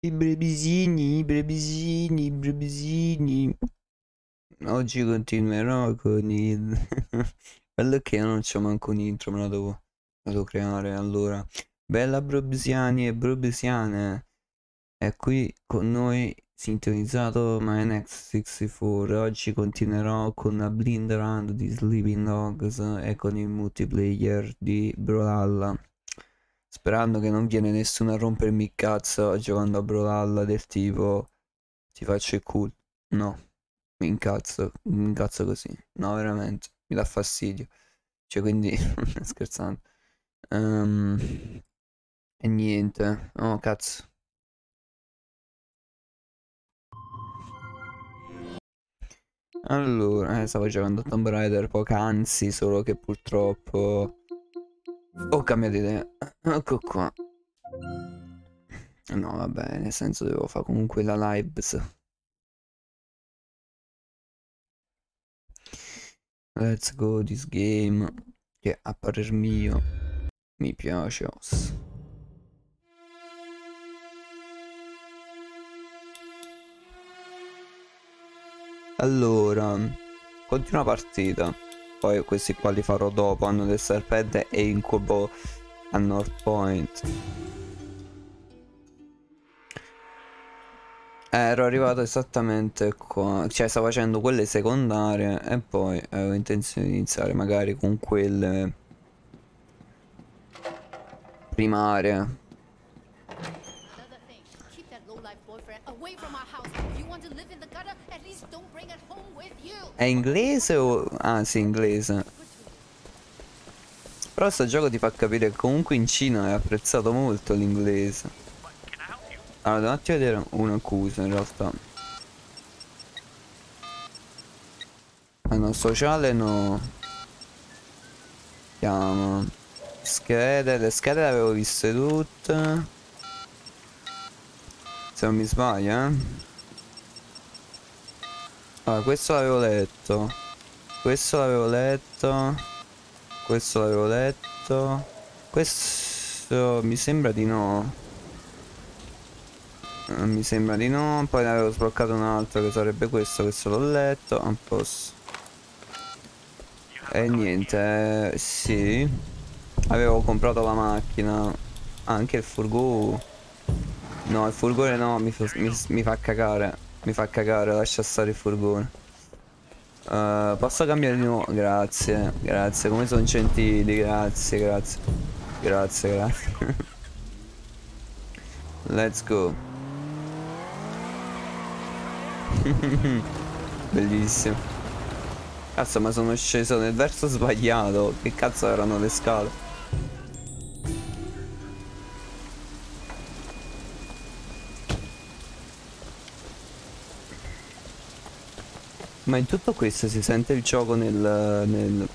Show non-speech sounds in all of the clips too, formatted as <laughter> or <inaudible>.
I brebisini, i brebisini, i brebisini. Oggi continuerò con il... <laughs> Bello che io non c'ho manco un intro, me la devo, la devo creare. Allora, bella Brobisiani e Brobisiane. È qui con noi sintonizzato MyNext64. Oggi continuerò con la blind round di Sleeping Dogs e con il multiplayer di Brawlhalla. Sperando che non viene nessuno a rompermi il cazzo giocando a Brawlhalla del tipo ti faccio il culo. No mi incazzo, mi incazzo così. No, veramente, mi dà fastidio. Cioè, quindi, <laughs> scherzando. Um, e niente. Oh, cazzo. Allora, eh, stavo giocando a Tomb Raider poc'anzi, solo che purtroppo ho cambiato idea. Ecco qua. No, vabbè, nel senso devo fare comunque la lives. Let's go this game che a parer mio mi piace os. Allora, continua partita. Poi questi qua li farò dopo. Hanno del serpente e incubo a North Point. Ero arrivato esattamente qua, cioè stavo facendo quelle secondarie e poi avevo intenzione di iniziare magari con quelle primarie. È inglese o... Ah sì, inglese. Però sto gioco ti fa capire che comunque in Cina è apprezzato molto l'inglese. Allora, devo un attimo vedere un'accusa in realtà. Ah no, sociale no. Chiamo. Schede, le schede le avevo viste tutte. Se non mi sbaglio, eh. Allora, questo l'avevo letto. Questo l'avevo letto. Questo l'avevo letto. Questo mi sembra di no. Mi sembra di no. Poi ne avevo sbloccato un altro che sarebbe questo. Questo l'ho letto. A posto. E niente, eh, sì. Avevo comprato la macchina. Anche il furgone. No, il furgone no, mi mi, mi fa cagare. Mi fa cagare, lascia stare il furgone. Uh, posso cambiare di nuovo? Grazie, grazie, come sono gentili, grazie, grazie. Grazie, grazie. <laughs> Let's go. <laughs> Bellissimo. Cazzo, ma sono sceso nel verso sbagliato. Che cazzo erano le scale? Ma in tutto questo si sente il gioco nel... nel...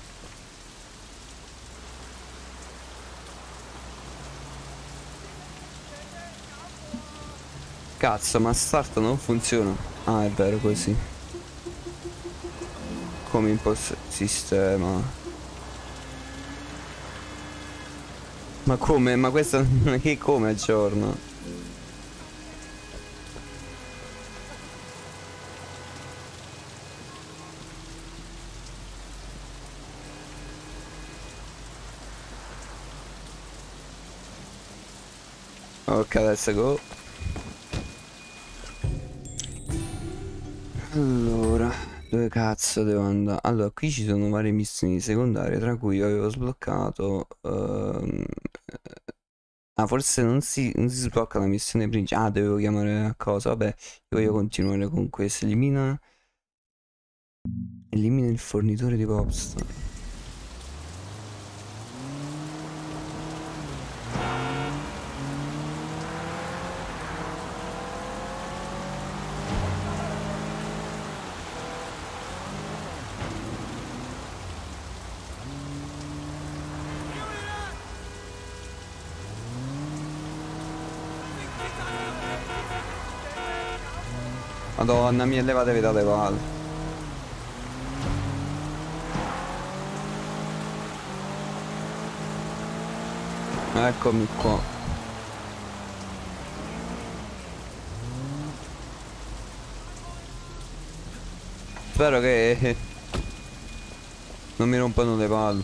Cazzo, ma start non funziona. Ah, è vero così. Come imposto sistema. Ma come? Ma questo <laughs> che come aggiorno? Ok, adesso go. Allora, dove cazzo devo andare? Allora, qui ci sono varie missioni secondarie, tra cui io avevo sbloccato... Uh, ah, forse non si, non si, sblocca la missione principale. Ah, devo chiamare a cosa? Vabbè, io voglio continuare con questo. Elimina... Elimina il fornitore di Popstar. Madonna mia, levatevi dalle palle. Eccomi qua. Spero che... <laughs> Non mi rompano le palle.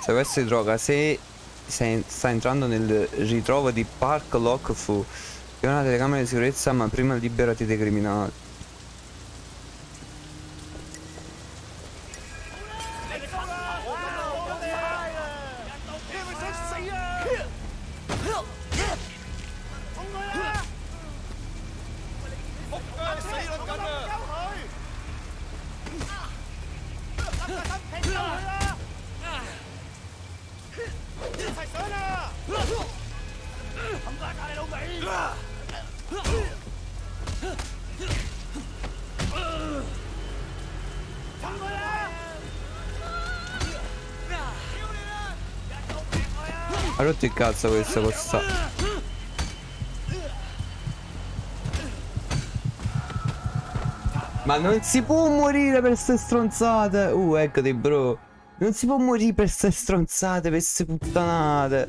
Se avessi droga, se sta entrando nel ritrovo di Park Lock Fu, una telecamera di sicurezza ma prima liberati dei criminali. Ha rotto il cazzo questa cosa. Ma non si può morire per queste stronzate. Uh, eccoti bro. Non si può morire per queste stronzate, per queste puttanate.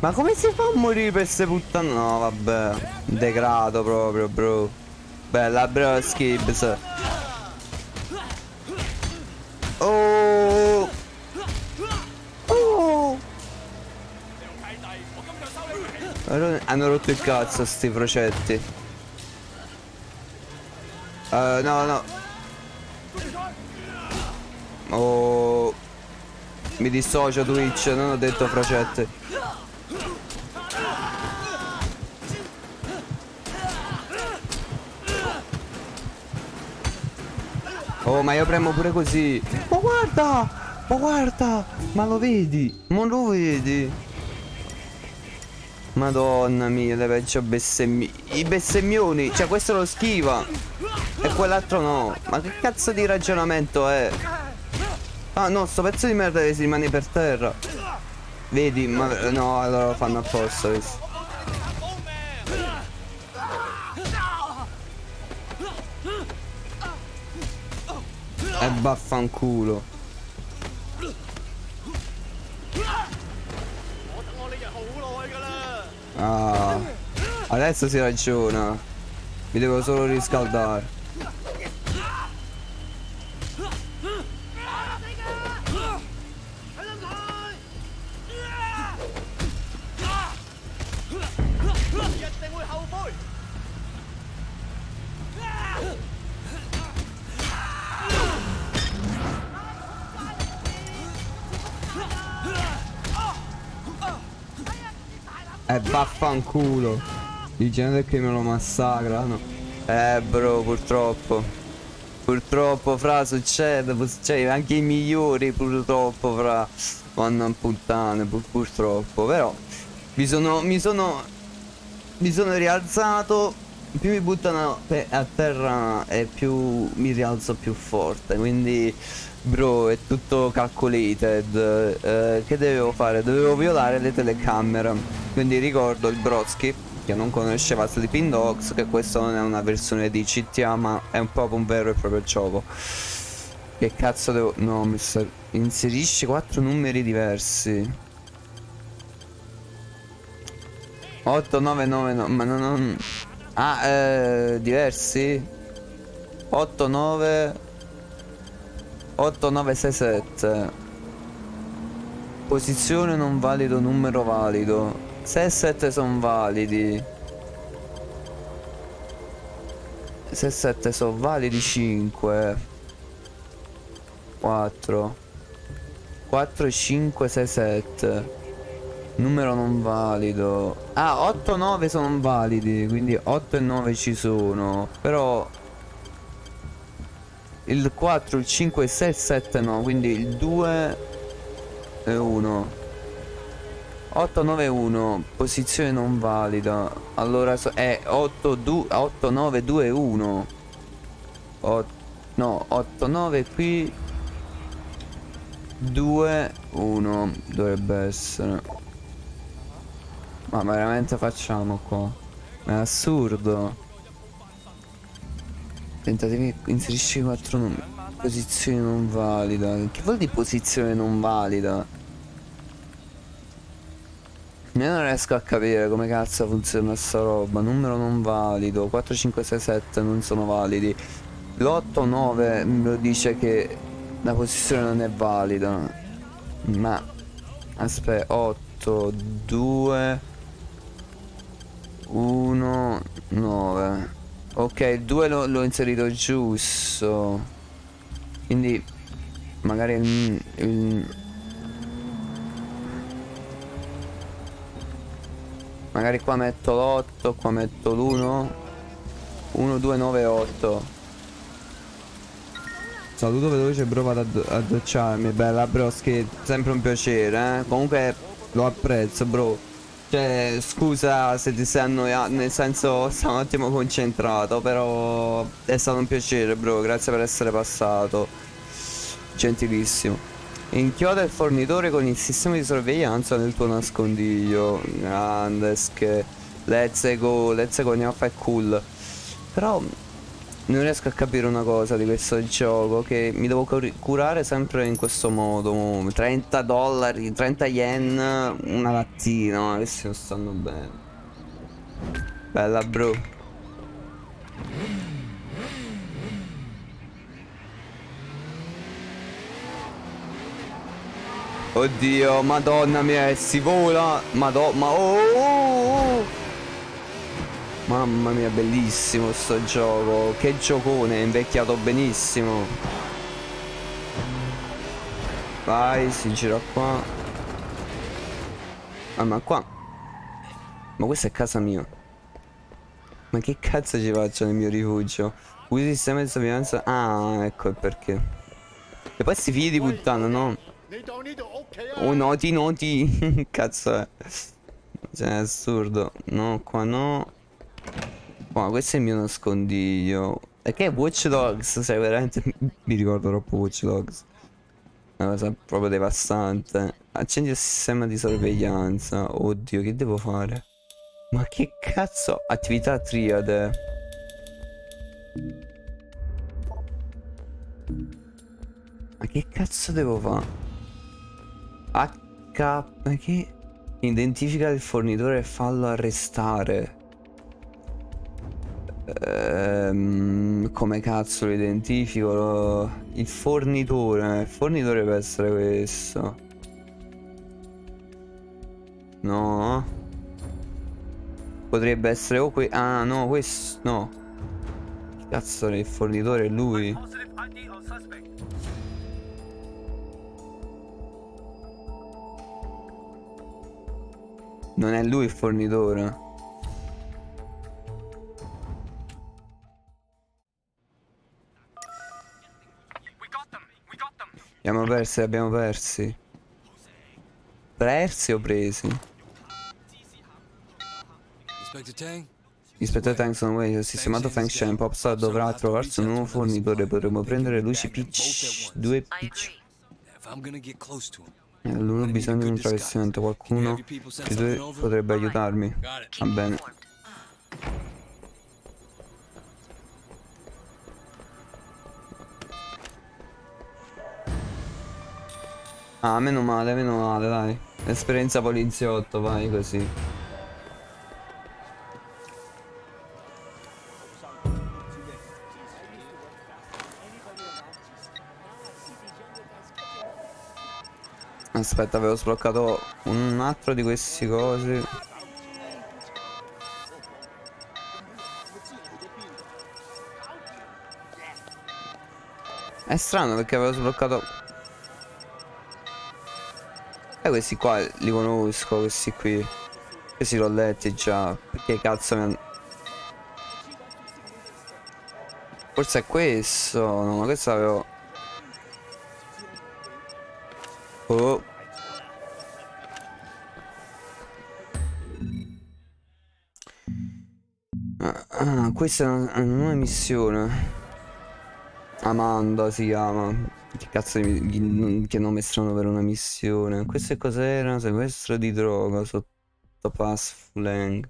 Ma come si fa a morire per queste puttanate? No, vabbè. Degrado proprio, bro. Bella, bro, Skibs. Hanno rotto il cazzo sti procetti. Uh, no, no. Oh. Mi dissocio Twitch, non ho detto procetti. Oh, ma io premo pure così. Ma guarda! Ma guarda! Ma lo vedi? Ma lo vedi? Madonna mia, le peggio bestemmi. I bestemmioni. Cioè, questo lo schiva. E quell'altro no. Ma che cazzo di ragionamento è? Ah, no, sto pezzo di merda si rimane per terra. Vedi, ma no, allora lo fanno apposta, questo. E vaffanculo. Ah, adesso si ragiona. Mi devo solo riscaldare. Vaffanculo. Il genere che me lo massacrano Eh bro purtroppo. Purtroppo fra succede Succede. Anche i migliori purtroppo fra Vanno a puttane pur, purtroppo. Però mi sono Mi sono Mi sono rialzato. Più mi buttano a terra E più mi rialzo più forte. Quindi Bro, è tutto calculated. Eh, che dovevo fare? Dovevo violare le telecamere. Quindi ricordo il Brodsky, che non conosceva Sleeping Dogs, che questa non è una versione di CTA, ma è un po' un vero e proprio gioco. Che cazzo devo... No, mi sta... Inserisci quattro numeri diversi. 8, 9, 9, 9, ma non... non... Ah, eh, diversi? 8, 9... 8967 Posizione non valido, numero valido. 6 e 7 sono validi. 6 e 7 sono validi 5 4 4 5 6 7 Numero non valido. Ah 8 9 sono validi Quindi 8 e 9 ci sono. Però il 4, il 5, il 6 il 7 no, quindi il 2 e 1. 8, 9, 1, posizione non valida. Allora so è 8, 2, 8, 9, 2, 1. 8, no, 8, 9 qui. 2, 1 dovrebbe essere. Ma veramente facciamo qua? È assurdo. Tentativi inserisci quattro numeri. Posizione non valida. Che vuol dire posizione non valida? Io non riesco a capire come cazzo funziona sta roba. Numero non valido. 4, 5, 6, 7 non sono validi. L'8, 9 mi dice che la posizione non è valida. Ma aspetta, 8, 2, 1, 9. Ok, il 2 l'ho inserito giusto. Quindi magari il, il Magari qua metto l'8, qua metto l'1. 1, 2, 9, 8. Saluto veloce bro vado a docciarmi Bella bro che sempre un piacere eh Comunque lo apprezzo bro Cioè scusa se ti sei annoiato Nel senso stavo un attimo concentrato Però è stato un piacere bro Grazie per essere passato Gentilissimo Inchioda il fornitore con il sistema di sorveglianza nel tuo nascondiglio. Grandes che... Let's go, let's go, andiamo a fare cool. Però non riesco a capire una cosa di questo gioco Che mi devo curare sempre in questo modo 30 dollari, 30 yen Una lattina Questi non stanno bene Bella bro Oddio, madonna mia, si vola. Madonna, ma oh, oh, oh, Mamma mia, bellissimo sto gioco. Che giocone, è invecchiato benissimo. Vai, si gira qua. Ah, ma qua. Ma questa è casa mia. Ma che cazzo ci faccio nel mio rifugio? Usi il sistema di sorveglianza. Ah, ecco il perché. E poi sti figli di puttana, no? Oh noti noti <laughs> Cazzo è Cioè è assurdo No qua no Qua questo è il mio nascondiglio. È Watch Dogs? Cioè veramente <laughs> Mi ricordo troppo Watch Dogs. Una cosa proprio devastante. Accendi il sistema di sorveglianza. Oddio che devo fare? Ma che cazzo? Attività triade. Ma che cazzo devo fare H... Che? Identifica il fornitore e fallo arrestare. Ehm, come cazzo lo identifico? Il fornitore. Il fornitore deve essere questo. No. Potrebbe essere o qui. Ah no, questo. No. Cazzo il fornitore? È lui. Non è lui il fornitore. Abbiamo persi, abbiamo persi. Persi o presi? Ispettore Tang sono way, sistemato Feng Shen Popstar dovrà trovarsi un nuovo fornitore, potremmo prendere luci Peach, due Peach. Non ho bisogno di un travestimento, qualcuno di due potrebbe aiutarmi. Va bene. Ah, meno male, meno male, dai. Esperienza poliziotto, vai così. Aspetta, avevo sbloccato un altro di questi cosi. È strano perché avevo sbloccato... E eh, questi qua li conosco, questi qui. Questi l'ho letti già. Perché cazzo mi hanno... Forse è questo. No, ma questo avevo... Oh. Ah, ah, questa è una, una missione. Amanda si chiama. Che cazzo di che nome strano per una missione. Questo cos'era? Sequestro di droga sotto pass flank.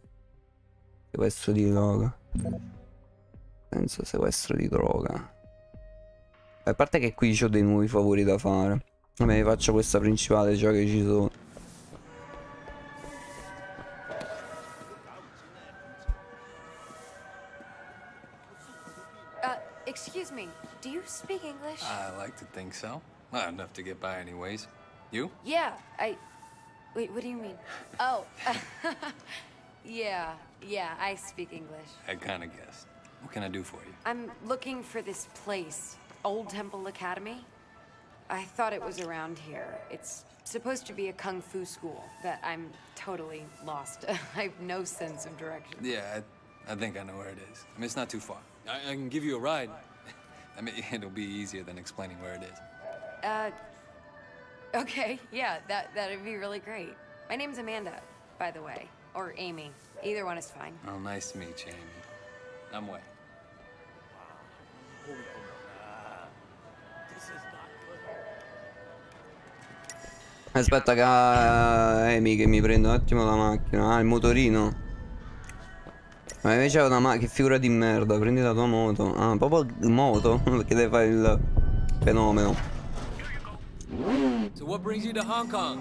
Sequestro di droga. Penso sequestro di droga. A parte che qui ho dei nuovi favori da fare. Vabbè, faccio questa principale già che ci sono. English? I like to think so. Well, enough to get by anyways. You? yeah, I. Wait, what do you mean? Oh. <laughs> yeah, yeah, I speak English. I kinda guessed. What can I do for you? I'm looking for this place, Old Temple Academy. I thought it was around here. It's supposed to be a kung fu school, but I'm totally lost. <laughs> I have no sense of direction. Yeah, I, I think I know where it is. I mean, it's not too far. I, I can give you a ride. I mean, <laughs> it'll be easier than explaining where it is. Uh, okay, yeah, that that'd be really great. My name's Amanda, by the way, or Amy. Either one is fine. Oh, nice to meet you, Amy. I'm Wei. Aspetta che ah, Amy che mi prendo un attimo la macchina. Ah, il motorino. Ma invece è una macchina, che figura di merda, prendi la tua moto. Ah, proprio moto, <laughs> perché deve fare il fenomeno. So what brings you to Hong Kong?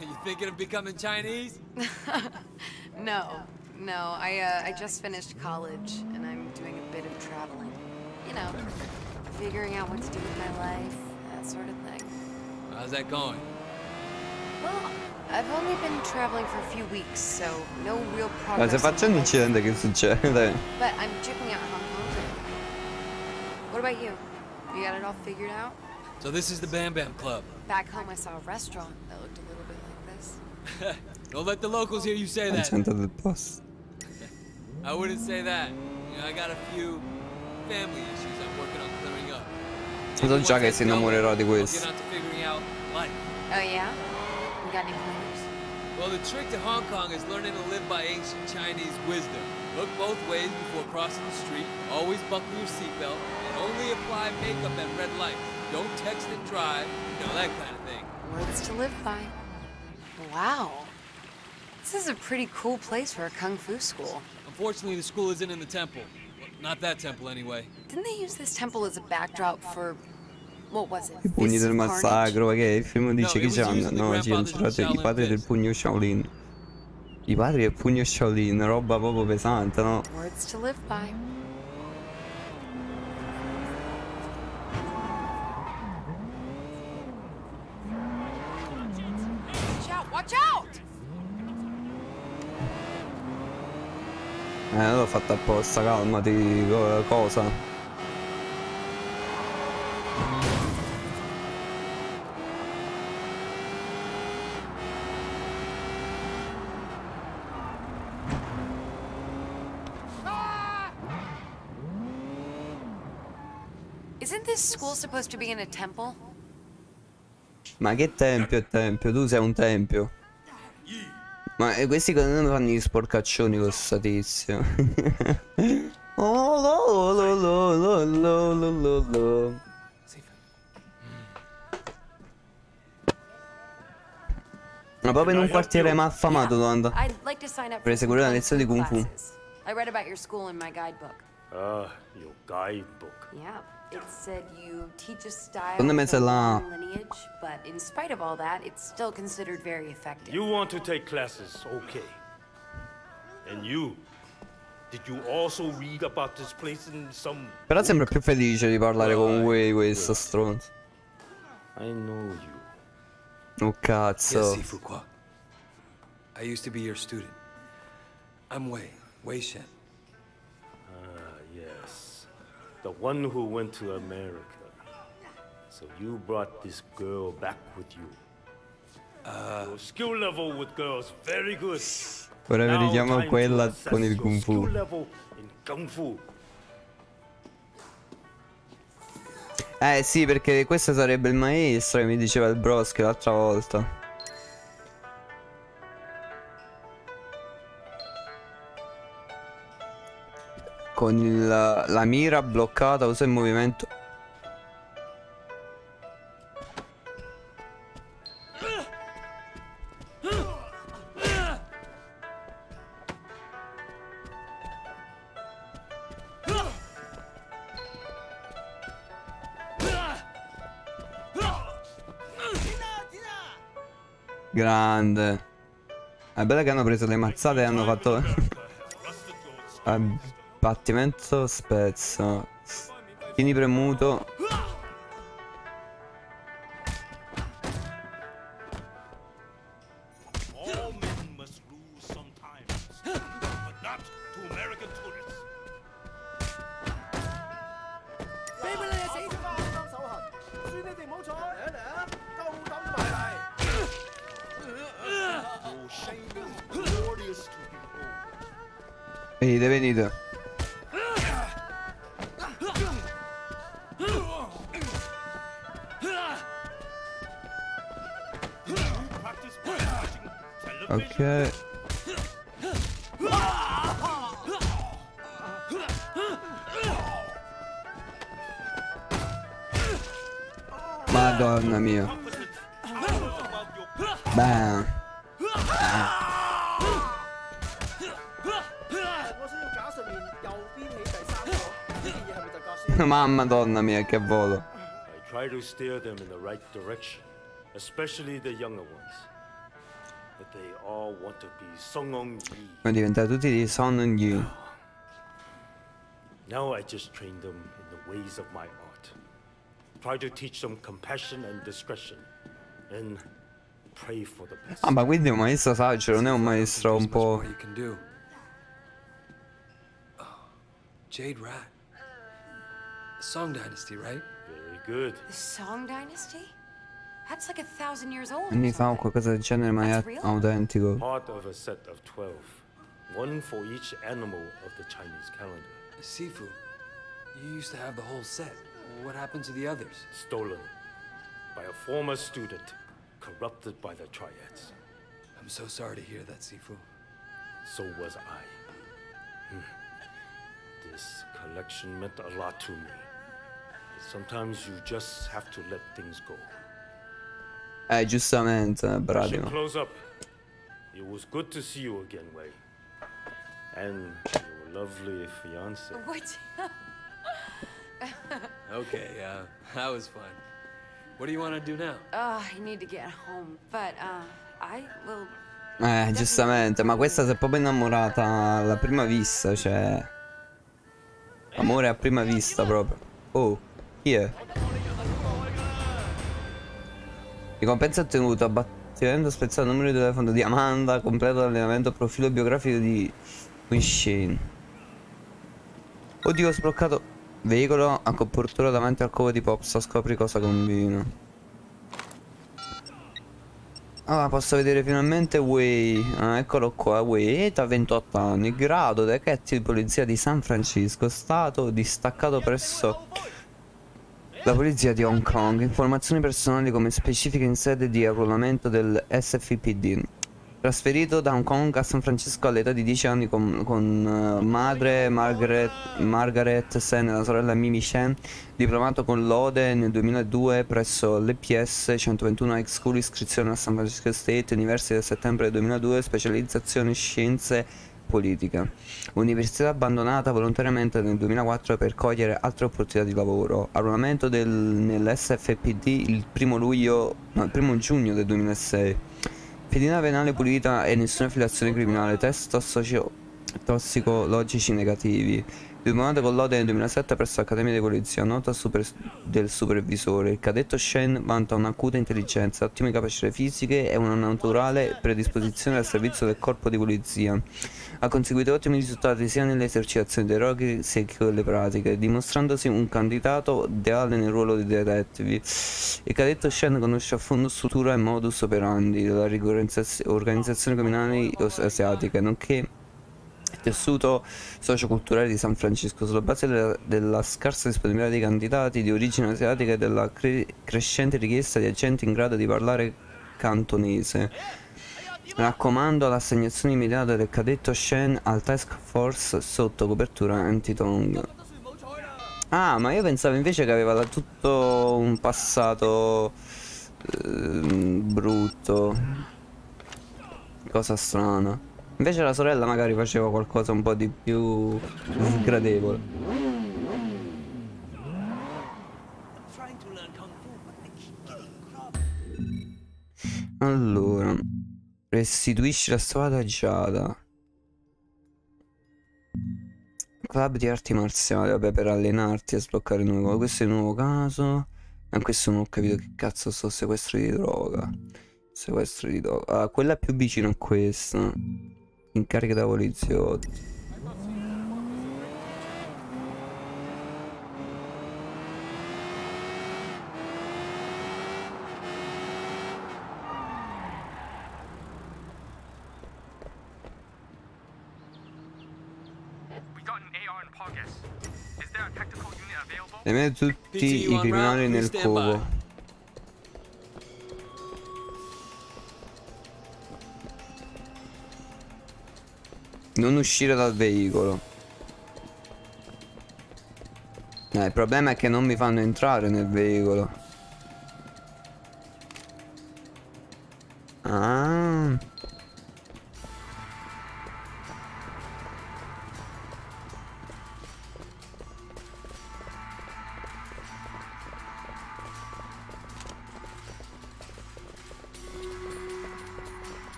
You thinking of becoming Chinese? <laughs> No, no, I uh, I just finished college and I'm doing a bit of traveling. You know, figuring out what to do with my life, that sort of thing. How's that going? Well, I've only been traveling for a few weeks, so no real Ma progress. se in faccio un my life. incidente che succede? But I'm checking out Hong Kong. What about you? You got it all figured out? So this is the Bam Bam Club. Back home, I saw a restaurant that looked a little bit like this. <laughs> Don't let the locals hear you say that. Accento del posto. I wouldn't say that. You know, I got a few family issues I'm working on clearing up. So già che si innamorerà di I'll get questo. figuring out life. Oh yeah? You got any pointers? Well, the trick to Hong Kong is learning to live by ancient Chinese wisdom. Look both ways before crossing the street. Always buckle your seatbelt, and only apply makeup at red lights. Don't text and drive. You know that kind of thing. Words to live by. Wow. This is a pretty cool place for a kung fu school. Unfortunately, the school isn't in the temple. Well, not that temple, anyway. Didn't they use this temple as a backdrop for what was it? I pugni del massacro, perché il film dice che Chan, no, centrate i padri del pugno Shaolin. I padri del pugno Shaolin, roba proprio pesante, no? Eh, l'ho fatta apposta, calma calmati, cosa? Ma che tempio è tempio? Tu sei un tempio. Ma eh, questi cosa fanno gli sporcaccioni con sta tizia? <laughs> oh, lo, lo, lo, lo Ma proprio in un quartiere maffamato, domanda. Per seguire la lezione di Kung Fu. I read about your school in my guidebook. Ah, uh, your guidebook. Yeah. It said you teach a style ¿Dónde me with a hace la- long lineage, but in spite of all that, it's still considered very effective. You want to take classes, okay. And you, did you also read about this place in some... Però sembra più felice di parlare con Wei questo stronzo. I know you. Oh cazzo. Yes, Sifu Kwa. I used to be your student. I'm Wei, Wei Shen. The one who went to America. So you brought this girl back with you. Your skill level with girls, very good. Ora vediamo quella con il Kung Fu. Kung Fu. Eh sì, perché questo sarebbe il maestro che mi diceva il Broski l'altra volta. Con il- la mira bloccata usa il movimento. Grande. È bello che hanno preso le mazzate e hanno fatto... <laughs> Abbattimento spezzo. Tieni premuto. Bam. Ah. <laughs> Mamma donna mia, che volo. I try to steer them in the right direction, especially the younger ones. But they all want to be Songong tutti di <sighs> Now I just train them in the ways of my art. Try to teach them compassion and discretion. And Ah, ma quindi è un maestro saggio, non è un maestro un There's much po'. more do. Oh, Jade Rat. Song Dynasty, right? Very good. The Song Dynasty? That's like a thousand years old. or Anni fa o something. qualcosa del genere, ma è That's autentico. Part of a set of 12. One for each animal of the Chinese calendar. Sifu, you used to have the whole set. What happened to the others? Stolen by a former student, corrupted by the triads. I'm so sorry to hear that, Sifu. So was I. Hmm. This collection meant a lot to me. But sometimes you just have to let things go. Eh, giustamente, I should Bradino. close up. It was good to see you again, Wei. And your lovely fiance. What? <laughs> Okay, uh, <laughs> that was fun. What do you want to do now? Oh, I need to get home, but uh, I will. Eh, giustamente, ma questa si è proprio innamorata alla prima vista, cioè. Amore a prima vista proprio. Oh, chi è? Ricompensa ottenuta, abbattimento spezzato il numero di telefono di Amanda, completo l'allenamento profilo biografico di Queen Shane. Oddio, ho sbloccato veicolo a copertura davanti al covo di Popsa, scopri cosa combino. Ah, posso vedere finalmente Way. Ah, eccolo qua, Way. Età 28 anni. Grado detective di polizia di San Francisco. Stato distaccato presso la polizia di Hong Kong. Informazioni personali come specifiche in sede di arruolamento del SFPD. Trasferito da Hong Kong a San Francisco all'età di 10 anni con, con eh, madre Margaret, Margaret Sen e la sorella Mimi Shen, diplomato con lode nel 2002 presso l'EPS 121 High School, iscrizione a San Francisco State University del settembre 2002, specializzazione scienze politica. Università abbandonata volontariamente nel 2004 per cogliere altre opportunità di lavoro. Arruolamento nell'SFPD il primo luglio, no, il primo giugno del 2006. Fedina penale pulita e nessuna affiliazione criminale, test tossicologici negativi. Diplomato con lode nel 2007 presso l'Accademia di Polizia, nota super- del supervisore. Il cadetto Shen vanta un'acuta intelligenza, ottime capacità fisiche e una naturale predisposizione al servizio del corpo di polizia. Ha conseguito ottimi risultati sia nelle esercitazioni dei roghi sia che con le pratiche, dimostrandosi un candidato ideale nel ruolo di detective. Il cadetto Shen conosce a fondo struttura e modus operandi della organizzazione criminali os- asiatiche, nonché il tessuto socioculturale di San Francisco sulla base della, della scarsa disponibilità di candidati di origine asiatica e della cre- crescente richiesta di agenti in grado di parlare cantonese. Raccomando l'assegnazione immediata del cadetto Shen al task force sotto copertura anti-Tong. Ah, ma io pensavo invece che aveva tutto un passato ehm, brutto. Cosa strana. Invece la sorella magari faceva qualcosa un po' di più sgradevole. Allora, restituisci la spada Giada. Club di arti marziali, vabbè, per allenarti a sbloccare nuove cose. Questo è il nuovo caso. Ma questo non ho capito che cazzo sto sequestro di droga. Sequestro di droga. Ah, quella più vicino a questa. Incarica da poliziotti. We got an AR in progress. Is there a tactical available? Nemmeno tutti i criminali nel covo. Non uscire dal veicolo. Eh, il problema è che non mi fanno entrare nel veicolo. Ah.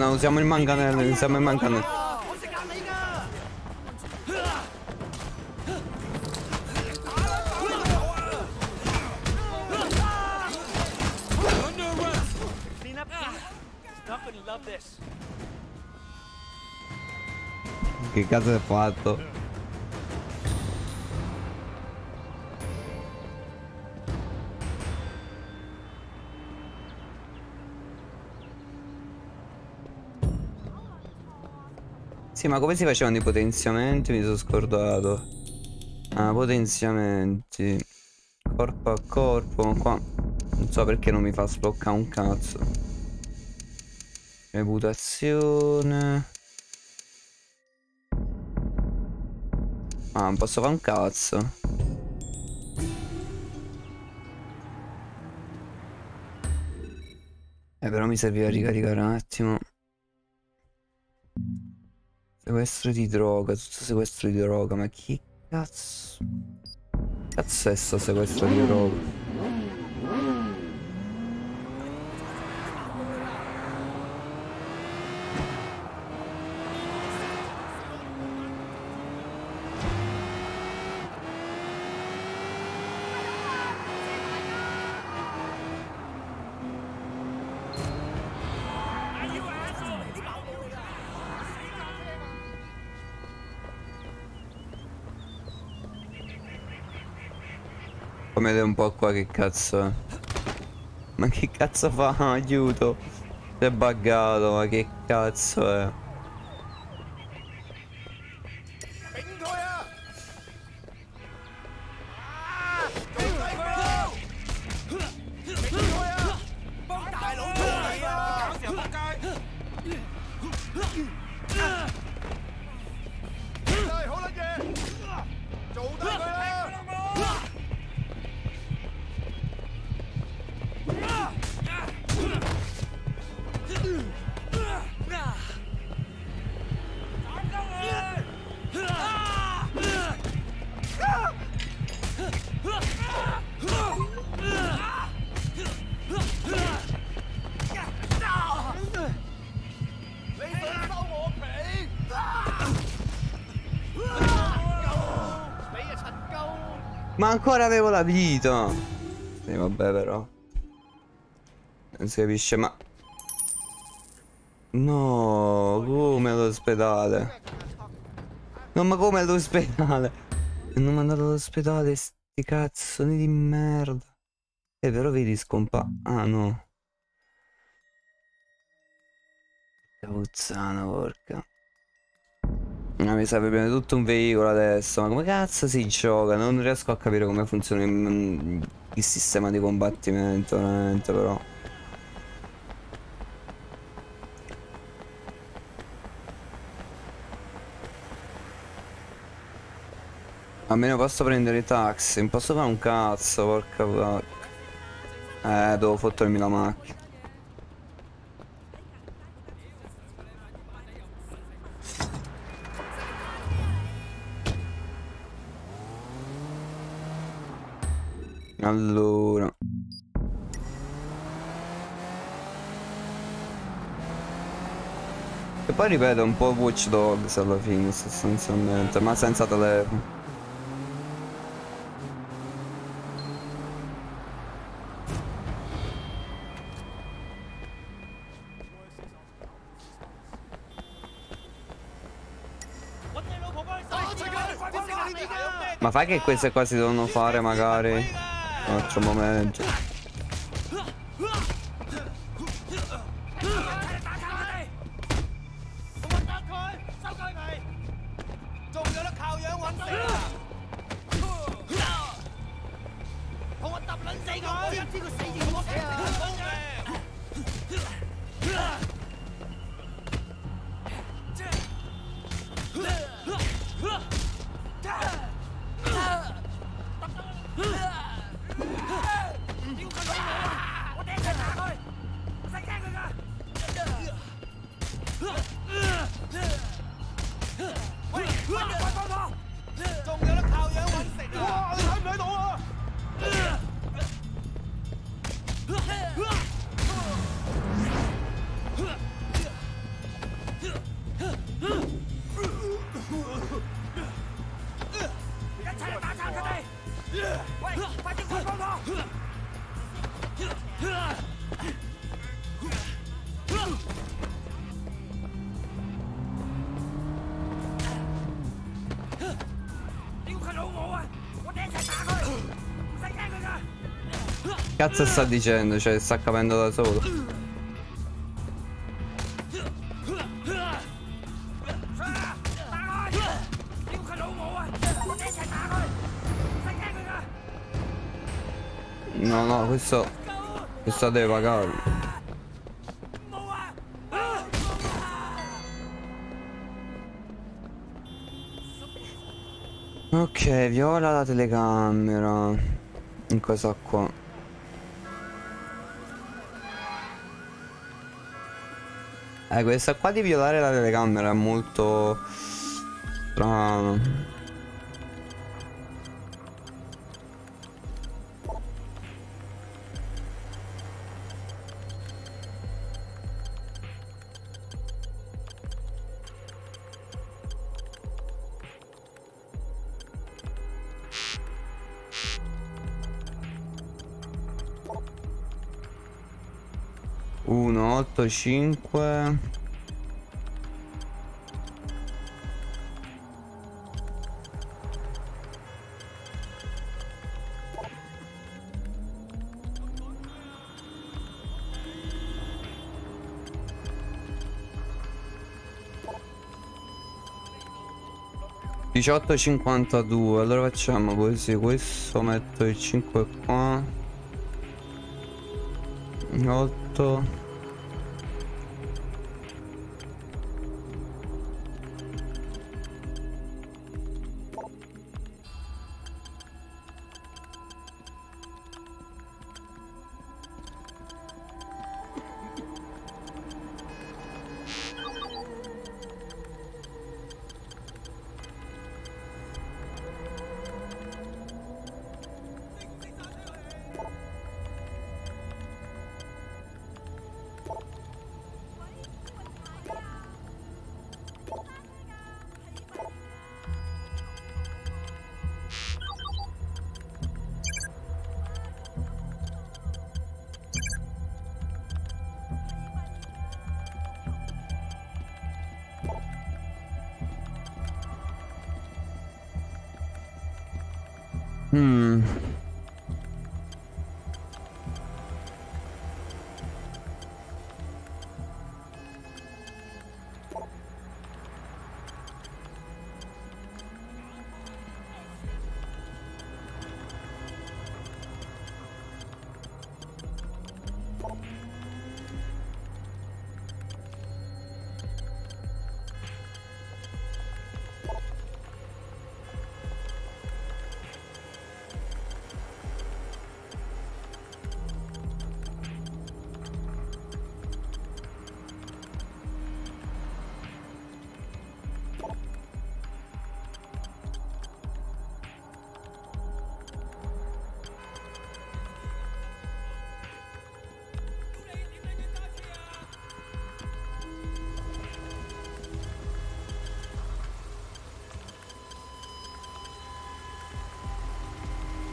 No, usiamo il manganello, usiamo il manganello. Che cazzo hai fatto? Sì, ma come si facevano i potenziamenti? Mi sono scordato. Ah, potenziamenti. Corpo a corpo. Qua non so perché non mi fa sbloccare un cazzo. Reputazione. Ah, non posso fare un cazzo. Eh, però mi serviva a ricaricare un attimo. Sequestro di droga, tutto sequestro di droga, ma chi cazzo? Cazzo è sto sequestro di droga? Come vedete un po' qua che cazzo è. Ma che cazzo fa? <laughs> Aiuto. È buggato, ma che cazzo è? Ancora avevo la vita. Sì, vabbè, però. Non si capisce, ma. No, come all'ospedale? No, ma come all'ospedale? Mi hanno mandato all'ospedale, sti cazzoni di merda. Eh, però vedi scompa... Ah, no. Capuzzano, porca. No, mi serve prima di tutto un veicolo adesso. Ma come cazzo si gioca? Non riesco a capire come funziona il, il sistema di combattimento, veramente, però. Almeno posso prendere i taxi, non posso fare un cazzo, porca vacca. Eh, devo fottermi la macchina. Allora. E poi ripeto un po' Watch Dogs alla fine sostanzialmente, ma senza telefono. Ma fai che queste qua si devono fare magari Un altro momento Cazzo sta dicendo? Cioè sta capendo da solo No no questo Questo deve pagarlo Ok, viola la telecamera In cosa Questa qua di violare la telecamera è molto strano. Uno, otto, cinque. Diciotto cinquantadue. Allora facciamo così. Questo metto il 5 qua. 8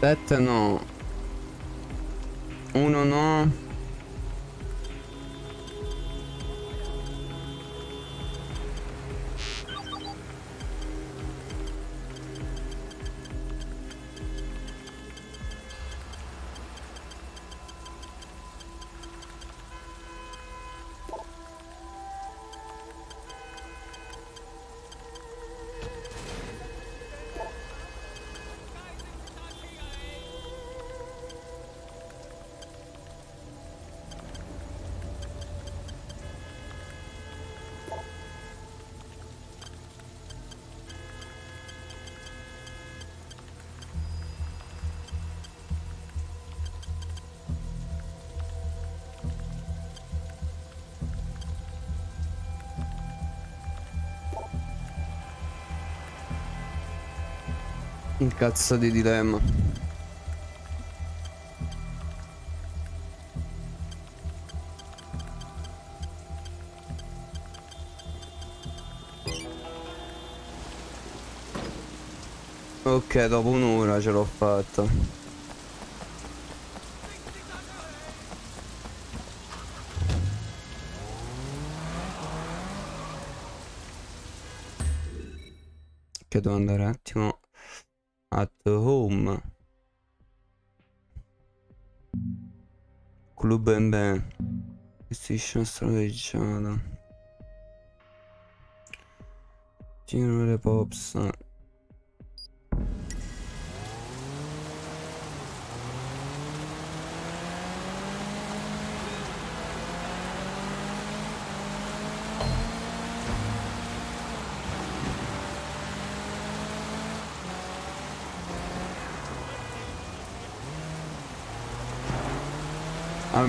Sette no. Uno no. Il cazzo di dilemma. Ok, dopo un'ora ce l'ho fatta. Che devo andare MB. Station strateggiata. Giro delle Pops.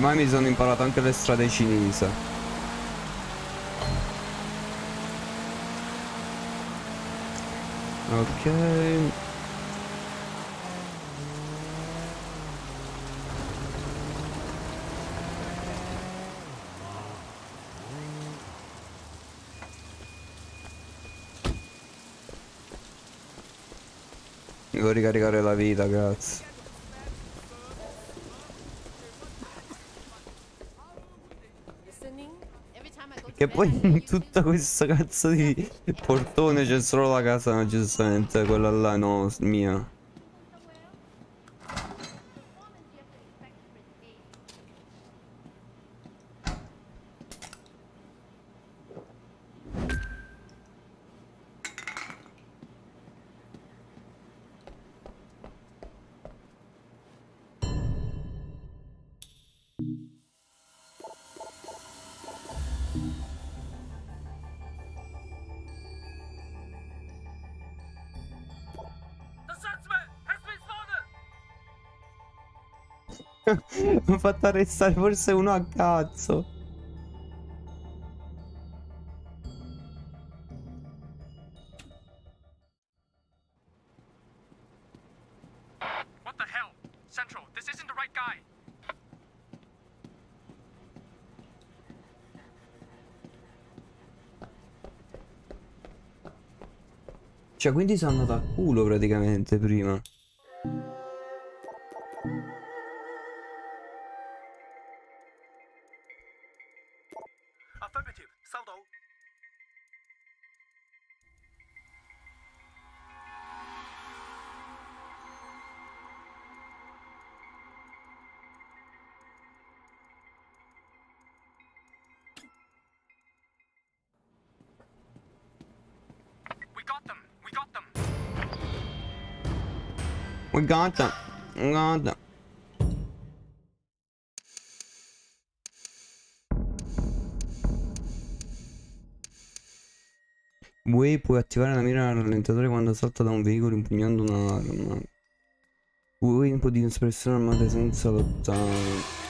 Ormai mi sono imparato anche le strade cinese. Ok. Devo ricaricare la vita, grazie. Che poi <laughs> in tutta questa cazzo di portone c'è solo la casa, giustamente, quella là no, mia. Spotted! Mi ha fatto arrestare forse uno a cazzo. What the hell? Central, this isn't the right guy. Cioè, quindi sono andato a culo praticamente prima. We got them. We got them. Way puoi attivare la mira al rallentatore quando salta da un veicolo impugnando un'arma. Way può di espressione armate senza lottare.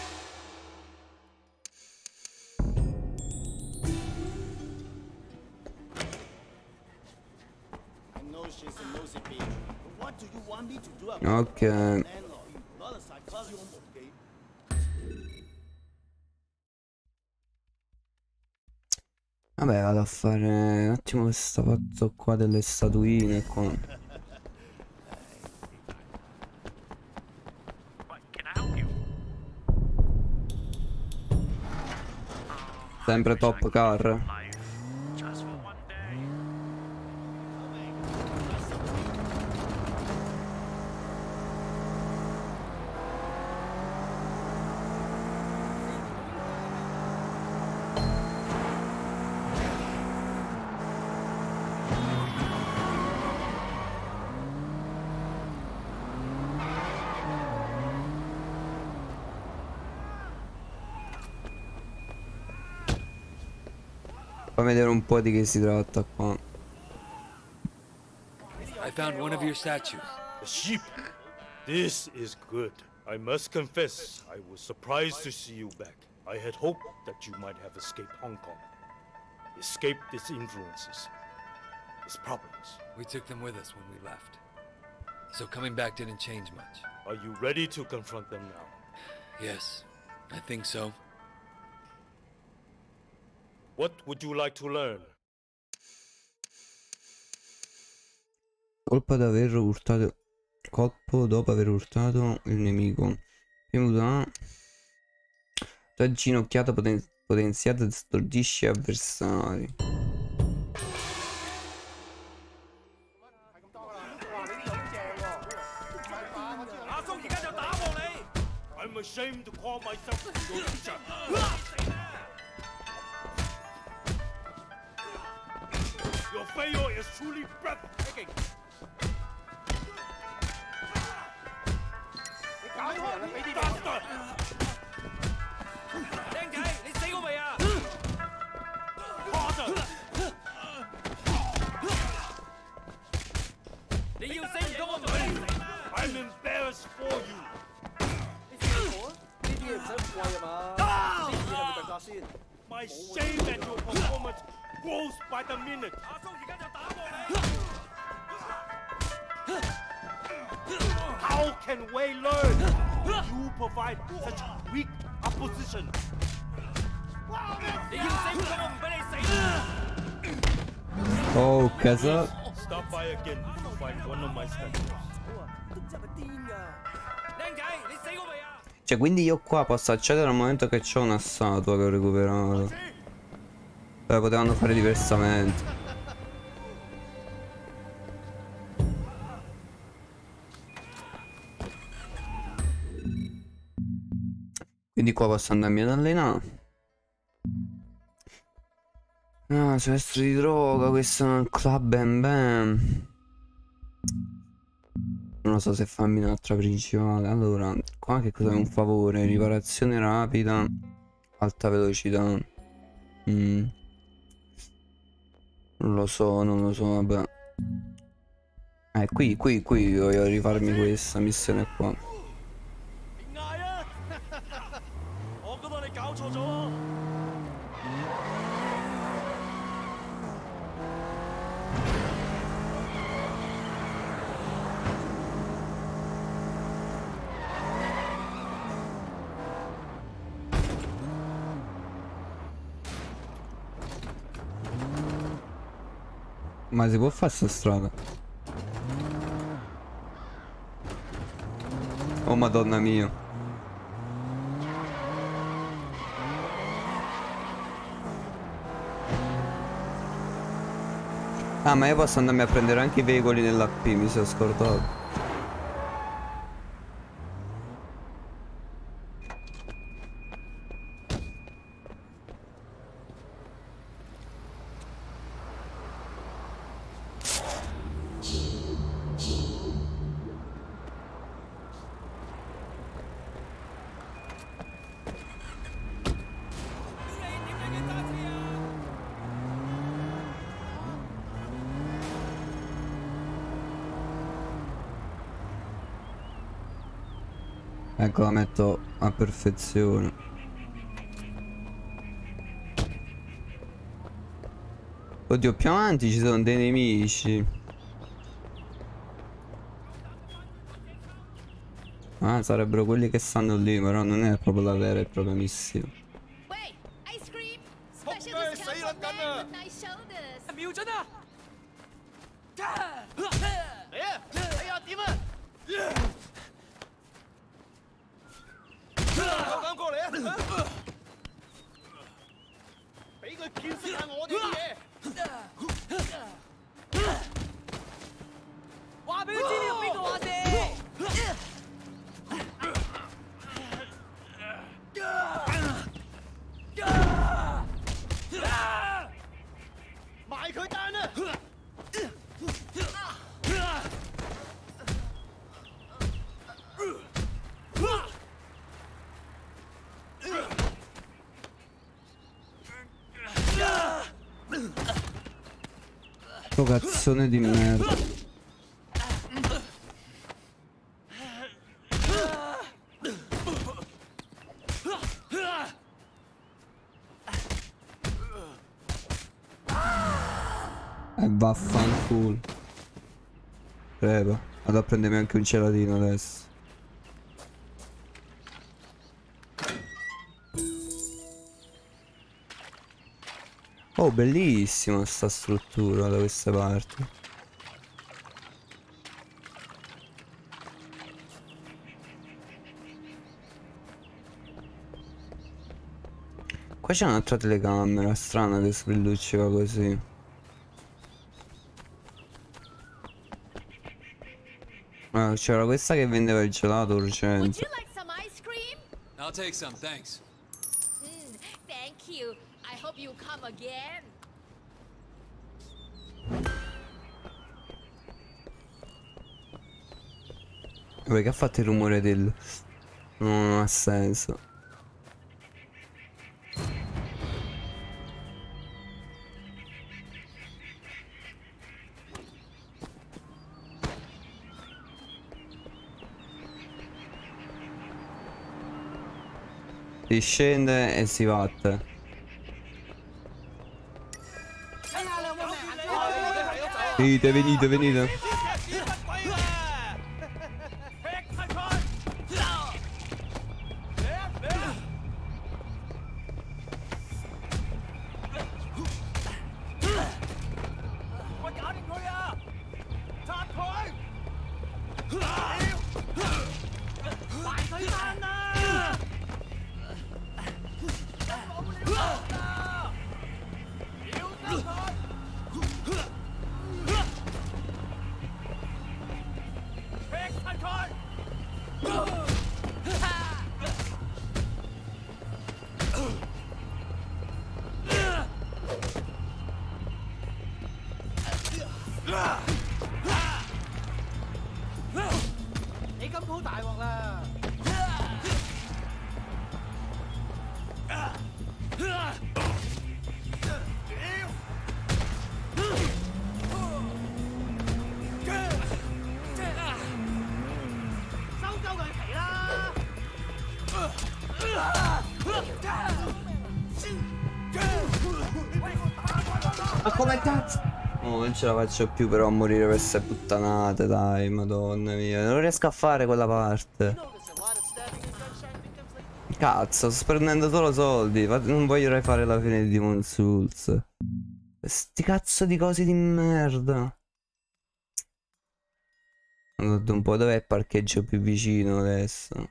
que... Vabbè vado a fare un attimo questo fatto qua delle statuine con... Sempre top car. Vedere un po' di che si tratta qua. I found one of your statues. The sheep. This is good. I must confess, I was surprised to see you back. I had hoped that you might have escaped Hong Kong. Escaped its influences, its problems. We took them with us when we left. So coming back didn't change much. Are you ready to confront them now? Yes, I think so. What would you like to learn? Colpo ad aver urtato. Colpo dopo aver urtato il nemico. Premuto A. Tua ginocchiata poten- potenziata stordisce avversari. 啊？Cioè, quindi io qua posso accedere al momento che c'ho una statua che ho recuperato. Beh, potevano fare diversamente. Quindi qua posso andarmi ad allenare. Ah, sequestro di droga, questo è un club bam bam. Non lo so se farmi un'altra principale. Allora, qua che cosa è un favore? Riparazione rapida, alta velocità. Mm. Non lo so, non lo so, vabbè. Eh, qui, qui, qui voglio rifarmi questa missione qua. Ma si può fare sta strada? Oh madonna mia. Ah ma io posso andarmi a prendere anche i veicoli dell'AP, mi sono scordato. Ecco la metto a perfezione. Oddio, più avanti ci sono dei nemici. Ah, sarebbero quelli che stanno lì, però non è proprio la vera e propria missione. Cazzone di merda. E vaffanculo. Prego, vado a prendermi anche un celatino adesso. Oh, bellissima sta struttura da queste parti. Qua c'è un'altra telecamera strana che sprilluccica così. Ah, c'era questa che vendeva il gelato Would urgente. you like some ice cream? I'll take some, thanks. Mm, thank you. I hope you come again. Perché ha fatto il rumore del... Non ha senso. Si scende e si batte. Venite, venite, venite. Faccio più però a morire per queste puttanate, dai, madonna mia. Non riesco a fare quella parte. Cazzo, sto prendendo solo soldi. Non voglio rifare la fine di Demon Souls. Sti cazzo di cose di merda. Guarda un po' dov'è il parcheggio più vicino adesso.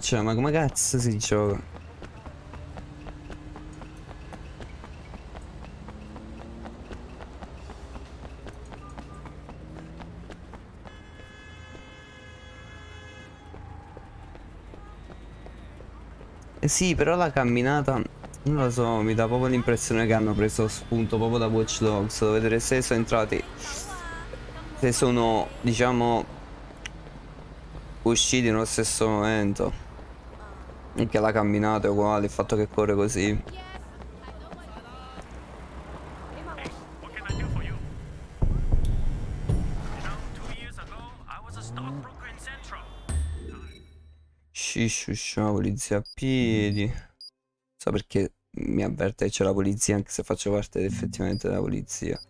Mannaggia, ma come cazzo si gioca? Eh sì, però la camminata, non lo so, mi dà proprio l'impressione che hanno preso spunto proprio da Watch Dogs, dove vedere se sono entrati, se sono, diciamo, usciti nello stesso momento. Anche la camminata è uguale, il fatto che corre così. Scisciuscia, polizia a piedi. So perché mi avverte che c'è la polizia anche se faccio parte effettivamente della polizia.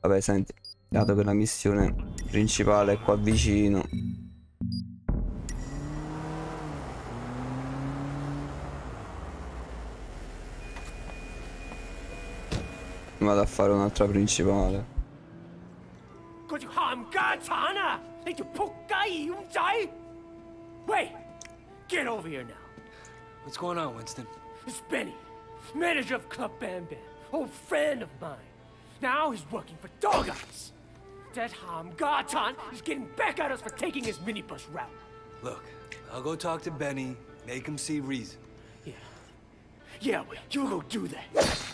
Vabbè, senti, dato che la missione principale è qua vicino. vado a fare un'altra principale. Get over here now. What's going on, Winston? It's Benny, manager of Club Bam Bam, old friend of mine. Now he's working for Dog Eyes. That Ham Gartan is getting back at us for taking his minibus route. Look, I'll go talk to Benny, make him see reason. Yeah. Yeah, well, you go do that.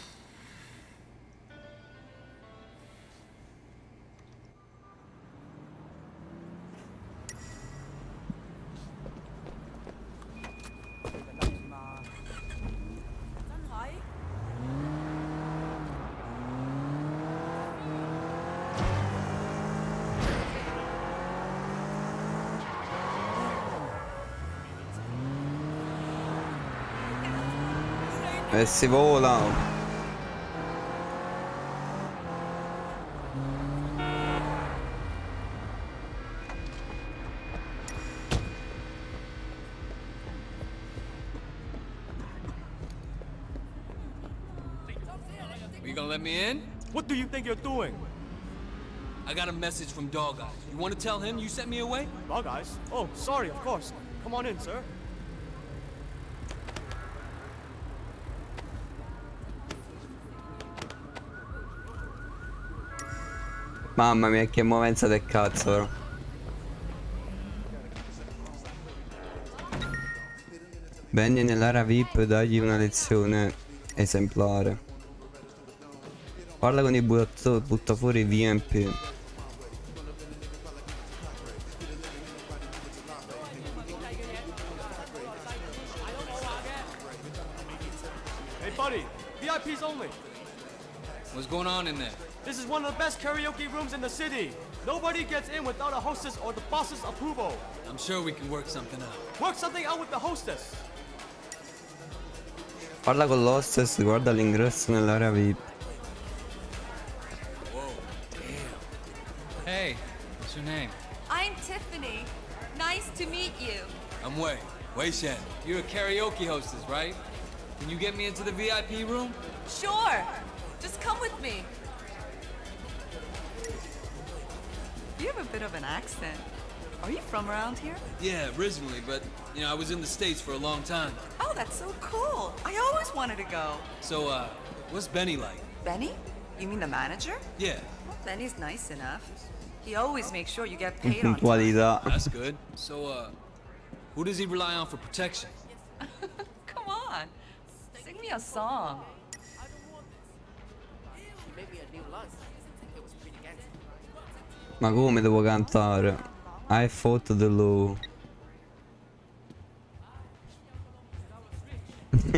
E si vola. Are you gonna let me in? What do you think you're doing? I got a message from Dog Eyes. You wanna tell him you sent me away? Dog Eyes? Oh, sorry, of course. Come on in, sir. Mamma mia, che movenza del cazzo, però. Benny nell'area VIP, dagli una lezione esemplare. Parla con i butta, butta fuori i VMP. Rooms in the city. Nobody gets in without a hostess or the boss's approval. I'm sure we can work something out. Work something out with the hostess. Parla con l'hostess, guarda l'ingresso nell'area VIP. Hey, what's your name? I'm Tiffany. Nice to meet you. I'm Wei. Wei Shen. You're a karaoke hostess, right? Can you get me into the VIP room? Sure. Just come with me. You have a bit of an accent. Are you from around here? Yeah, originally, but, you know, I was in the States for a long time. Oh, that's so cool. I always wanted to go. So, uh, what's Benny like? Benny? You mean the manager? Yeah, Well, Benny's nice enough. He always makes sure you get paid <laughs> on time. That's good. So, uh, who does he rely on for protection? <laughs> Come on. Sing me a song. Ma come devo cantare? I fought the law.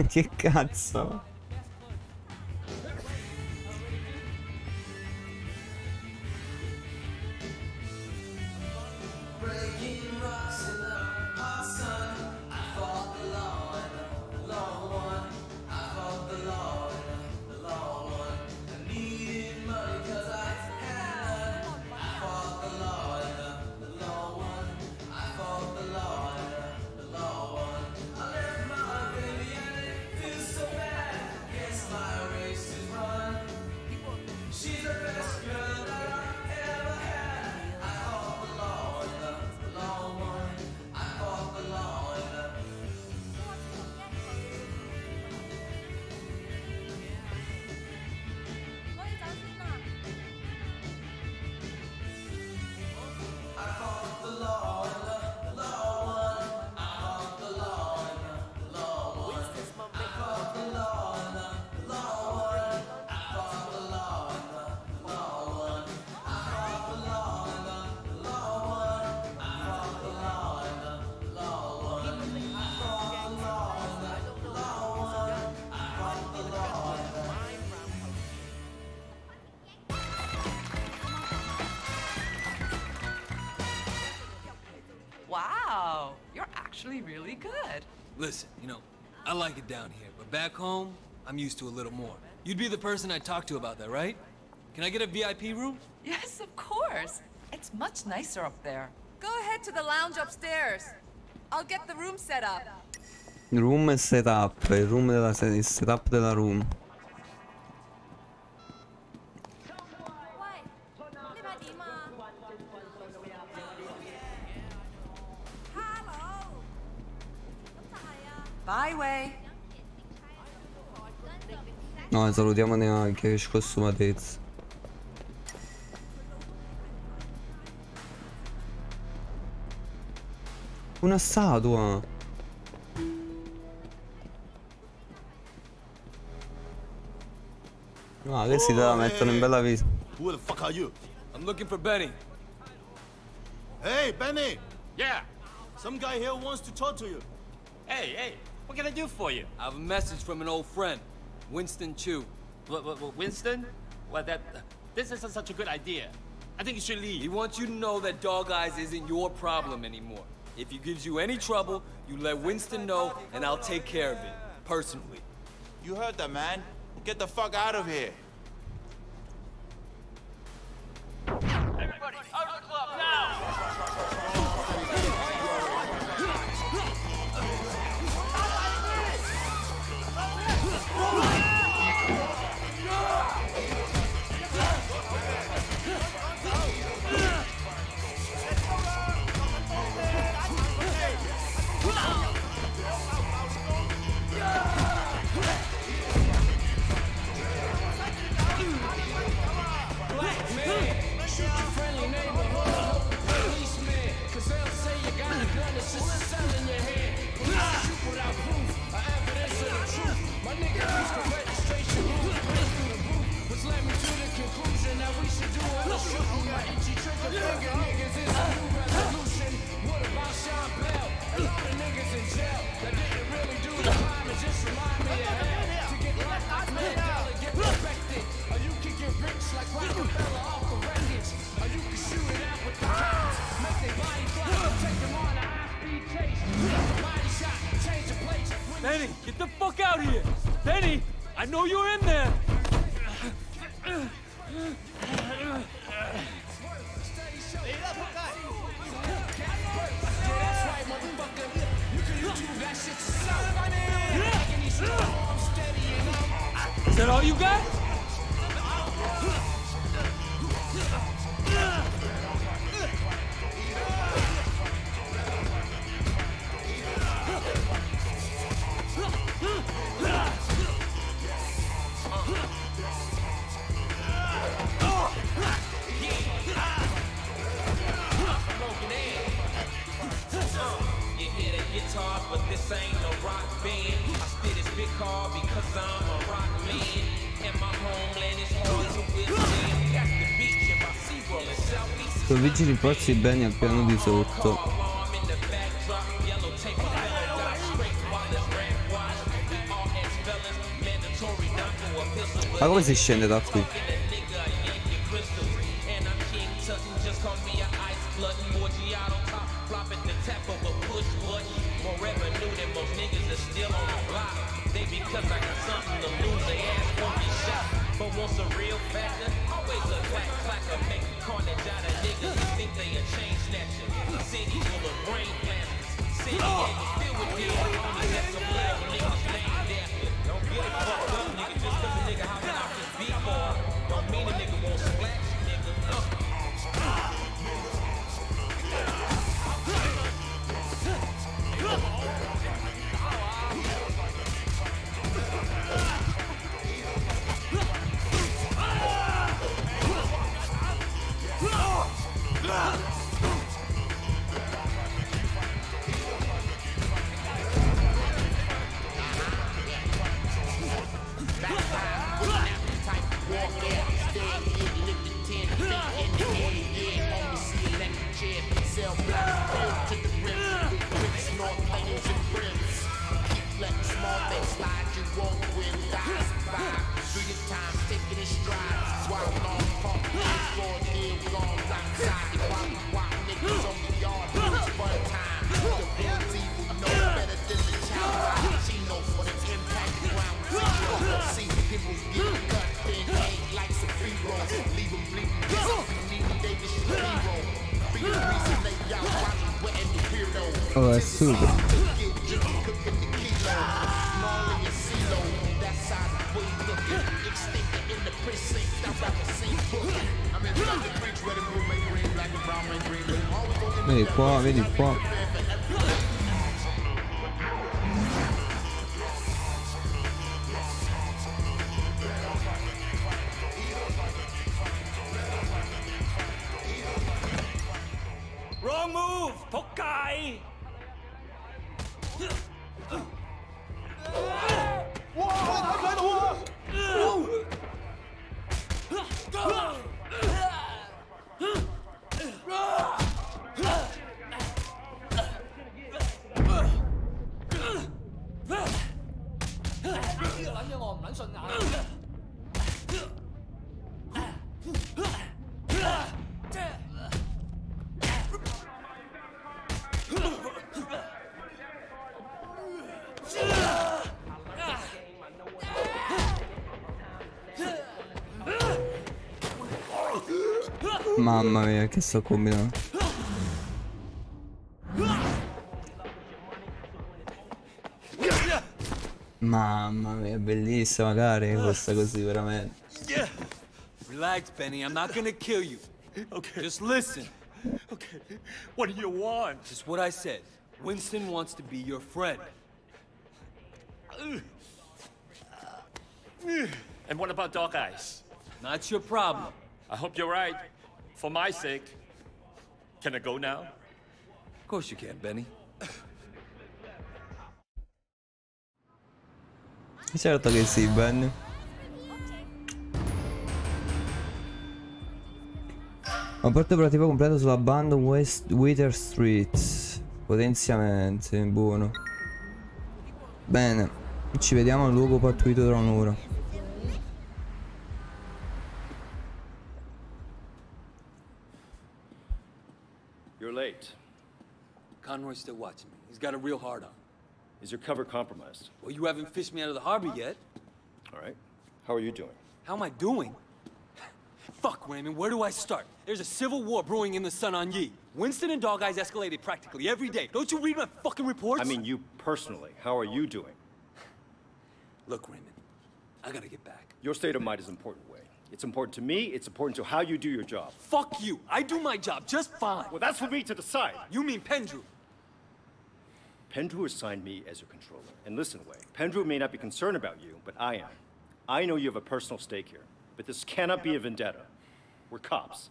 che cazzo? down here, but back home, I'm used to a little more. You'd be the person I'd talk to about that, right? Can I get a VIP room? Yes, of course. It's much nicer up there. Go ahead to the lounge upstairs. I'll get the room set up. Room is set up. Room della is set up della room. Bye, way. No, salutiamo neanche, che scostumatezza. Una statua. No, questi te la mettono in bella vita. Who the fuck are you? I'm looking for Benny. Hey, Benny! Yeah. Some guy here wants to talk to you. Hey, hey, what can I do for you? I have a message from an old friend, Winston Chu. What, what, what, Winston? Well, that this isn't such a good idea. I think you should leave. He wants you to know that Dog Eyes isn't your problem anymore. If he gives you any trouble, you let Winston know, and I'll take care of it, personally. You heard that, man. Get the fuck out of here. Everybody, out of the club now! I know you're in Parcheggi rinforzi bene al piano di sotto. Ma come si scende da qui? But a real factor, always a clack clacker, make City full of brain. City filled with Mamma mia, che sto combinando. Mamma mia, bellissima carica questa così, veramente. Relax, Benny. I'm not gonna kill you. Okay. Just listen. Okay, what do you want? Just what I said. Winston wants to be your friend. And what about Dog Eyes? Not your problem. I hope you're right. For my sake. Can I go now? Of course you can, Benny. Certo che sì, Ben. Rapporto operativo completo sulla band West Wither Street. Potenziamenti, buono. Bene, ci vediamo al luogo pattuito tra un'ora. Conroy's still watching me. He's got a real hard on. Is your cover compromised? Well, you haven't fished me out of the harbor yet. All right. How are you doing? How am I doing? <laughs> Fuck, Raymond, where do I start? There's a civil war brewing in the Sun on Yi. Winston and Dog Eyes escalated practically every day. Don't you read my fucking reports? I mean, you personally. How are you doing? <sighs> Look, Raymond, I gotta get back. Your state of mind is important, Way. It's important to me. It's important to how you do your job. Fuck you. I do my job just fine. Well, that's for me to decide. You mean Pendrew? Pendrew assigned me as your controller. And listen, Way. Pendrew may not be concerned about you, but I am. I know you have a personal stake here, but this cannot be a vendetta. We're cops.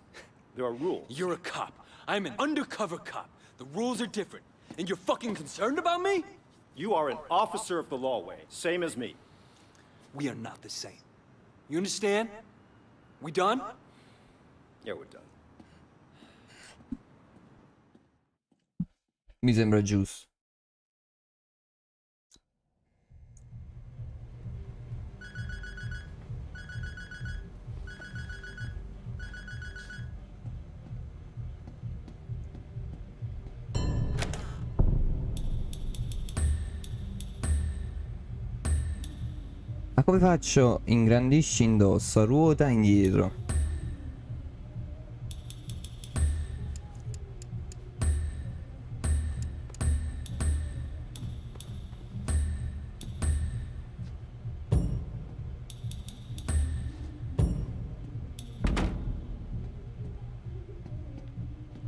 There are rules. You're a cop. I'm an undercover cop. The rules are different. And you're fucking concerned about me? You are an officer of the law, Way, same as me. We are not the same. You understand? We done? Yeah, we're done. Mi sembra giusto. Come faccio? Ingrandisci indosso, ruota indietro.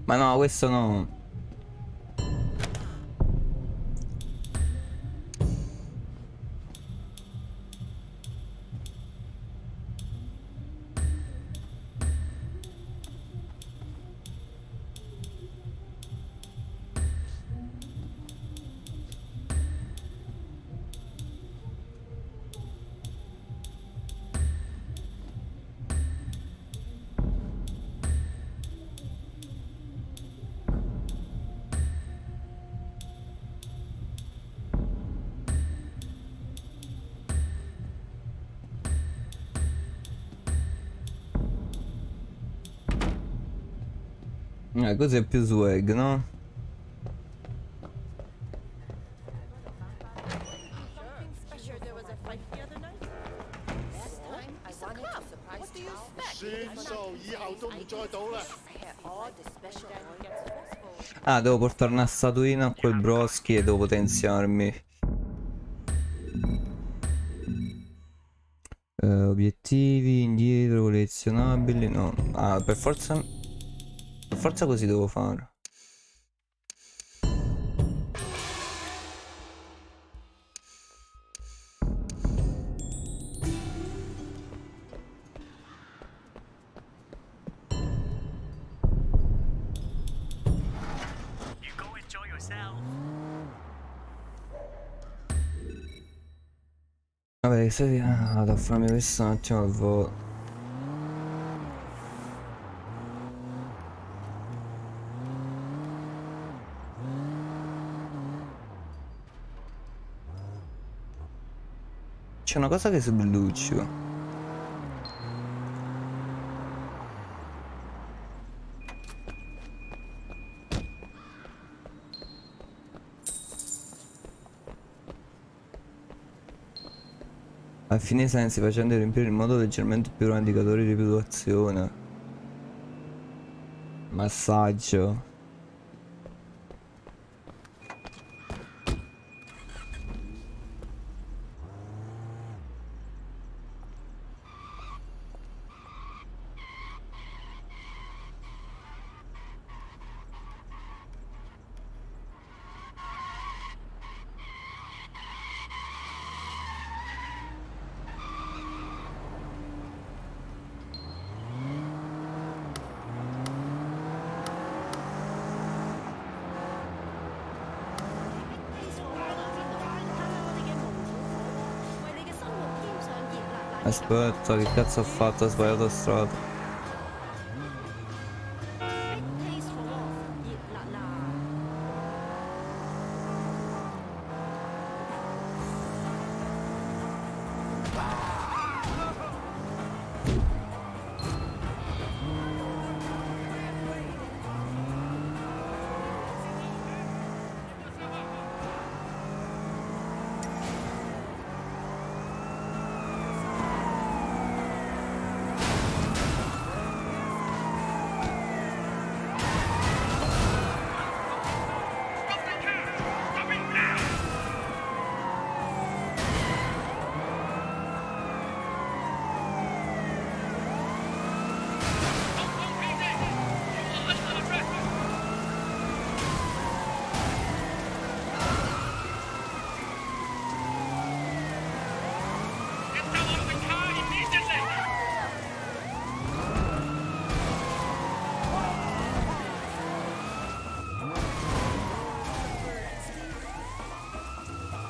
Ma no, questo no. Eh, così è più swag, no? Ah, devo portare una statuina a quel broschi e devo potenziarmi. Eh, obiettivi, indietro, collezionabili, no. Ah, per forza... Forza così devo fare. Vabbè, stai... Ah, vado a farmi attimo al volo. C'è una cosa che sbluccio. A fine sensi facendo riempire in modo leggermente più un indicatore di puntuazione. Massaggio. Aspetta, che cazzo ho fatto? Ho sbagliato strada.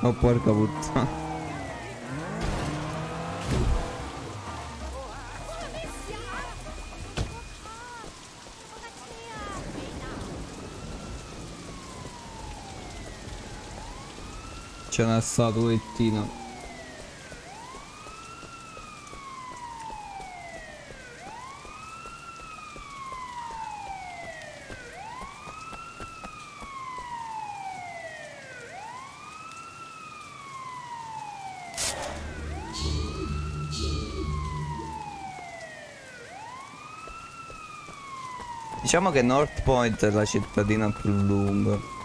Oh porca puttana. C'è una statuettina. Diciamo che North Point è la cittadina più lunga.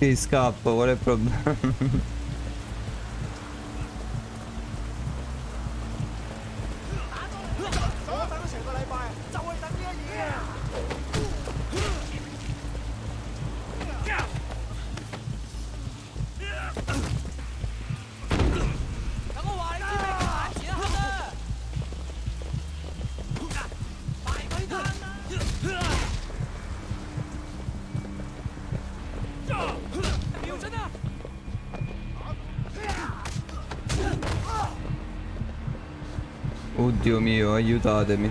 Sì, scappo, qual è il problema? Oddio mio, aiutatemi.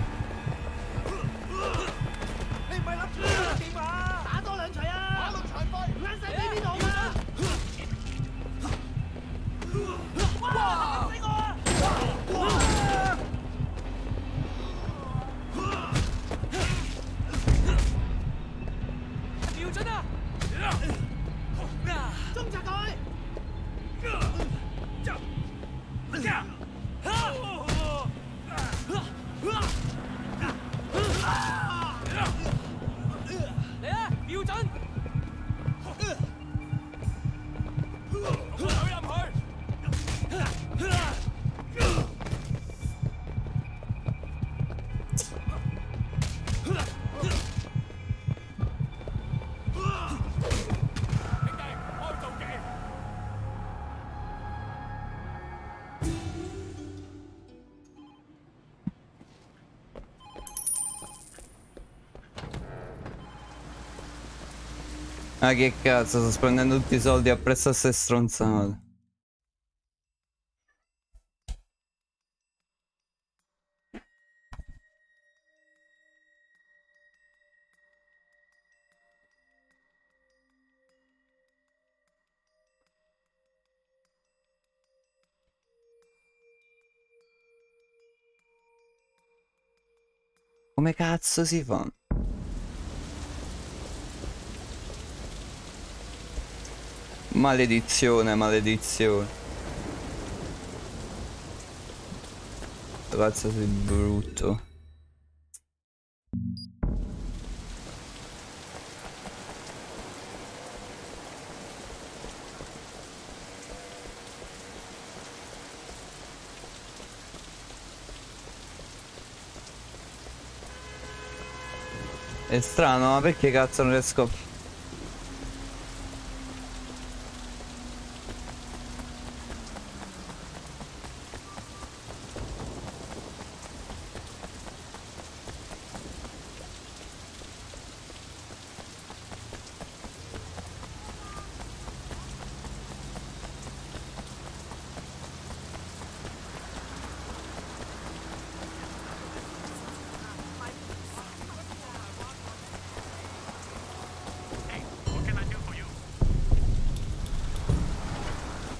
！Ah che cazzo, sto spendendo tutti i soldi appresso a ste stronzate. Come cazzo si fa? Maledizione, maledizione. Cazzo sei brutto. È strano, ma perché cazzo non riesco a... What can I do for you?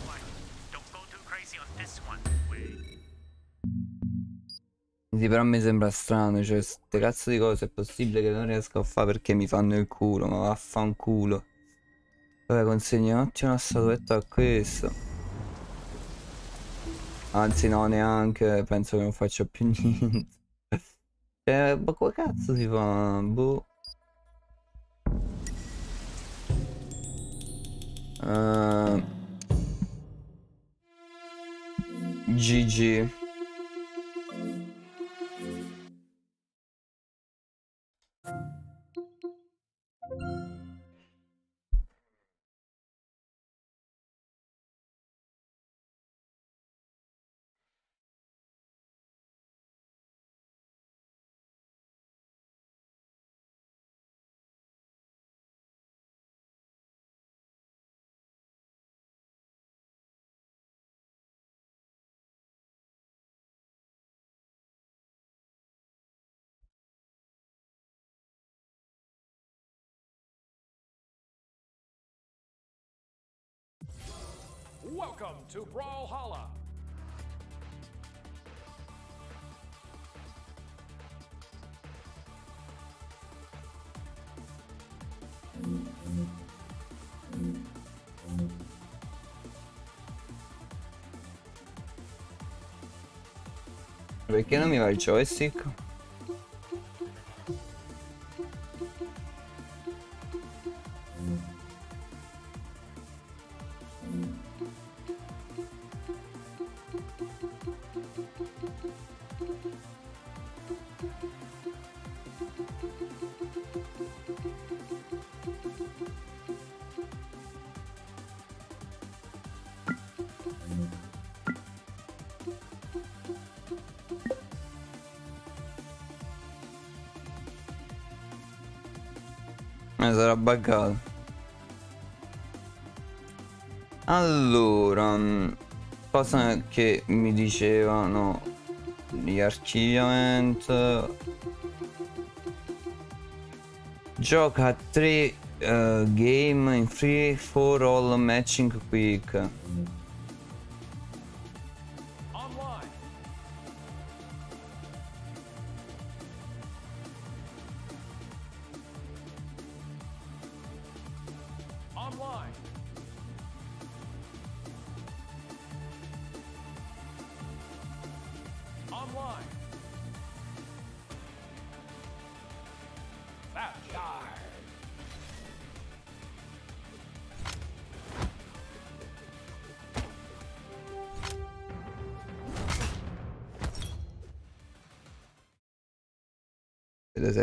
Why, don't go too crazy on this one. Wait. Sì, però mi sembra strano, cioè, queste cazzo di cose è possibile che non riesco a fare perché mi fanno il culo, ma vaffanculo. Vabbè, consegno un attimo una statuetta a questo. Anzi, no, neanche, penso che non faccia più <laughs> niente. Cioè, ma come cazzo si fa? Boh. Uh... GG. Welcome to Brawlhalla. Perché non mi va il joystick? Sarà buggato. Allora, mm, cosa che mi dicevano Gli archiviament. Gioca 3 uh, game in free for all matching quick.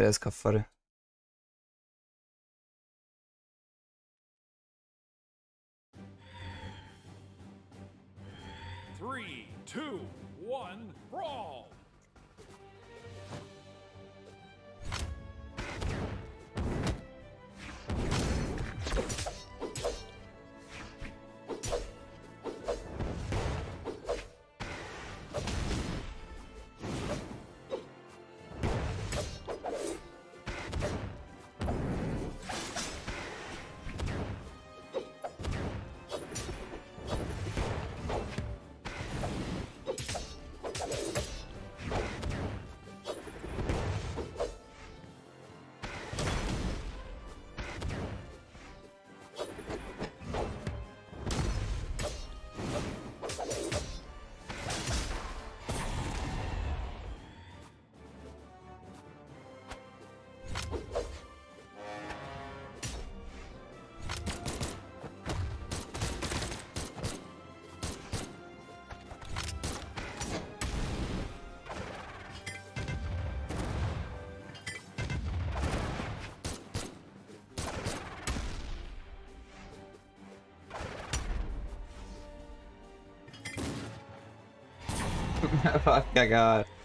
Vedo se Fa cagare. Ma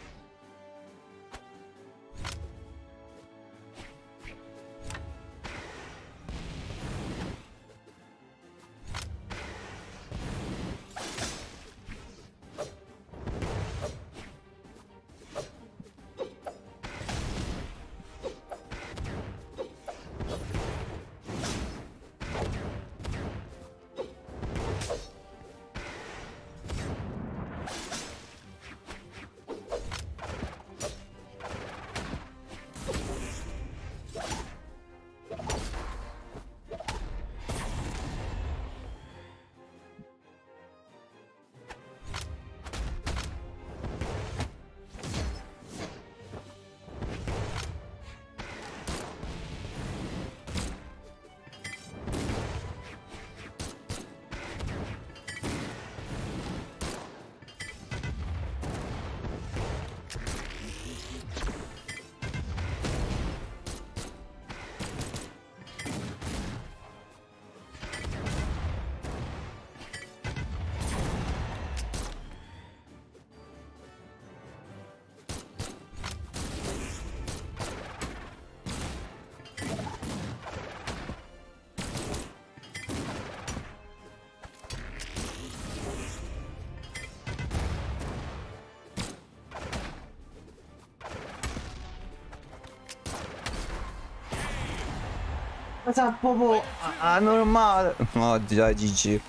sa proprio anormale. No, già GG.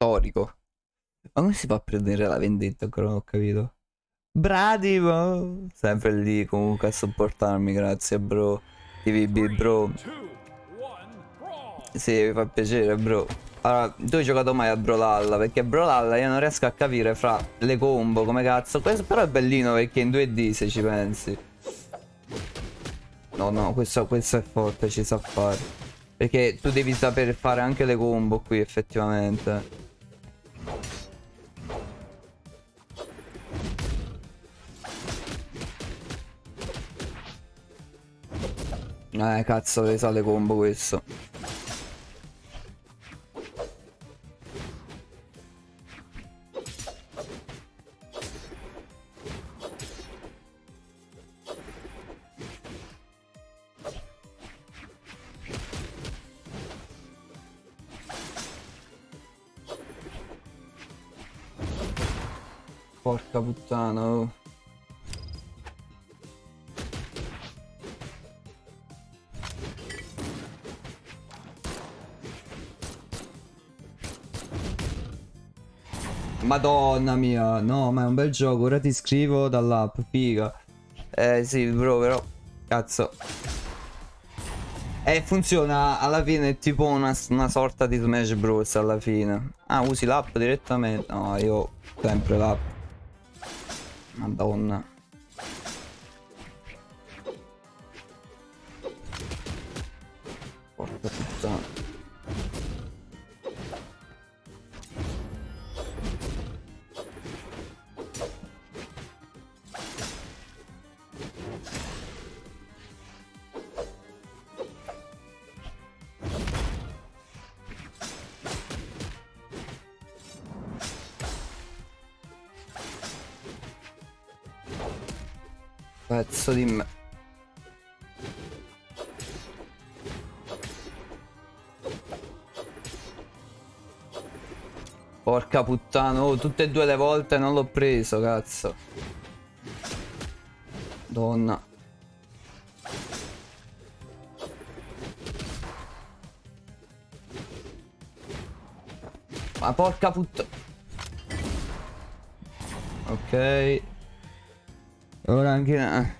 Storico. Ma come si fa a prendere la vendetta? Ancora non ho capito. Bradivo! Sempre lì comunque a supportarmi, grazie bro. TVB bro. Sì, mi fa piacere bro. Allora, tu hai giocato mai a Brawlhalla? Perché Brawlhalla io non riesco a capire fra le combo, come cazzo. Questo però è bellino perché in 2D se ci pensi. No, no, questo, questo è forte, ci sa fare. Perché tu devi saper fare anche le combo qui effettivamente. Cazzo, le sale combo questo. Madonna mia, no, ma è un bel gioco. Ora ti scrivo dall'app, figa. Eh sì, bro, però. Cazzo. E funziona alla fine è tipo una, una sorta di Smash Bros. alla fine. Ah, usi l'app direttamente? No, io sempre l'app. Madonna. Pezzo di me. Porca puttana, oh, tutte e due le volte non l'ho preso, cazzo. Donna. Ma porca puttana. Ok. Ora anche...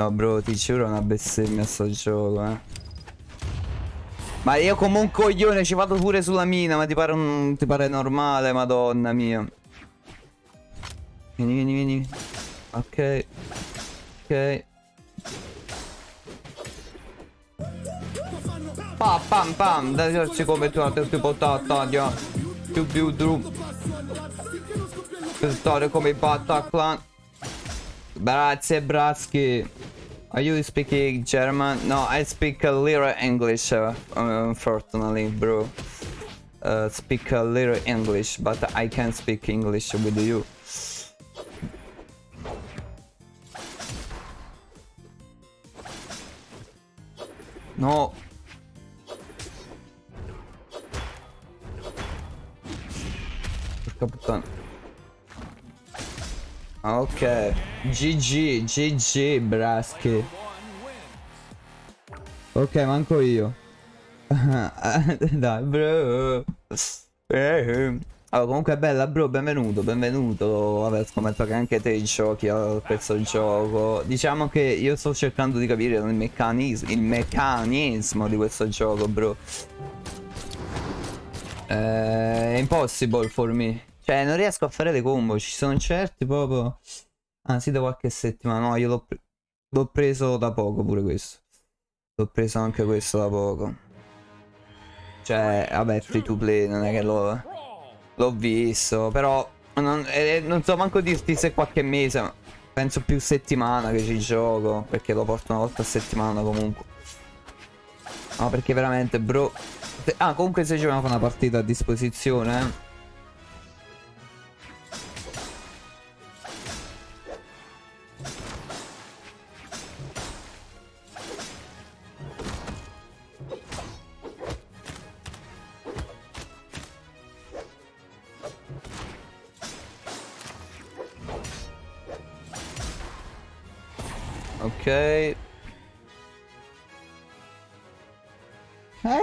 No bro, ti giuro una bestemmia sto gioco, eh. Ma io come un coglione ci vado pure sulla mina, ma ti pare, un... ti pare normale, madonna mia. Vieni, vieni, vieni. Ok. Ok. Pa, pam pam, dai, come tu, ti potata, più più drum. Storia come i Bataclan. Grazie Braschi. Are you speaking German? No, I speak a little English, uh, unfortunately, bro. Uh, speak a little English, but I can speak English with you. GG, GG, Braschi. Ok, manco io. <laughs> Dai, bro. Eh. Allora, comunque è bella, bro, benvenuto, benvenuto. Vabbè, scommetto che anche te giochi a questo gioco. Diciamo che io sto cercando di capire il meccanismo, il meccanismo di questo gioco, bro. Eh, è impossible for me. Cioè, non riesco a fare le combo, ci sono certi proprio... Sì, da qualche settimana. No, io l'ho pre preso da poco pure questo. L'ho preso anche questo da poco. Cioè, vabbè, free to play, non è che l'ho... L'ho visto, però... Non, eh, non, so manco dirti se qualche mese, penso più settimana che ci gioco. Perché lo porto una volta a settimana comunque. No, perché veramente, bro... Ah, comunque se c'è una partita a disposizione, eh. Ok. Eh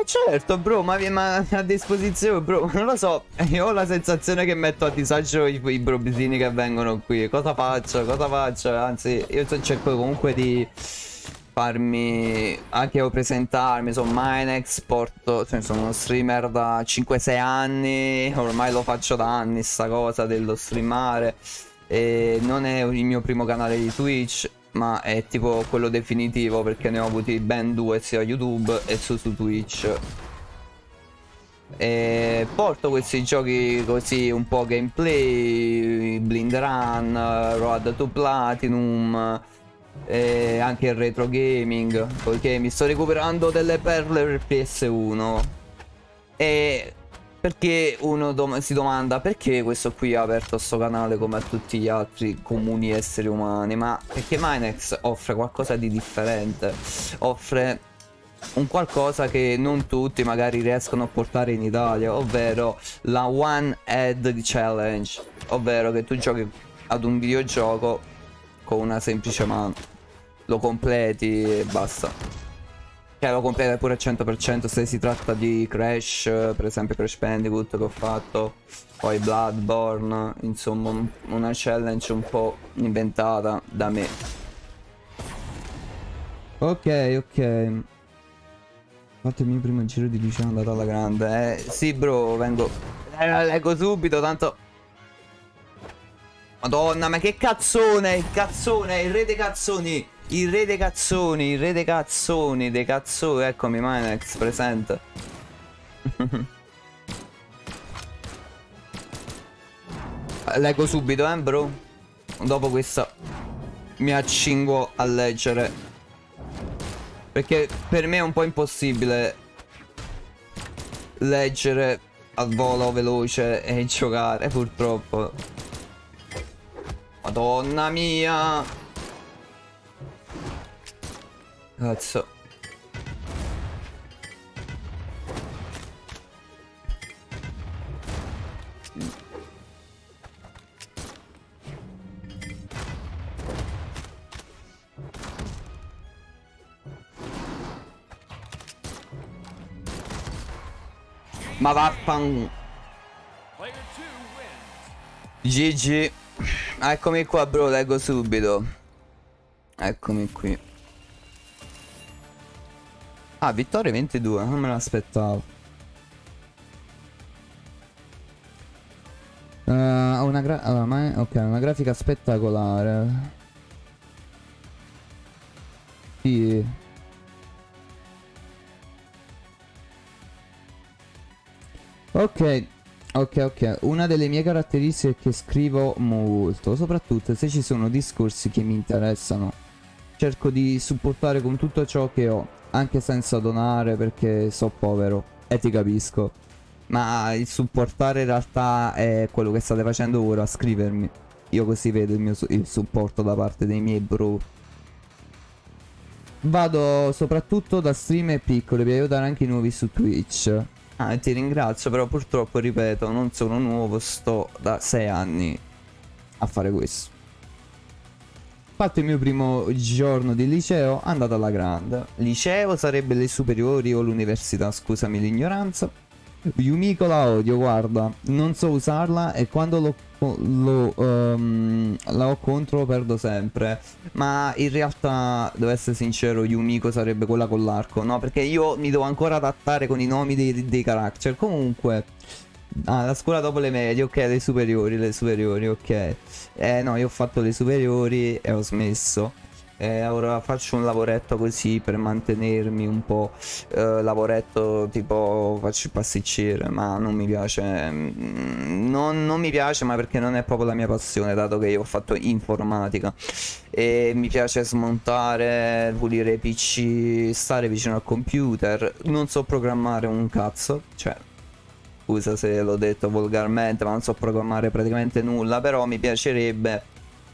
certo bro, ma, ma a disposizione bro, non lo so, io ho la sensazione che metto a disagio i, i brobisini che vengono qui, cosa faccio, cosa faccio, anzi io cerco comunque di farmi, anche io presentarmi, sono Minex, porto, cioè sono uno streamer da 5-6 anni, ormai lo faccio da anni sta cosa dello streamare e non è il mio primo canale di Twitch ma è tipo quello definitivo perché ne ho avuti ben due sia YouTube e su, su Twitch. E porto questi giochi così un po' gameplay, Blind Run, Road to Platinum e anche il retro gaming poiché mi sto recuperando delle perle per PS1 e perché uno dom si domanda perché questo qui ha aperto sto canale come a tutti gli altri comuni esseri umani, ma perché Minex offre qualcosa di differente, offre un qualcosa che non tutti magari riescono a portare in Italia, ovvero la One Head Challenge, ovvero che tu giochi ad un videogioco con una semplice mano, lo completi e basta. Cioè lo completa pure al 100% se si tratta di Crash, per esempio Crash Bandicoot che ho fatto, poi Bloodborne, insomma una challenge un po' inventata da me. Ok, ok. Fatto il mio primo giro di liceo andato alla grande. Eh, sì, bro, vengo. Eh, leggo subito, tanto. Madonna, ma che cazzone! Il cazzone, il re dei cazzoni! Il re dei cazzoni, il re dei cazzoni, dei cazzoni. Eccomi, Minex, presente. <laughs> leggo subito, eh, bro. Dopo questa mi accingo a leggere perché per me è un po' impossibile leggere al volo veloce e giocare, purtroppo. Madonna mia! Cazzo. Ma vaffan... GG. Eccomi qua bro, leggo subito. Eccomi qui. Ah, vittoria 22, non me l'aspettavo. Uh, una, gra allora, okay, una grafica spettacolare. Sì. Ok, ok, ok. Una delle mie caratteristiche è che scrivo molto, soprattutto se ci sono discorsi che mi interessano. Cerco di supportare con tutto ciò che ho, anche senza donare perché so povero e ti capisco. Ma il supportare in realtà è quello che state facendo ora, scrivermi. Io così vedo il mio il supporto da parte dei miei bro. Vado soprattutto da streamer piccoli per aiutare anche i nuovi su Twitch. Ah, ti ringrazio, però purtroppo, ripeto, non sono nuovo, sto da sei anni a fare questo. Fatto il mio primo giorno di liceo, andato alla grande. Liceo sarebbe le superiori o l'università, scusami l'ignoranza. Yumiko la odio, guarda, non so usarla e quando lo, lo, um, la ho contro perdo sempre. Ma in realtà, devo essere sincero, Yumiko sarebbe quella con l'arco, no? Perché io mi devo ancora adattare con i nomi dei, dei character. Comunque, Ah, la scuola dopo le medie, ok, le superiori, le superiori, ok. Eh no, io ho fatto le superiori e ho smesso. E ora faccio un lavoretto così per mantenermi un po'. Eh, lavoretto tipo faccio il pasticcere, ma non mi piace. Mm, non, non, mi piace, ma perché non è proprio la mia passione, dato che io ho fatto informatica. E mi piace smontare, pulire PC, stare vicino al computer. Non so programmare un cazzo, cioè scusa se l'ho detto volgarmente, ma non so programmare praticamente nulla, però mi piacerebbe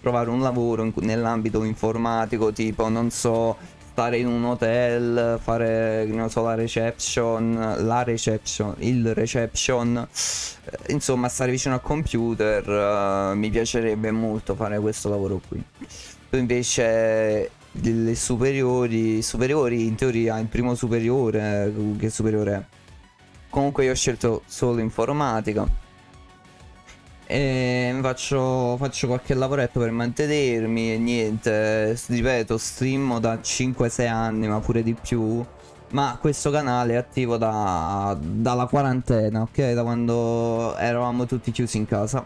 trovare un lavoro nell'ambito informatico, tipo, non so, stare in un hotel, fare, non so, la reception, la reception, il reception, eh, insomma, stare vicino al computer, uh, mi piacerebbe molto fare questo lavoro qui. Tu invece delle superiori, superiori in teoria, il primo superiore, che superiore è? Comunque io ho scelto solo informatica e faccio, faccio qualche lavoretto per mantenermi e niente, ripeto, streamo da 5-6 anni, ma pure di più. Ma questo canale è attivo da, dalla quarantena, ok? Da quando eravamo tutti chiusi in casa.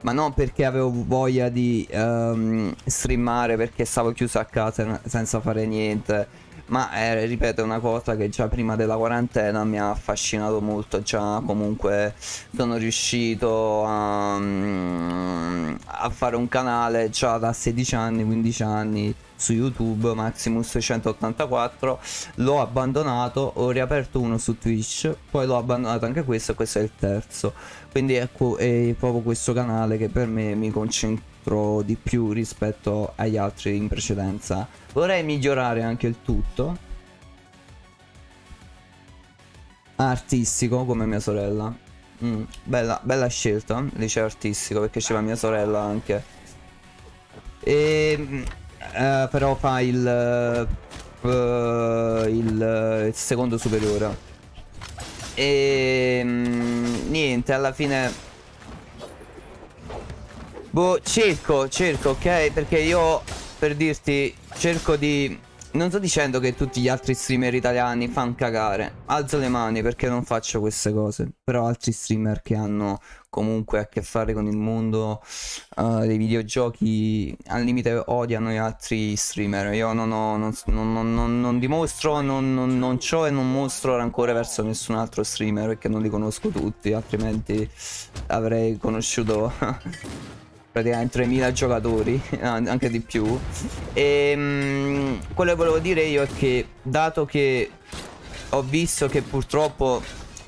Ma non perché avevo voglia di um, streamare, perché stavo chiuso a casa senza fare niente ma eh, ripeto è una cosa che già prima della quarantena mi ha affascinato molto già comunque sono riuscito a, um, a fare un canale già da 16 anni 15 anni su YouTube Maximus 184 l'ho abbandonato ho riaperto uno su Twitch poi l'ho abbandonato anche questo e questo è il terzo. Quindi ecco è proprio questo canale che per me mi concentro di più rispetto agli altri in precedenza vorrei migliorare anche il tutto artistico come mia sorella. Mm, bella, bella scelta, liceo artistico perché c'era mia sorella anche. E, mm, eh, però fa il, eh, il, il secondo superiore. E mm, niente, alla fine Boh, cerco, cerco, ok? Perché io, per dirti, cerco di... Non sto dicendo che tutti gli altri streamer italiani fanno cagare. Alzo le mani perché non faccio queste cose. Però altri streamer che hanno comunque a che fare con il mondo uh, dei videogiochi al limite odiano gli altri streamer. Io non, ho, non, non, non, dimostro, non, non ho e non mostro rancore verso nessun altro streamer perché non li conosco tutti, altrimenti avrei conosciuto <laughs> praticamente 3000 giocatori, <laughs> anche di più. E um, quello che volevo dire io è che, dato che ho visto che purtroppo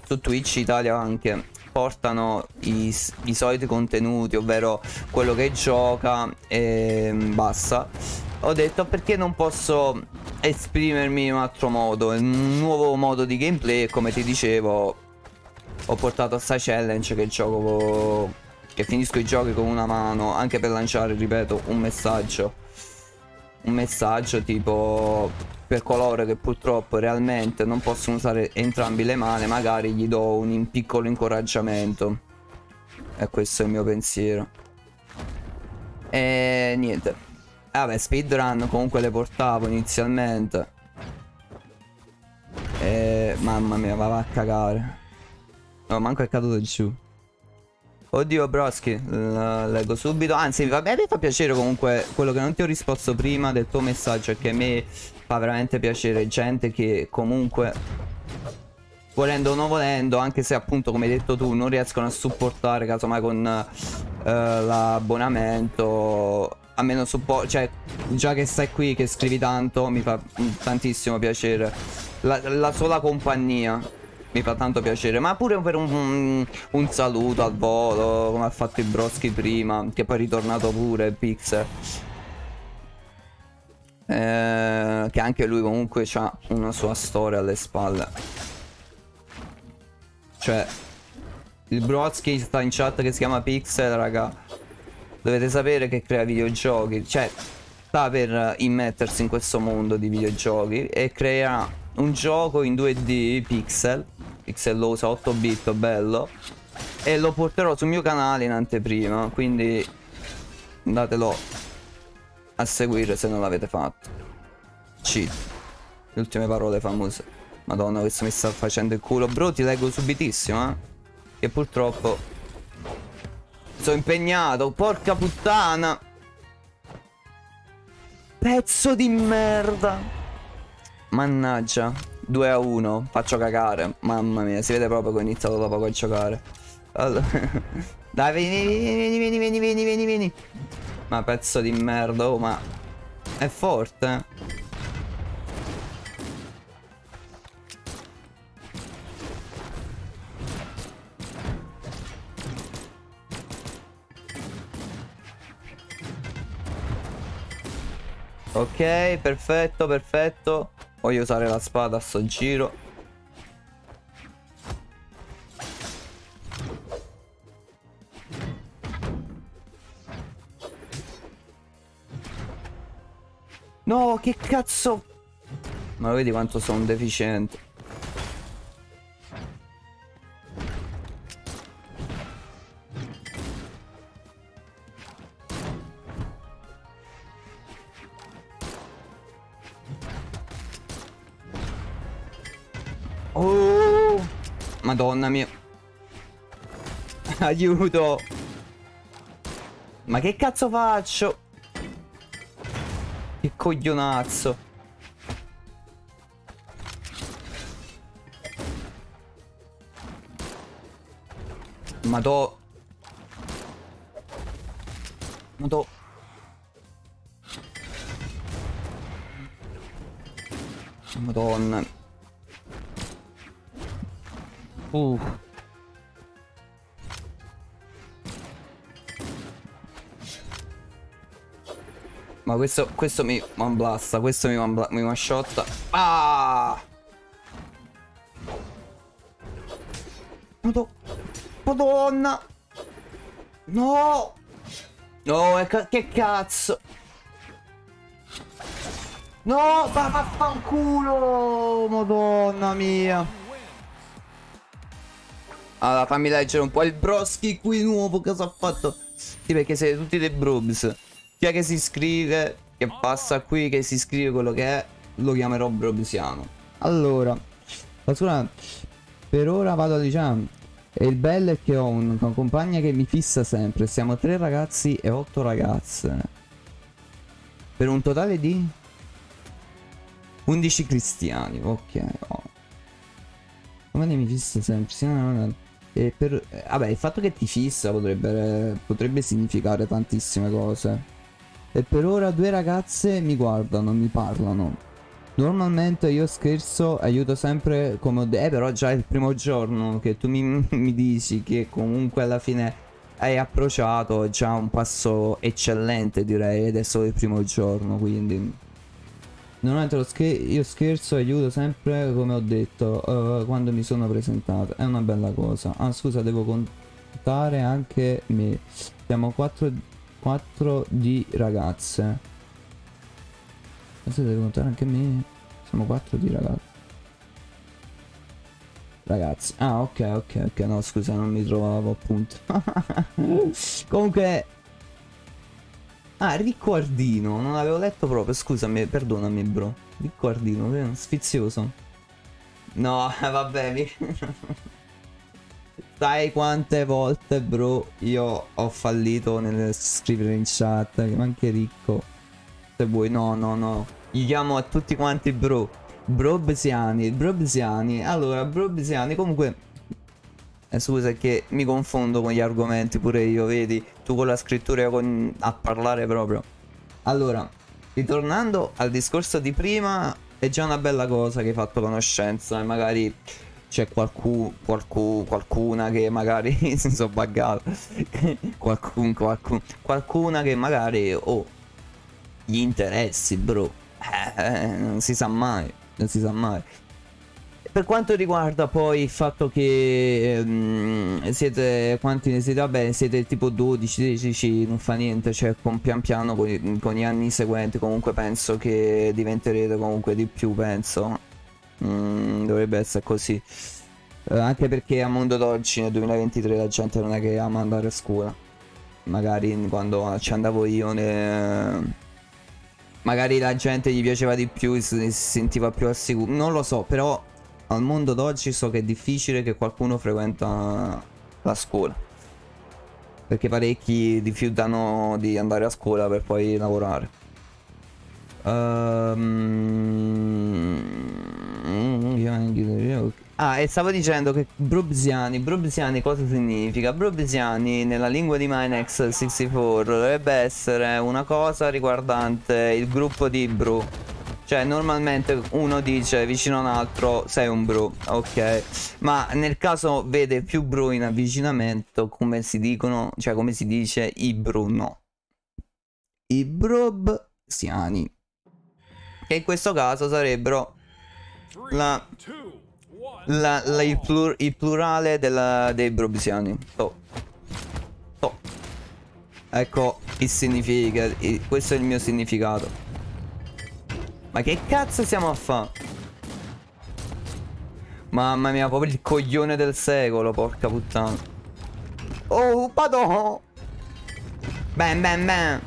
su Twitch Italia anche portano i, i soliti contenuti, ovvero quello che gioca e basta, ho detto perché non posso esprimermi in un altro modo, in un nuovo modo di gameplay e come ti dicevo ho portato sta challenge che gioco che finisco i giochi con una mano anche per lanciare, ripeto, un messaggio. Un messaggio tipo per coloro che purtroppo realmente non possono usare entrambi le mani, magari gli do un piccolo incoraggiamento. E questo è il mio pensiero. E niente. Vabbè, speedrun comunque le portavo inizialmente. E mamma mia, va a cagare. No, manco è caduto giù. Oddio Broski, leggo subito. Anzi a me fa piacere comunque Quello che non ti ho risposto prima del tuo messaggio che a me fa veramente piacere Gente che comunque Volendo o non volendo Anche se appunto come hai detto tu Non riescono a supportare Casomai con uh, L'abbonamento Almeno supporto Cioè già che stai qui Che scrivi tanto Mi fa tantissimo piacere. La, la sola compagnia mi fa tanto piacere Ma pure per un, un, un saluto al volo Come ha fatto il Broski prima Che poi è ritornato pure Pixel eh, Che anche lui comunque ha una sua storia alle spalle. Cioè Il Broski sta in chat che si chiama Pixel raga. Dovete sapere che crea videogiochi. Cioè sta per immettersi in questo mondo di videogiochi E crea un gioco in 2D pixel pixelloso 8 bit bello. E lo porterò sul mio canale in anteprima quindi andatelo a seguire se non l'avete fatto. Cheat. Le ultime parole famose. Madonna questo mi sta facendo il culo. Bro ti leggo subitissimo eh. Che purtroppo sono impegnato porca puttana. Pezzo di merda. Mannaggia 2 a 1 Faccio cagare Mamma mia Si vede proprio che ho iniziato da poco a giocare allora. <laughs> Dai vieni vieni vieni vieni vieni vieni vieni Ma pezzo di merda oh ma È forte Ok, perfetto, perfetto. Voglio usare la spada a sto giro. No, che cazzo... Ma vedi quanto sono deficiente. Madonna mia. <laughs> Aiuto. Ma che cazzo faccio? Che coglionazzo. Madò. Madò. Madonna. Uh. Ma questo, questo mi blasta, questo mi, mi one. Ah! Madonna. Madonna. No. No, che cazzo. No, va vaffanculo. Madonna mia. Allora, fammi leggere un po' il broschi qui nuovo. Cosa ha fatto? Sì, perché siete tutti dei brobs. Chi è che si iscrive, che passa qui, che si iscrive quello che è, lo chiamerò brobsiano. Allora, per ora vado diciamo. E il bello è che ho una compagna che mi fissa sempre. Siamo tre ragazzi e otto ragazze. Per un totale di 11 cristiani. Ok. Oh. Compagna mi fissa sempre. No, no. E per, vabbè, il fatto che ti fissa potrebbe, potrebbe significare tantissime cose. E per ora due ragazze mi guardano, mi parlano. Normalmente io scherzo, aiuto sempre come ho detto, eh, però già il primo giorno che tu mi, <laughs> mi dici che comunque alla fine hai approcciato, già un passo eccellente direi, ed è solo il primo giorno, quindi... Normalmente lo scher io scherzo e aiuto sempre come ho detto uh, quando mi sono presentato, è una bella cosa. Ah scusa, devo contare anche me. Siamo 4, 4 di ragazze. Adesso devo contare anche me. Siamo quattro di ragazzi. Ragazzi. Ah, ok, ok, ok. No, scusa, non mi trovavo appunto. <laughs> Comunque... Ah, Riccordino. Non avevo letto proprio. Scusami, perdonami, bro. Riccordino, vero? Sfizioso. No, <laughs> vabbè, mi... <laughs> Sai quante volte, bro, io ho fallito nel scrivere in chat, ma anche ricco. Se vuoi, no, no, no. Gli chiamo a tutti quanti bro. Bro Besiani. Bro Besiani. Allora, bro Besiani. Comunque. Eh, scusa che mi confondo con gli argomenti pure io, vedi? Tu con la scrittura e con... a parlare proprio. Allora, ritornando al discorso di prima, è già una bella cosa che hai fatto conoscenza e magari c'è qualcuno, qualcuno, qualcuna che magari <laughs> si sono buggato. qualcun, qualcun, qualcuna che magari oh, gli interessi, bro. Eh, non si sa mai, non si sa mai. Per quanto riguarda poi il fatto che um, siete quanti ne siete? Vabbè, siete tipo 12, 13, non fa niente, cioè con pian piano con, con gli anni seguenti comunque penso che diventerete comunque di più, penso. Mm, dovrebbe essere così. Uh, anche perché a mondo d'oggi nel 2023 la gente non è che ama andare a scuola. Magari quando ci andavo io ne magari la gente gli piaceva di più, si sentiva più al sicuro. Non lo so, però al mondo d'oggi so che è difficile che qualcuno frequenta la scuola. Perché parecchi rifiutano di andare a scuola per poi lavorare. Um, Ah, e stavo dicendo che Brubsiani, Brubsiani cosa significa? Brubsiani nella lingua di Minex 64 dovrebbe essere una cosa riguardante il gruppo di Bru. Cioè normalmente uno dice vicino a un altro sei un Bru, ok? Ma nel caso vede più Bru in avvicinamento come si dicono, cioè come si dice i Bru no. I Brubsiani. Che in questo caso sarebbero la la, la, il, plur, il, plurale della, dei brobisiani. Oh. Oh. Ecco il significato. Questo è il mio significato. Ma che cazzo stiamo a fare? Mamma mia, proprio il coglione del secolo, porca puttana. Oh, padò! Bam, bam, bam.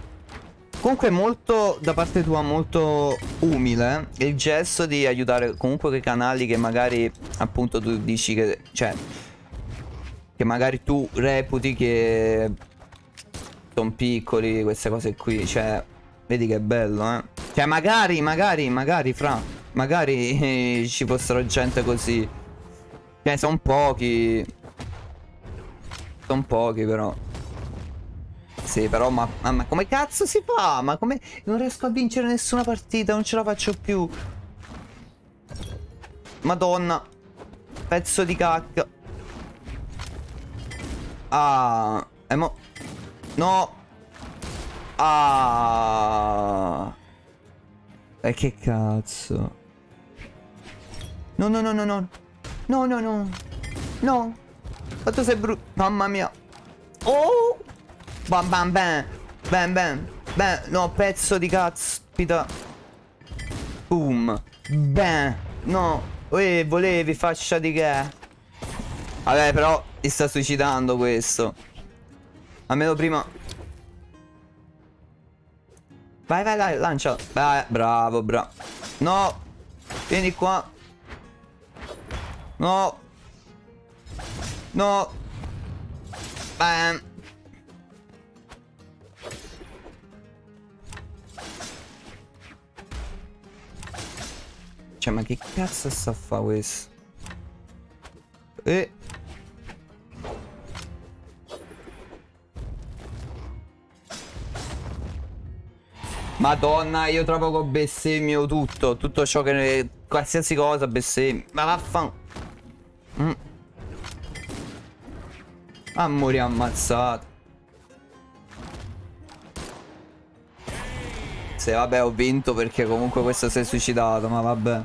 Comunque molto, da parte tua, molto umile il gesto di aiutare comunque quei canali che magari appunto tu dici che, cioè, che magari tu reputi che sono piccoli, queste cose qui, cioè, vedi che bello, eh. Cioè, magari, magari, magari, fra, magari eh, ci fossero gente così. Cioè, sono pochi. Sono pochi però. Sì, però ma, ma, ma, come cazzo si fa? Ma come... Non riesco a vincere nessuna partita, non ce la faccio più. Madonna. Pezzo di cacca. Ah. E mo... No. Ah. E che cazzo. No, no, no, no, no. No, no, no. No. Quanto sei brutto. Mamma mia. Oh! Bam bam bam. Bam bam. Bam. No, pezzo di caspita. Boom. Bam. No. Uè, volevi fascia di che? Vabbè, però ti sta suicidando questo. Almeno prima. Vai, vai, vai, lancia. Vai, bravo, bravo. No. Vieni qua. No. No. Bam. Cioè, ma che cazzo sta a fa questo? E... Madonna, io trovo che bestemmio tutto. Tutto ciò che... Qualsiasi cosa bestemmio. Ma vaffan... Mm. Amore ammazzato. Se vabbè ho vinto perché comunque questo si è suicidato, ma vabbè.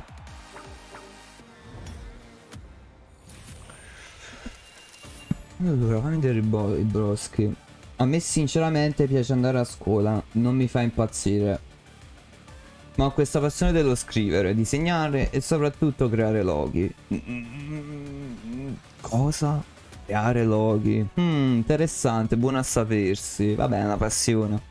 Allora, fammi vedere i, bo i broschi. A me sinceramente piace andare a scuola, non mi fa impazzire. Ma ho questa passione dello scrivere, disegnare e soprattutto creare loghi. Cosa? Creare loghi. Hmm, interessante, buono a sapersi. Vabbè, è una passione.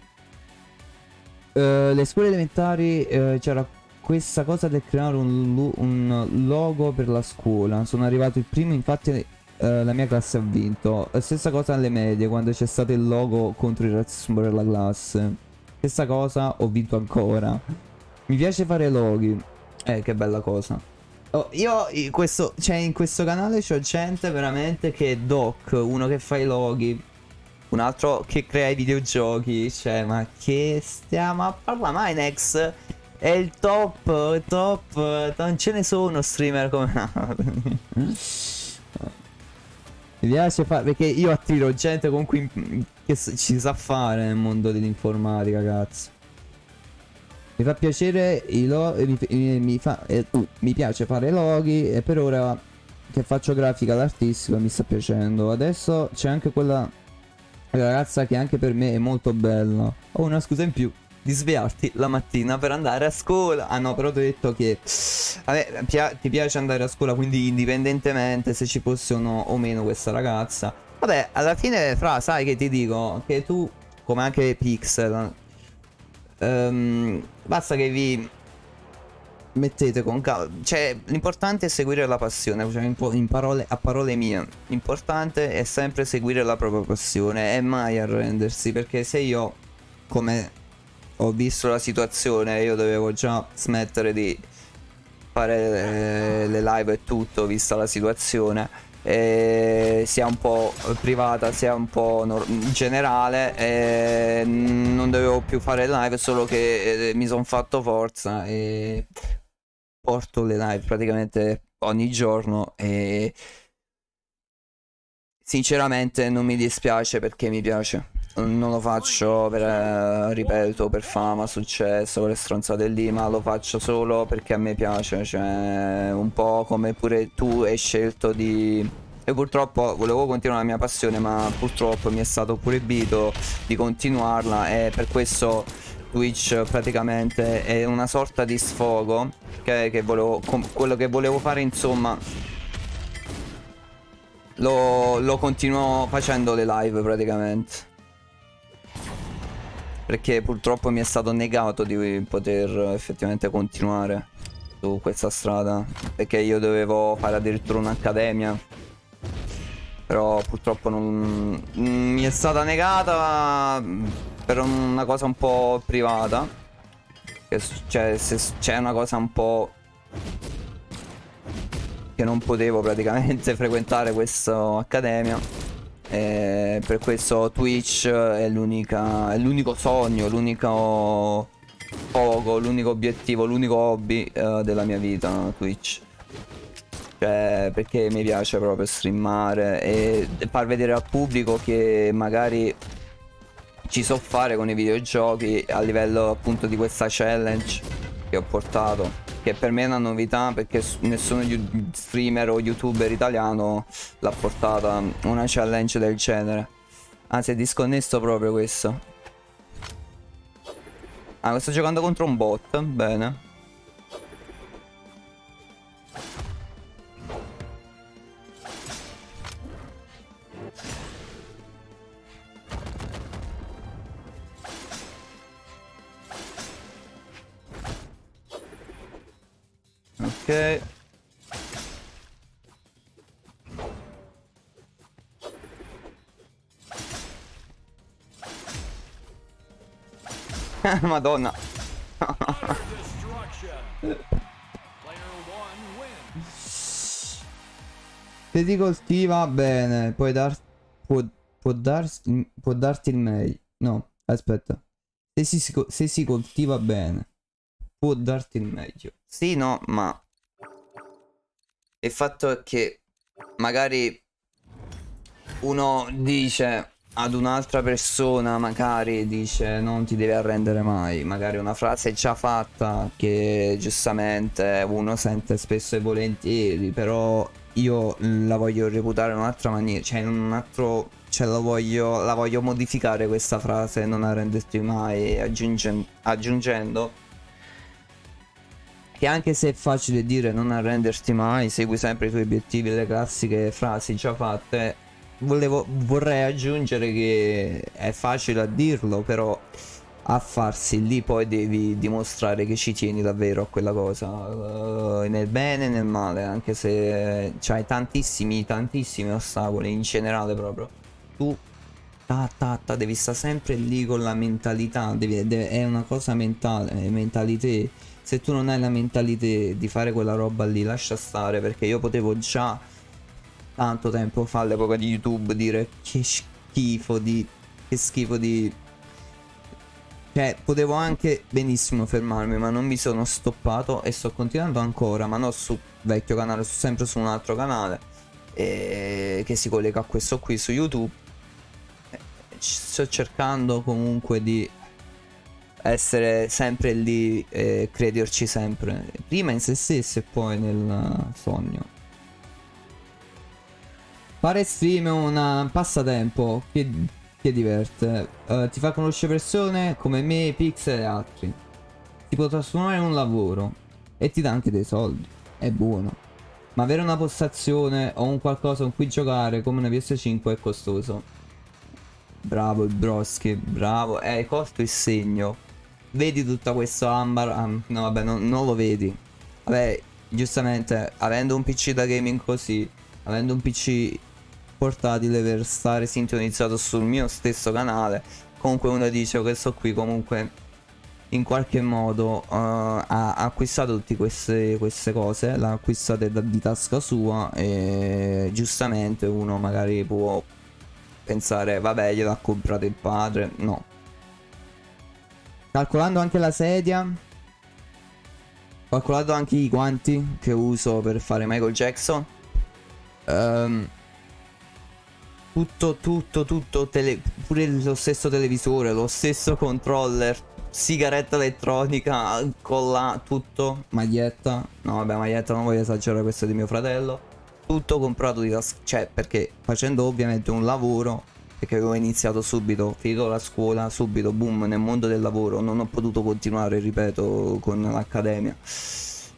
Uh, le scuole elementari uh, c'era questa cosa del creare un, un, logo per la scuola. Sono arrivato il primo, infatti uh, la mia classe ha vinto. Stessa cosa alle medie, quando c'è stato il logo contro il razzismo per la classe. Stessa cosa, ho vinto ancora. Mi piace fare loghi. Eh, che bella cosa. Oh, io questo, cioè in questo canale c'ho gente veramente che è doc, uno che fa i loghi, un altro che crea i videogiochi. Cioè, ma che stiamo a parlare? Minex è il top, top. Non ce ne sono streamer come <laughs> Mi piace fare perché io attiro gente con cui che ci sa fare nel mondo dell'informatica, cazzo. Mi fa piacere i loghi. Mi, mi, fa, eh, uh, mi piace fare loghi. E per ora che faccio grafica all'artistico mi sta piacendo. Adesso c'è anche quella ragazza che anche per me è molto bella. Ho una scusa in più di svegliarti la mattina per andare a scuola. Ah no, però ti ho detto che vabbè, pia ti piace andare a scuola, quindi indipendentemente se ci fosse o meno questa ragazza. Vabbè, alla fine, fra, sai che ti dico? Che tu, come anche Pixel, um, basta che vi mettete con calma. Cioè, l'importante è seguire la passione. Cioè, in parole, a parole mie, l'importante è sempre seguire la propria passione e mai arrendersi. Perché se io, come ho visto la situazione, io dovevo già smettere di fare eh, le live e tutto, vista la situazione. Eh, sia un po' privata sia un po' generale eh, non dovevo più fare live solo che eh, mi sono fatto forza e porto le live praticamente ogni giorno e sinceramente non mi dispiace perché mi piace. Non lo faccio per, eh, ripeto, per fama, successo, quelle stronzate lì, ma lo faccio solo perché a me piace, cioè un po' come pure tu hai scelto di... E purtroppo volevo continuare la mia passione, ma purtroppo mi è stato proibito di continuarla e per questo Twitch praticamente è una sorta di sfogo che, che volevo, quello che volevo fare insomma lo, lo continuo facendo le live praticamente perché purtroppo mi è stato negato di poter effettivamente continuare su questa strada perché io dovevo fare addirittura un'accademia però purtroppo non mi è stata negata per una cosa un po' privata. Cioè, se c'è una cosa un po' che non potevo praticamente <laughs> frequentare questa accademia. E per questo Twitch è l'unico sogno, l'unico poco, l'unico obiettivo, l'unico hobby uh, della mia vita, Twitch. Cioè, perché mi piace proprio streamare e far vedere al pubblico che magari ci so fare con i videogiochi a livello appunto di questa challenge che ho portato che per me è una novità perché nessuno streamer o youtuber italiano l'ha portata una challenge del genere. Anzi, è disconnesso proprio questo. Ah, sto giocando contro un bot, bene. Ok. <laughs> Madonna. <laughs> Se ti coltiva bene, puoi dar... Può, può, darsi- può darti il meglio. No, aspetta. Se si, se si coltiva bene, può darti il meglio. Sì, no, ma... Il fatto è che magari uno dice ad un'altra persona, magari dice non ti devi arrendere mai, magari una frase già fatta che giustamente uno sente spesso e volentieri, però io la voglio reputare in un'altra maniera, cioè in un altro, cioè la voglio, la voglio modificare questa frase, non arrenderti mai, aggiungen- aggiungendo che anche se è facile dire non arrenderti mai, segui sempre i tuoi obiettivi, le classiche frasi già fatte, volevo, vorrei aggiungere che è facile a dirlo, però a farsi lì poi devi dimostrare che ci tieni davvero a quella cosa, eh, nel bene e nel male, anche se c'hai tantissimi, tantissimi ostacoli in generale proprio. Tu ta, ta, ta, devi stare sempre lì con la mentalità, devi- deve- è una cosa mentale, mentalità. Se tu non hai la mentalità di fare quella roba lì, lascia stare, perché io potevo già tanto tempo fa all'epoca di YouTube dire che schifo di... che schifo di... Cioè, potevo anche benissimo fermarmi, ma non mi sono stoppato e sto continuando ancora, ma non sul vecchio canale, su- sempre su un altro canale eh, che si collega a questo qui su YouTube. Eh, Sto cercando comunque di essere sempre lì e crederci sempre, prima in se stesso e poi nel sogno. Fare stream è un passatempo che, che diverte, Eh, ti fa conoscere persone come me, Pixel e altri. Ti può trasformare in un lavoro e ti dà anche dei soldi, è buono. Ma avere una postazione o un qualcosa con cui giocare come una PS5 è costoso. Bravo il Broski, bravo, è costo e segno. Vedi tutta questa ambar... am- no vabbè, non, non lo vedi. Vabbè, giustamente, avendo un PC da gaming così, avendo un PC portatile per stare sintonizzato sul mio stesso canale, comunque uno dice "Oh, questo qui comunque in qualche modo eh, ha acquistato tutte queste, queste cose, l'ha acquistate da, di tasca sua e giustamente uno magari può pensare vabbè gliel'ha comprato il padre, no. Calcolando anche la sedia, calcolato anche i guanti che uso per fare Michael Jackson. Ehm, tutto, tutto, tutto, tele- pure lo stesso televisore, lo stesso controller, sigaretta elettronica, colla, tutto, maglietta. No, vabbè, maglietta non voglio esagerare, questo di mio fratello. Tutto comprato di tas- cioè, perché facendo ovviamente un lavoro, perché avevo iniziato subito, finito la scuola, subito, boom, nel mondo del lavoro, non ho potuto continuare, ripeto, con l'accademia.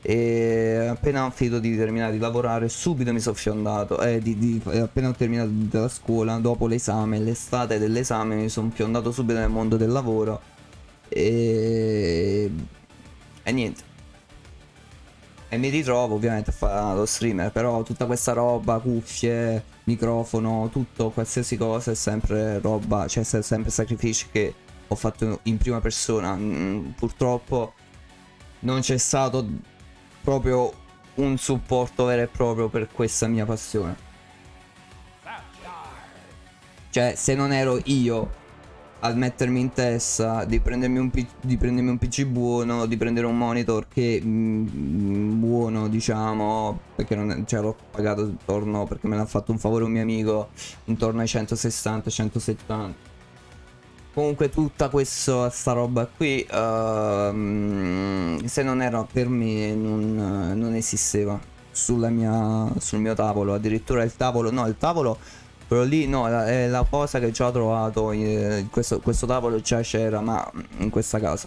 E appena ho finito di terminare di lavorare, subito mi sono fiondato. Eh, di- di- appena ho terminato la scuola, dopo l'esame, l'estate dell'esame, mi sono fiondato subito nel mondo del lavoro. E, e niente. E mi ritrovo ovviamente a fare lo streamer, però tutta questa roba, cuffie, microfono, tutto, qualsiasi cosa è sempre roba, cioè sempre sacrifici che ho fatto in prima persona. Mm, purtroppo non c'è stato proprio un supporto vero e proprio per questa mia passione. Cioè, se non ero io a mettermi in testa di prendermi un, di prendermi un PC buono, di prendere un monitor che mm, buono, diciamo, perché non cioè, l'ho pagato intorno perché me l'ha fatto un favore un mio amico intorno ai 160-170. comunque tutta questa sta roba qui, uh, se non era per me non, non esisteva sulla mia, sul mio tavolo. Addirittura il tavolo, no, il tavolo, quello lì, no, è la cosa che già ho trovato. In questo, questo tavolo già c'era, ma in questa casa.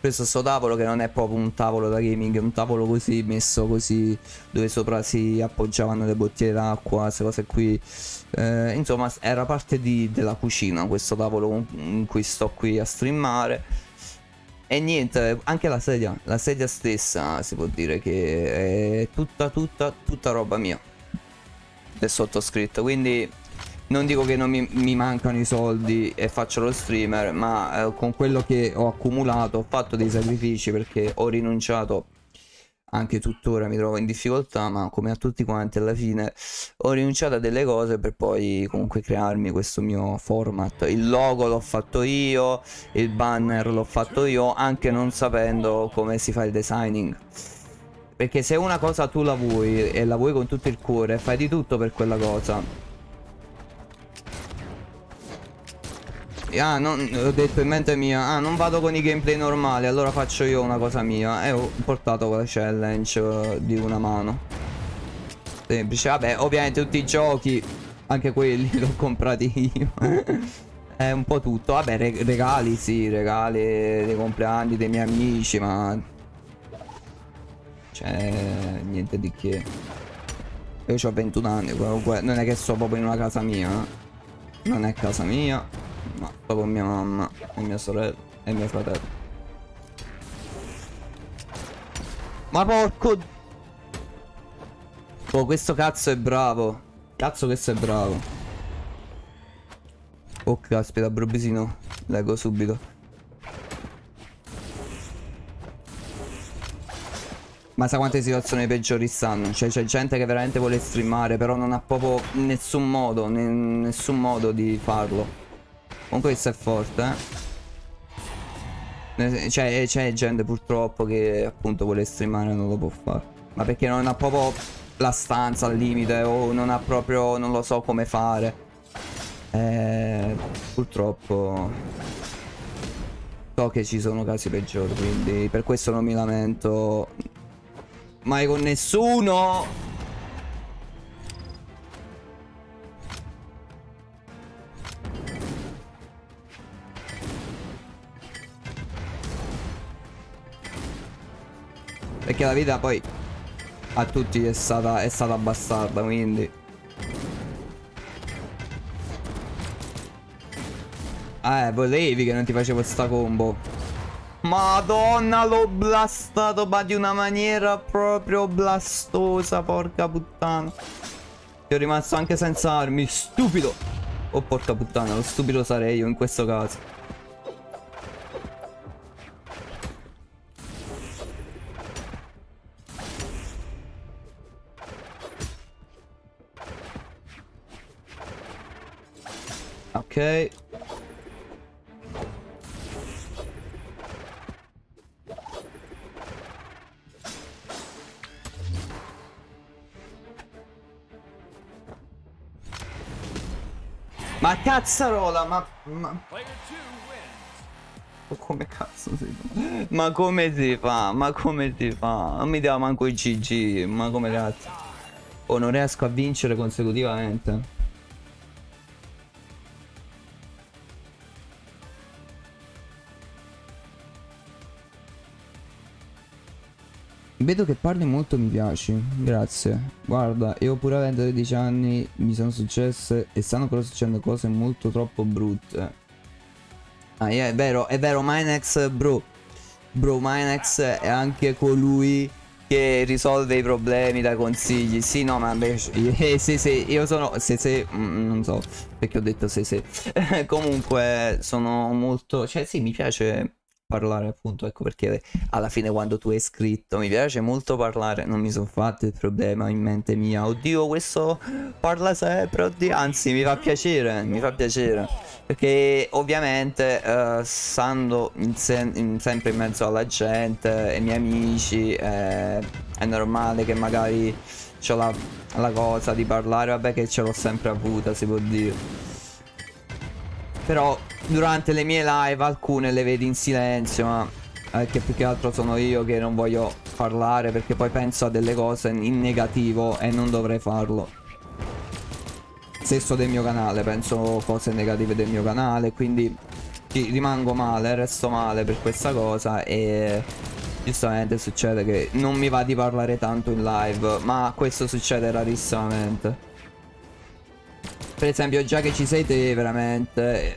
Questo sto tavolo che non è proprio un tavolo da gaming, è un tavolo così messo così, dove sopra si appoggiavano le bottiglie d'acqua, queste cose qui. Eh, insomma, era parte di, della cucina questo tavolo in cui sto qui a streamare. E niente, anche la sedia, la sedia stessa si può dire che è tutta, tutta, tutta roba mia. Del sottoscritto, quindi non dico che non mi, mi, mancano i soldi e faccio lo streamer, ma eh, con quello che ho accumulato ho fatto dei sacrifici perché ho rinunciato anche tuttora mi trovo in difficoltà, ma come a tutti quanti alla fine ho rinunciato a delle cose per poi comunque crearmi questo mio format. Il logo l'ho fatto io, il banner l'ho fatto io, anche non sapendo come si fa il designing. Perché se una cosa tu la vuoi e la vuoi con tutto il cuore, fai di tutto per quella cosa. Ah, non, ho detto in mente mia. Ah, non vado con i gameplay normali Allora faccio io una cosa mia. E ho portato la challenge uh, di una mano. Semplice Vabbè, ovviamente tutti i giochi Anche quelli <laughs> li ho comprati io. <laughs> È un po' tutto. Vabbè, re regali, sì, regali dei compleanni dei miei amici Ma... Cioè, niente di che. Io ho 21 anni non è che sto proprio in una casa mia eh. Non è casa mia ma con mia mamma e mia sorella e mio fratello. Ma porco... Oh, questo cazzo è bravo. Cazzo questo è bravo. Oh, caspita, Brubisino. Leggo subito. Ma sa quante situazioni peggiori stanno? Cioè c'è gente che veramente vuole streamare Però non ha proprio nessun modo Nessun modo di farlo Comunque questo è forte, eh. Cioè, c'è gente purtroppo che appunto vuole streamare non lo può fare. Ma perché non ha proprio la stanza al limite o non ha proprio, non lo so come fare. Eh, purtroppo so che ci sono casi peggiori, quindi per questo non mi lamento mai con nessuno. Perché la vita poi a tutti è stata, è stata bastarda, quindi... Eh, volevi che non ti facevo sta combo. Madonna, l'ho blastato, ma di una maniera proprio blastosa, porca puttana. Io rimasto anche senza armi, stupido. Oh, porca puttana, lo stupido sarei io in questo caso. Ok. Ma cazzarola, ma... ma... Come cazzo si fa? Ma come si fa? Ma come si fa? Non mi dà manco i GG, ma come cazzo? Oh, non riesco a vincere consecutivamente. Vedo che parli molto mi piaci, grazie. Guarda, io pure avendo 13 anni mi sono successe e stanno però succedendo cose molto troppo brutte. Ah, yeah, è vero, è vero, Minex, bro. Bro, Minex è anche colui che risolve i problemi dai consigli. Sì, no, ma invece... Eh, sì, sì, io sono... Sì, sì, mm, non so perché ho detto sì, sì. <laughs> Comunque sono molto... Cioè, sì, mi piace parlare appunto ecco perché alla fine quando tu hai scritto mi piace molto parlare non mi sono fatto il problema in mente mia. Oddio questo parla sempre oddio anzi mi fa piacere mi fa piacere. Perché ovviamente uh, stando in in sempre in mezzo alla gente ai miei amici eh, è normale che magari ho la, la cosa di parlare. Vabbè che ce l'ho sempre avuta si può dire però durante le mie live alcune le vedi in silenzio, ma perché più che altro sono io che non voglio parlare perché poi penso a delle cose in negativo e non dovrei farlo. Stesso del mio canale, penso cose negative del mio canale, quindi rimango male, resto male per questa cosa e giustamente succede che non mi va di parlare tanto in live, ma questo succede rarissimamente. Per esempio già che ci sei te veramente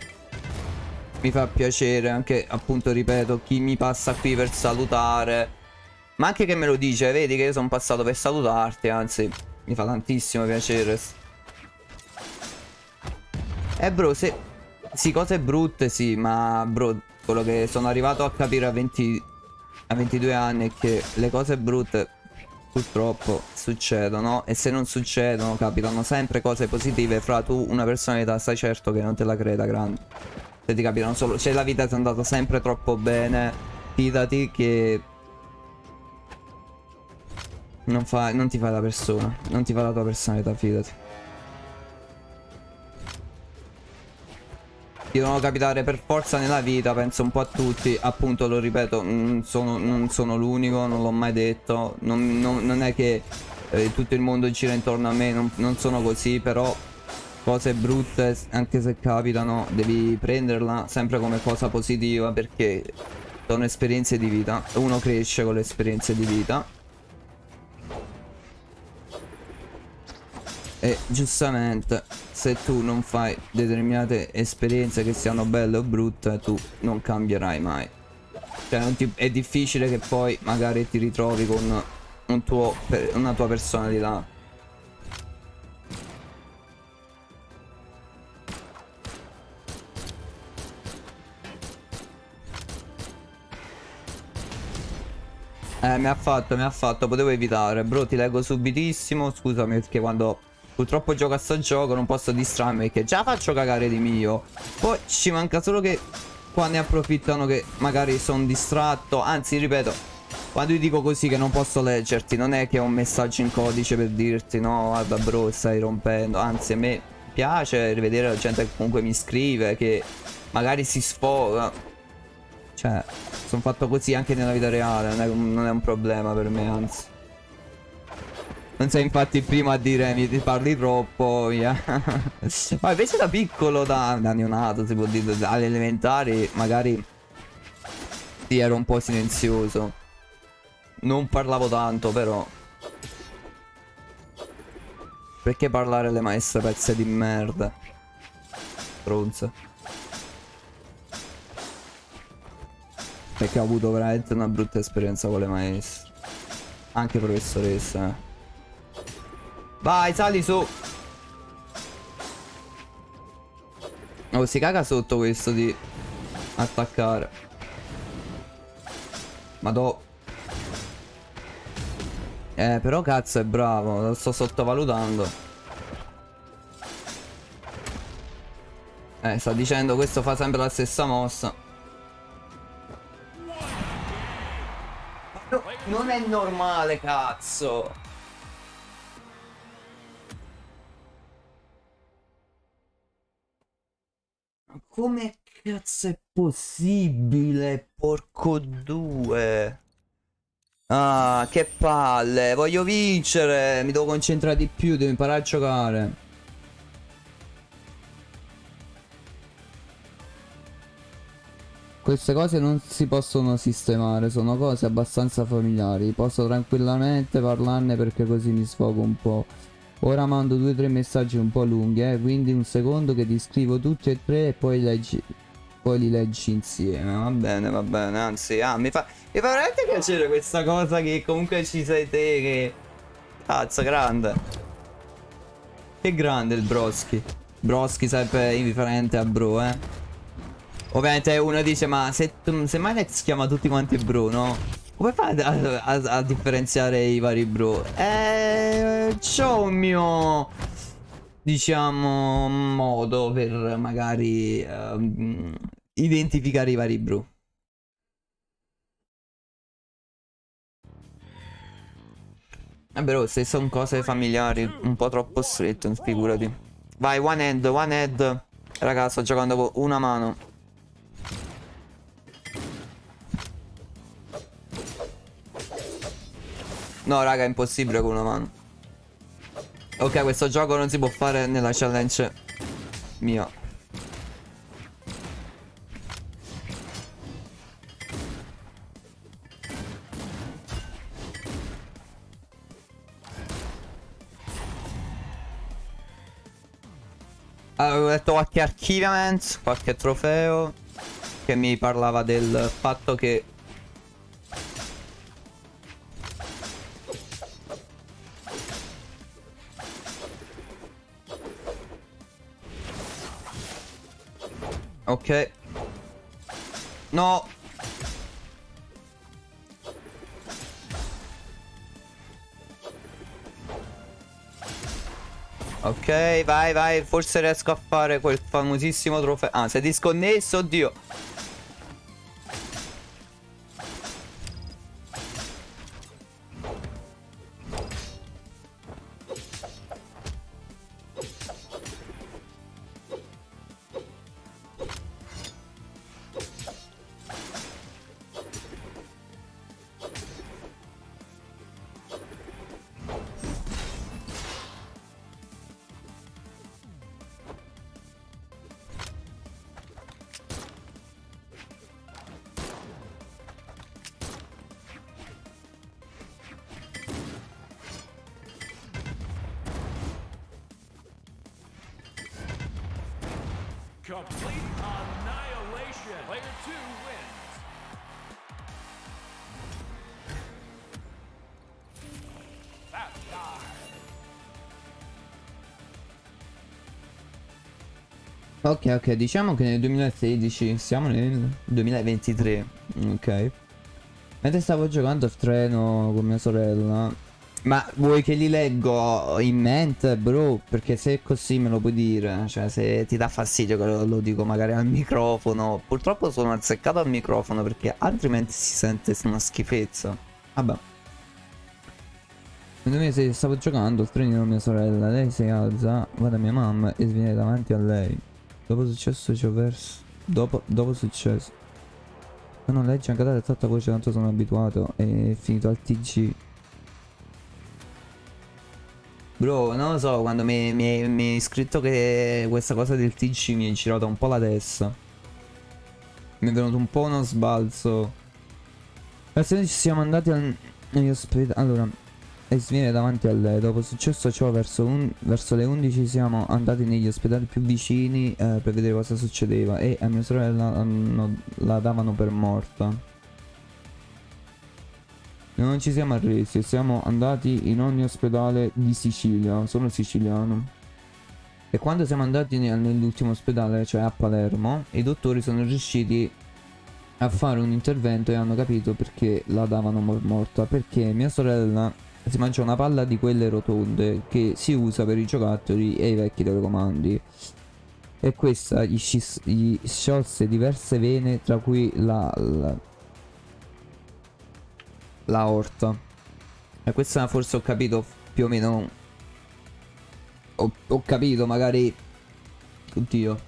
mi fa piacere anche appunto ripeto chi mi passa qui per salutare. Ma anche che me lo dice vedi che io sono passato per salutarti anzi mi fa tantissimo piacere. Eh bro se sì cose brutte sì ma bro quello che sono arrivato a capire a 20 a 22 anni è che le cose brutte purtroppo succedono e se non succedono capitano sempre cose positive. Fra tu una personalità stai certo che non te la creda grande. Se ti capitano solo se la vita ti è andata sempre troppo bene fidati che non, fa, non ti fa la persona non ti fa la tua personalità fidati ti devono capitare per forza nella vita penso un po' a tutti. Appunto lo ripeto non sono, non sono l'unico non l'ho mai detto. Non, non, non, è che eh, tutto il mondo gira intorno a me non, non sono così però cose brutte anche se capitano devi prenderla sempre come cosa positiva perché sono esperienze di vita. Uno cresce con le esperienze di vita. E giustamente se tu non fai determinate esperienze che siano belle o brutte tu non cambierai mai cioè ti, è difficile che poi magari ti ritrovi con un tuo, una tua personalità Eh, mi ha fatto, mi ha fatto, potevo evitare. Bro, ti leggo subitissimo. Scusami perché quando purtroppo gioco a sto gioco non posso distrarmi perché già faccio cagare di mio. Poi ci manca solo che qua ne approfittano che magari sono distratto. Anzi, ripeto, quando io dico così che non posso leggerti, non è che ho un messaggio in codice per dirti no, guarda bro, stai rompendo. Anzi, a me piace rivedere la gente che comunque mi scrive, che magari si sfoga. Cioè, sono fatto così anche nella vita reale, non è, non è un problema per me, anzi. Non sei infatti il primo a dire mi parli troppo, yeah. Ma invece da piccolo, da, da neonato, si può dire, dalle elementari, magari sì, ero un po' silenzioso. Non parlavo tanto, però. Perché parlare alle maestre pezze di merda? Stronze. Perché ho avuto veramente una brutta esperienza con le maestre. Anche professoressa. Vai, sali su. Oh, si caga sotto questo di attaccare. Madò. Eh, però cazzo è bravo. Lo sto sottovalutando. Eh, sta dicendo questo fa sempre la stessa mossa. Non è normale, cazzo. Come cazzo è possibile? Porco due. Ah, che palle. Voglio vincere. Mi devo concentrare di più. Devo imparare a giocare. Queste cose non si possono sistemare, sono cose abbastanza familiari. Posso tranquillamente parlarne perché così mi sfogo un po'. Ora mando due o tre messaggi un po' lunghi, eh, quindi un secondo che ti scrivo tutti e tre e poi, leggi, poi li leggi insieme. Va bene, va bene, anzi, ah, mi, fa, mi fa veramente piacere questa cosa che comunque ci sei te che... Cazzo, grande. Che grande il Broski. Broski sempre indifferente a bro, eh. Ovviamente uno dice ma se, se Minex chiama tutti quanti bro, no? Come fai a, a, a, differenziare i vari bro? Eh, c'ho un mio, diciamo, modo per magari uh, identificare i vari bro. Vabbè, oh, se sono cose familiari un po' troppo strette, figurati. Vai, one hand, one hand. Raga, sto giocando con una mano. No, raga, è impossibile con una mano. Ok, questo gioco non si può fare nella challenge mia. Avevo letto qualche archiviament, qualche trofeo che mi parlava del fatto che Ok. No. Ok, vai, vai. Forse riesco a fare quel famosissimo trofeo. Ah, sei disconnesso, oddio. Ok, ok, diciamo che nel 2016 siamo nel 2023. Ok. Mentre stavo giocando a treno con mia sorella. Ma vuoi che li leggo in mente, bro? Perché se è così me lo puoi dire. Cioè, se ti dà fastidio che lo, lo dico magari al microfono. Purtroppo sono azzeccato al microfono perché altrimenti si sente una schifezza. Vabbè. Nel 2016 stavo giocando al trenino mia sorella. Lei si alza, va da mia mamma e sviene davanti a lei. Dopo successo ci ho verso. Dopo, dopo successo. Ma non legge anche data tanta voce tanto sono abituato. È finito al TG. Bro, non lo so, quando mi, mi, mi hai scritto che questa cosa del TG mi è girata un po' la testa. Mi è venuto un po' uno sbalzo. Sera ci siamo andati al, negli ospedali. Allora, e sviene davanti a lei. Dopo successo ciò, verso, un, verso le 11 siamo andati negli ospedali più vicini eh, per vedere cosa succedeva. E a mia sorella hanno- la davano per morta. Non ci siamo arresi, siamo andati in ogni ospedale di Sicilia, sono siciliano. E quando siamo andati ne- nell'ultimo ospedale, cioè a Palermo, i dottori sono riusciti a fare un intervento e hanno capito perché la davano mor- morta. Perché mia sorella si mangia una palla di quelle rotonde che si usa per i giocattoli e i vecchi telecomandi. E questa gli, scis- gli sciolse diverse vene, tra cui la- la, la orta. E questa forse ho capito più o meno. Ho, ho capito, magari. Oddio.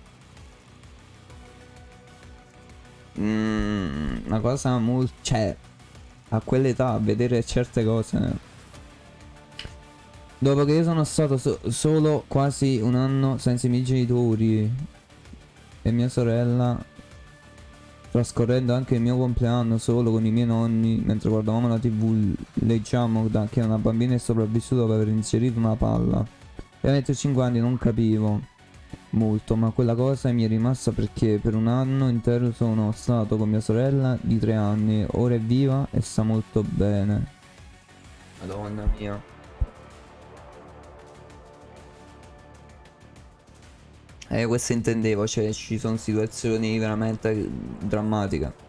Mm, una cosa molto. Cioè, a quell'età, a vedere certe cose. Dopo che io sono stato so- solo quasi un anno senza i miei genitori e mia sorella Trascorrendo anche il mio compleanno solo con i miei nonni mentre guardavamo la tv leggiamo da che una bambina è sopravvissuta dopo aver inserito una palla. E a 25 anni non capivo molto, ma quella cosa mi è rimasta perché per un anno intero sono stato con mia sorella di tre anni, ora è viva e sta molto bene. Madonna mia. Eh, questo intendevo, cioè ci sono situazioni veramente drammatiche.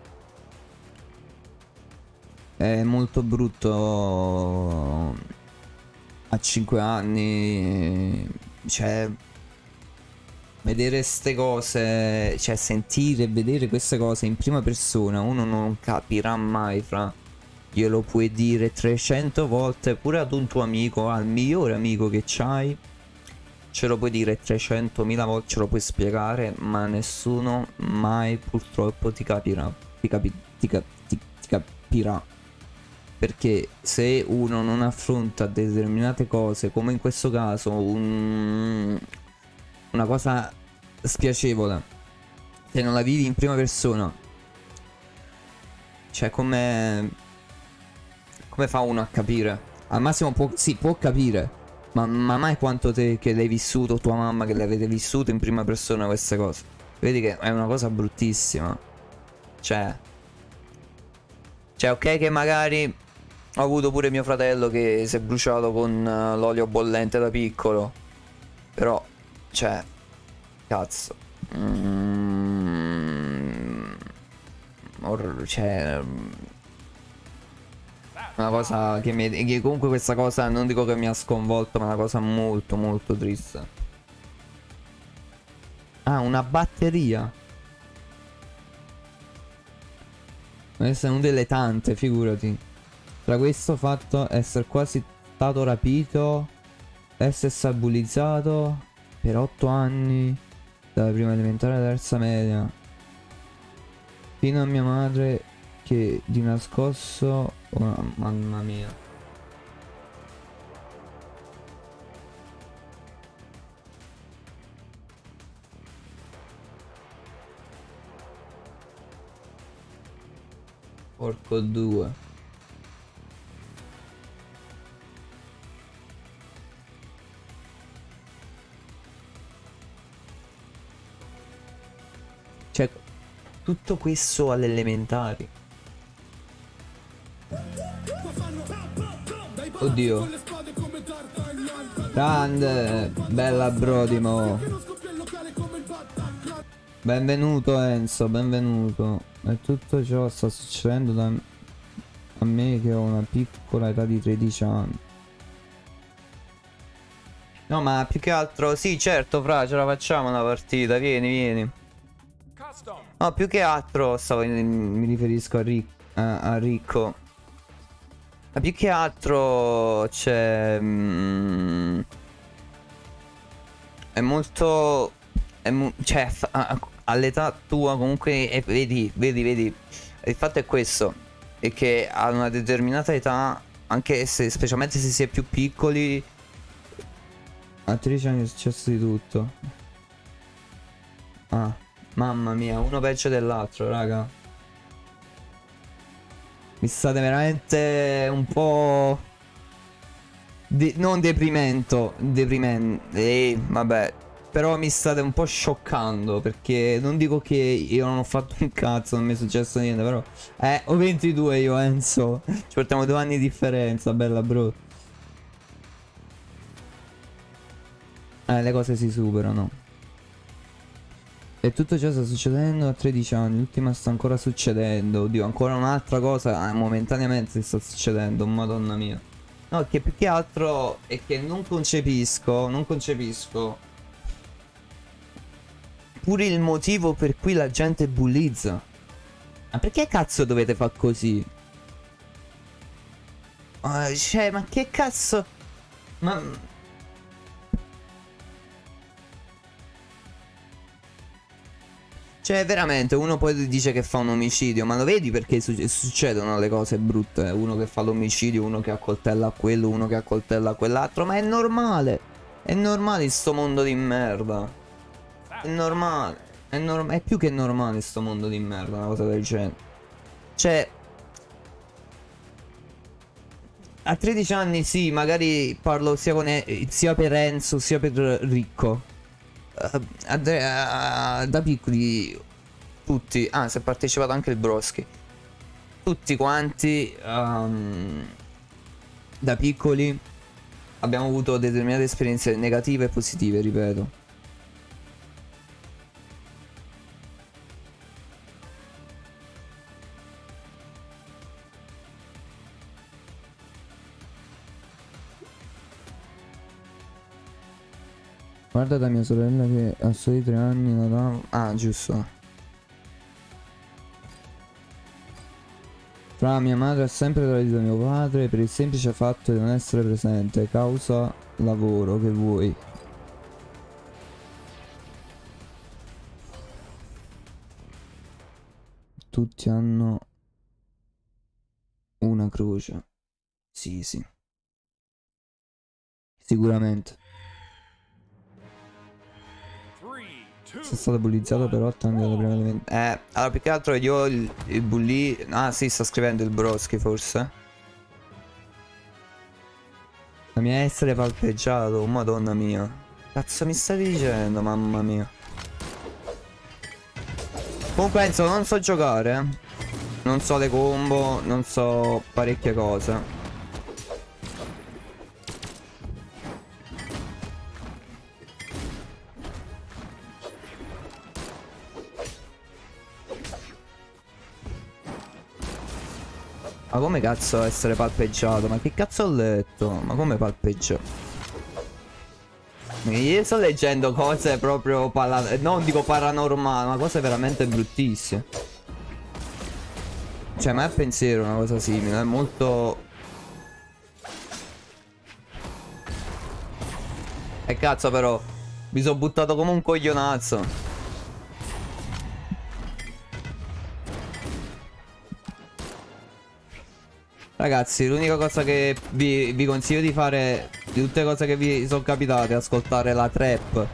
È molto brutto a 5 anni, cioè vedere queste cose, cioè sentire e vedere queste cose in prima persona, uno non capirà mai fra glielo puoi dire 300 volte pure ad un tuo amico, al migliore amico che c'hai ce lo puoi dire 300.000 volte, ce lo puoi spiegare, ma nessuno mai purtroppo ti capirà. Ti, capi- ti, cap- ti- ti capirà. Perché se uno non affronta determinate cose, come in questo caso, un- una cosa spiacevole, se non la vivi in prima persona, cioè come... come fa uno a capire? Al massimo può, sì, può capire, ma, ma mai quanto te che l'hai vissuto, tua mamma che l'avete vissuto in prima persona queste cose. Vedi che è una cosa bruttissima. Cioè... Cioè, ok che magari ho avuto pure mio fratello che si è bruciato con eh, l'olio bollente da piccolo. Però, cioè, cazzo. Mm, or- cioè, una cosa che mi... Che comunque questa cosa non dico che mi ha sconvolto, ma è una cosa molto molto triste. Ah, una batteria. Questa è una delle tante, figurati. Tra questo fatto essere quasi stato rapito, essere stabilizzato per 8 anni, dalla prima elementare alla terza media, fino a mia madre che di nascosto... Oh, mamma mia. Porco due. Cioè, tutto questo alle elementari. Oddio. Grande, bella Brodimo. Benvenuto Enzo, benvenuto. E tutto ciò sta succedendo da a me che ho una piccola età di 13 anni. No, ma più che altro, sì, certo, fra, ce la facciamo una partita, vieni, vieni. No, più che altro, stavo mi riferisco a, Ric- a- a Ricco. Ma più che altro c'è... mm, è molto... È mo- cioè, all'età tua comunque... e vedi, vedi, vedi. Il fatto è questo. È che a una determinata età, anche se, specialmente se si è più piccoli... A 13 anni è successo di tutto. Ah, mamma mia, uno peggio dell'altro, raga. Mi state veramente un po'... de- non deprimento, deprimente, eh, vabbè. Però mi state un po' scioccando perché non dico che io non ho fatto un cazzo, non mi è successo niente, però... Eh, ho 22 io, Enzo. Ci portiamo due anni di differenza, bella bro. Eh, le cose si superano. E tutto ciò sta succedendo a 13 anni, l'ultima sta ancora succedendo. Oddio, ancora un'altra cosa eh, momentaneamente sta succedendo, madonna mia. No, che più che altro è che non concepisco, non concepisco pure il motivo per cui la gente bullizza. Ma perché cazzo dovete far così? Ah, cioè, ma che cazzo? Ma... Cioè, veramente, uno poi dice che fa un omicidio, ma lo vedi perché su- succedono le cose brutte? Uno che fa l'omicidio, uno che accoltella quello, uno che accoltella quell'altro, ma è normale. È normale in sto mondo di merda. È normale. È, norm- è più che normale sto mondo di merda, una cosa del genere. Cioè... A 13 anni sì, magari parlo sia, con E- sia per Enzo sia per Ricco. Eh, a- a- da piccoli tutti, si è partecipato anche il Broschi. Tutti quanti ehm, da piccoli abbiamo avuto determinate esperienze negative e positive, ripeto. Guarda da mia sorella che ha soli tre anni la dà- Ah, giusto. Fra mia madre ha sempre tradito mio padre per il semplice fatto di non essere presente, causa lavoro che vuoi. Tutti hanno una croce. Sì, sì. Sicuramente. Sono stato bullizzato per 8 anni dalla prima elementare. Eh, allora più che altro io il, il bulli... Ah sì, sta scrivendo il Broski forse. La mia essere palpeggiato, oh, madonna mia. Cazzo mi stai dicendo, mamma mia. Comunque Enzo, non so giocare. Non so le combo, non so parecchie cose. Ma come cazzo essere palpeggiato? Ma che cazzo ho letto? Ma come palpeggiato? Io sto leggendo cose proprio Non dico paranormali, ma cose veramente bruttissime. Cioè, ma è pensiero una cosa simile, è molto... E cazzo però, mi sono buttato come un coglionazzo. Ragazzi, l'unica cosa che vi, vi consiglio di fare di tutte le cose che vi sono capitate è ascoltare la trap.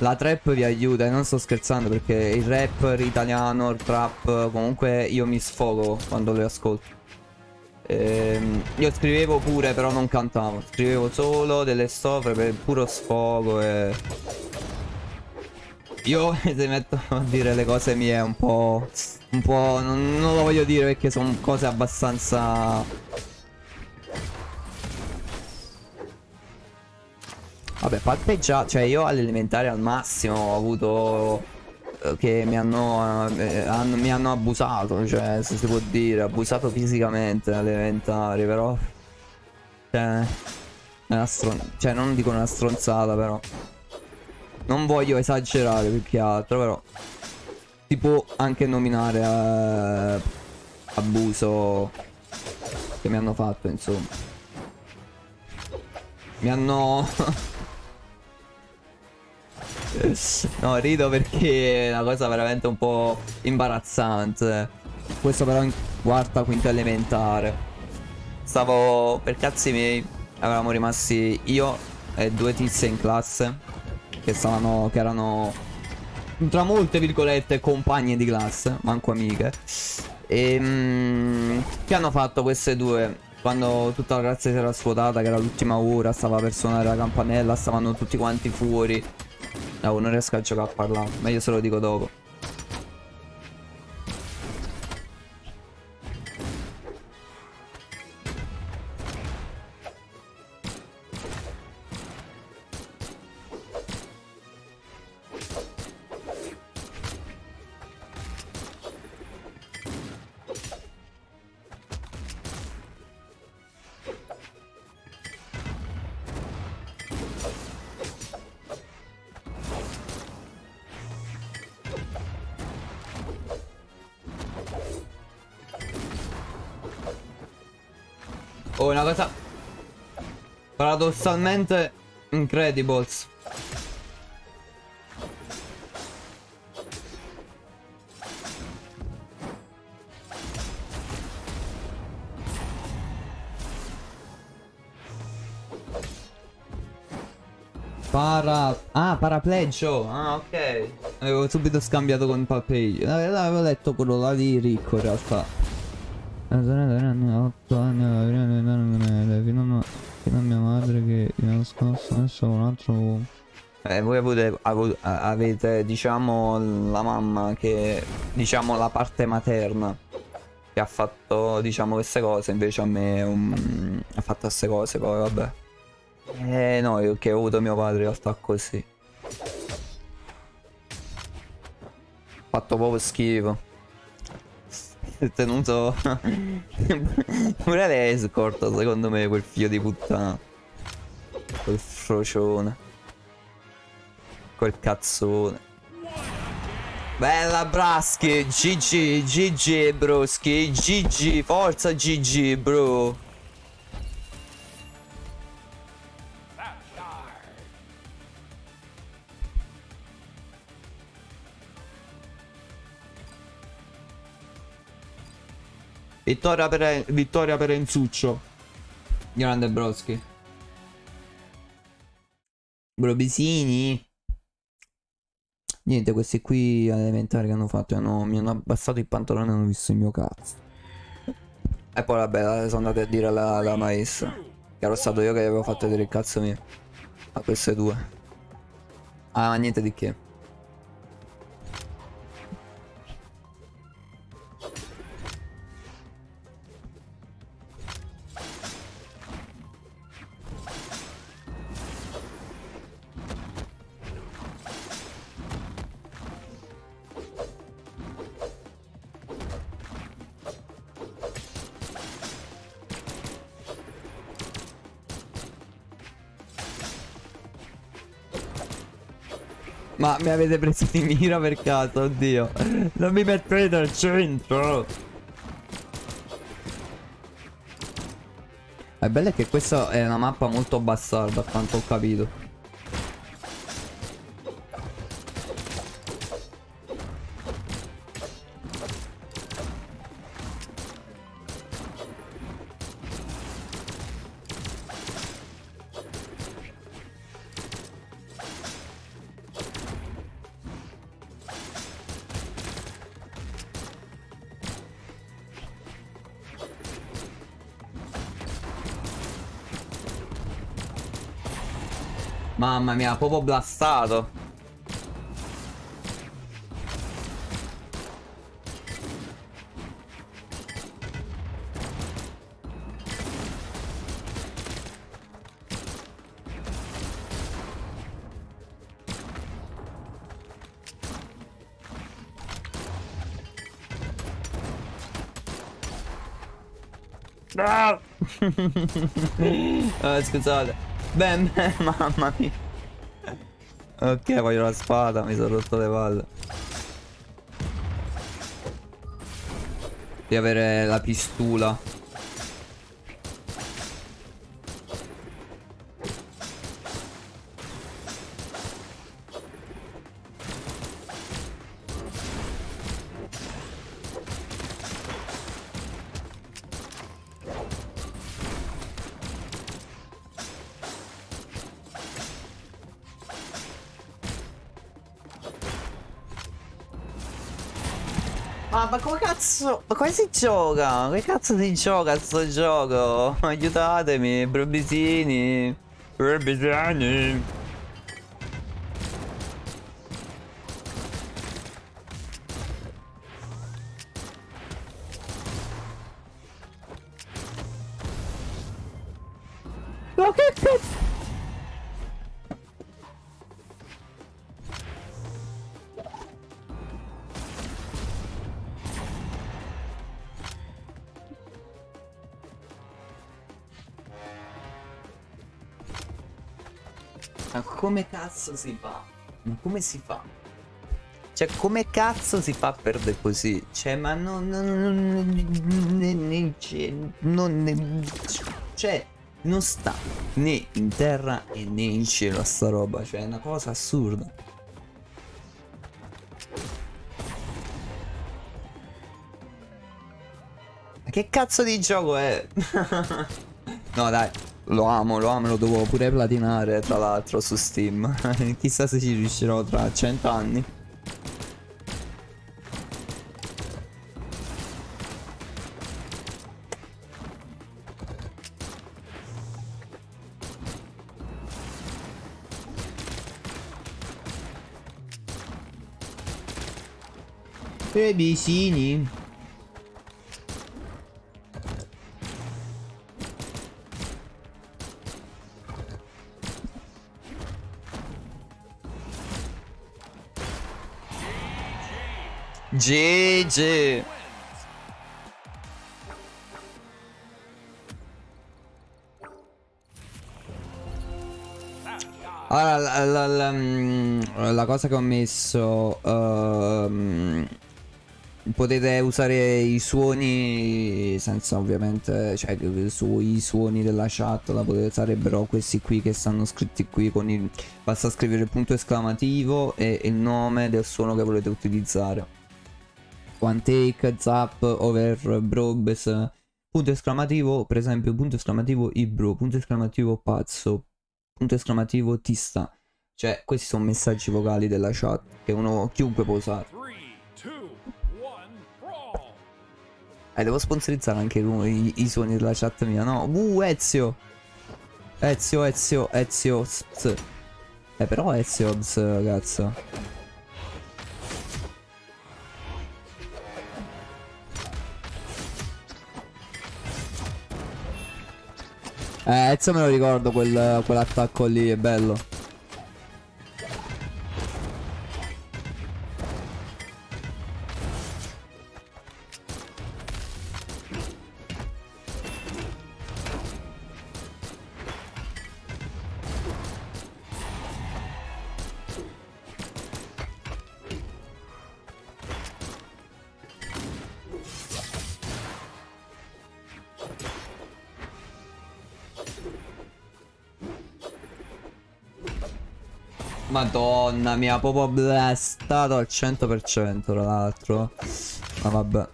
La trap vi aiuta e non sto scherzando perché il rap italiano, il trap, comunque io mi sfogo quando le ascolto. Ehm, io scrivevo pure, però non cantavo. Scrivevo solo delle strofe per puro sfogo e... Io <laughs> se metto a dire le cose mie un po'... Un po'... Non, non lo voglio dire perché sono cose abbastanza... Vabbè, palpeggia... Cioè io all'elementare al massimo ho avuto... eh, Che mi hanno, eh, hanno- Mi hanno abusato, cioè se si può dire Abusato fisicamente alle elementari, però... Cioè... È una stron... Cioè non dico una stronzata però non voglio esagerare più che altro, però si può anche nominare eh, abuso che mi hanno fatto, insomma. Mi hanno... <laughs> no, rido perché è una cosa veramente un po' imbarazzante. Questo però in quarta, quinta elementare. Stavo per cazzi miei, eravamo rimasti io e due tizie in classe che stavano che erano tra molte virgolette compagne di classe manco amiche. E mm, che hanno fatto queste due? Quando tutta la classe si era svuotata che era l'ultima ora stava per suonare la campanella stavano tutti quanti fuori. No, non riesco a giocare a parlare meglio se lo dico dopo paradossalmente incredibles. Para... Ah, parapleggio. Ah, ok. Avevo subito scambiato con palpeggio. Eh, Avevo letto quello là di ricco in realtà. Fino a, mia madre che ha nascosto adesso un altro uomo. Eh, voi avete, avete, diciamo, la mamma che, diciamo, la parte materna che ha fatto, diciamo, queste cose, invece a me um, ha fatto queste cose, poi vabbè. Eh, no, io che ho avuto mio padre in realtà così. Fatto proprio schifo. <laughs> Tenuto <laughs> pure è scorta secondo me quel figlio di puttana. Quel frocione. Quel cazzone. Bella Braschi GG GG broski GG forza GG bro vittoria per, vittoria per Enzuccio Grande Broski. Brobisini. Niente, questi qui elementari che hanno fatto hanno, mi hanno abbassato il pantalone e hanno visto il mio cazzo. E poi vabbè, sono andati a dire alla, alla maestra. Che ero stato io che avevo fatto vedere il cazzo mio. A queste due. Ah, ma niente di che. Mi avete preso di mira per caso, oddio. Non mi mettete al centro. Il bello è che questa è una mappa molto bastarda, a quanto ho capito. Mamma mia, proprio blastato. No! Eh, scusate. Beh, mamma mia. Ok, voglio la spada, mi sono rotto le palle. Di avere la pistola. Cazzo? Ma come si gioca? Come cazzo si gioca sto gioco? <laughs> Aiutatemi, brobisini. Brobisini. Cazzo si fa? Ma come si fa? Cioè, come cazzo si fa a perdere così? Cioè, ma non... non, non, cioè, cioè, non sta né in terra e né in cielo sta roba. Cioè, è una cosa assurda. Ma che cazzo di gioco è? no, dai. Lo amo, lo amo, lo devo pure platinare tra l'altro su Steam. <laughs> Chissà se ci riuscirò tra 100 anni. Vicini. GG Allora, la, la, la, mm, la cosa che ho messo ehm, Potete usare i suoni senza ovviamente Cioè sui suoni della chat la potete usare però questi qui che stanno scritti qui con il Basta scrivere il punto esclamativo e il nome del suono che volete utilizzare One take, zap, over, brobes punto esclamativo, per esempio, punto esclamativo Ibro, punto esclamativo pazzo, punto esclamativo ti sta. Cioè, questi sono messaggi vocali della chat che uno chiunque può usare. Eh, devo sponsorizzare anche i, i suoni della chat mia, no? Uh, Ezio! Ezio, Ezio, Ezio, ps. Eh, però Ezio, ps, cazzo. Eh, Ezio me lo ricordo quel, quell'attacco lì, è bello. Madonna mia, proprio blastato al 100% tra l'altro. Ma vabbè.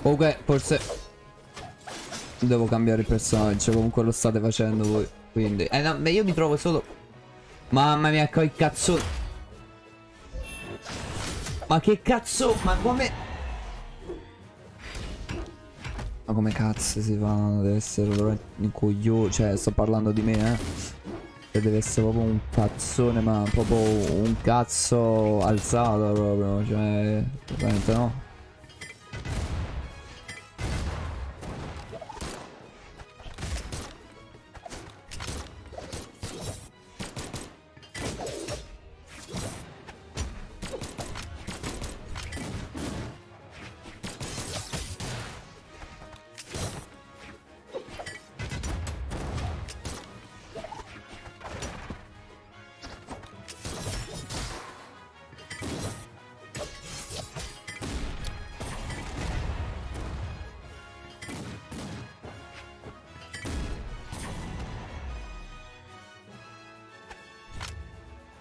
Comunque, forse devo cambiare il personaggio. Comunque lo state facendo voi. Quindi, eh no, io mi trovo solo. Mamma mia, che cazzo. Ma che cazzo? Ma come. Ma come cazzo si fa? Deve essere un coglione. Cioè, sto parlando di me, eh. Deve essere proprio un cazzone, ma proprio un cazzo alzato proprio. Cioè, veramente no.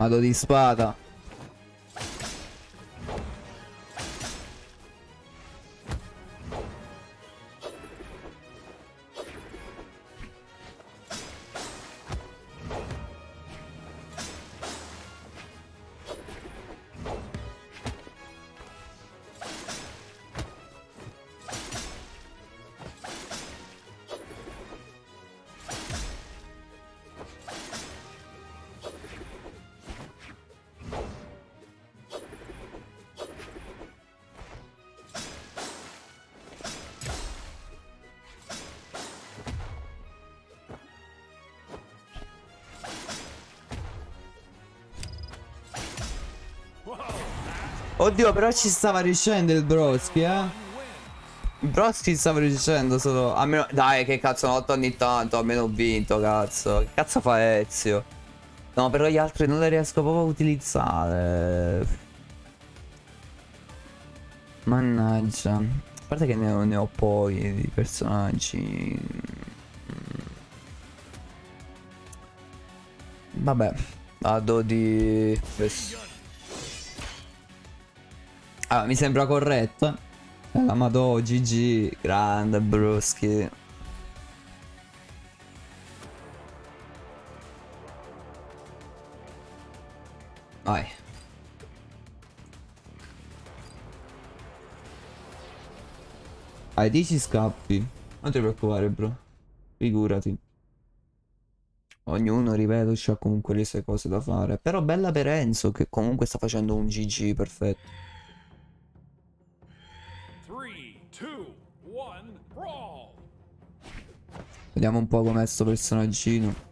Vado di spada. Oddio, però ci stava riuscendo il Broski, eh. Il Broski stava riuscendo solo. Almeno. Dai, che cazzo, una volta ogni tanto. Almeno ho vinto, cazzo. Che cazzo fa Ezio? No, però gli altri non li riesco proprio a utilizzare. Mannaggia. A parte che ne ho, ne ho pochi di personaggi. Vabbè, vado di... Ah, mi sembra corretto. Eh, la Madò, GG, grande bruschi. Vai. Hai 10 scappi. Non ti preoccupare, bro. Figurati. Ognuno, ripeto, ha comunque le sue cose da fare. Però bella per Enzo, che comunque sta facendo un GG perfetto. Vediamo un po' com'è sto personaggino.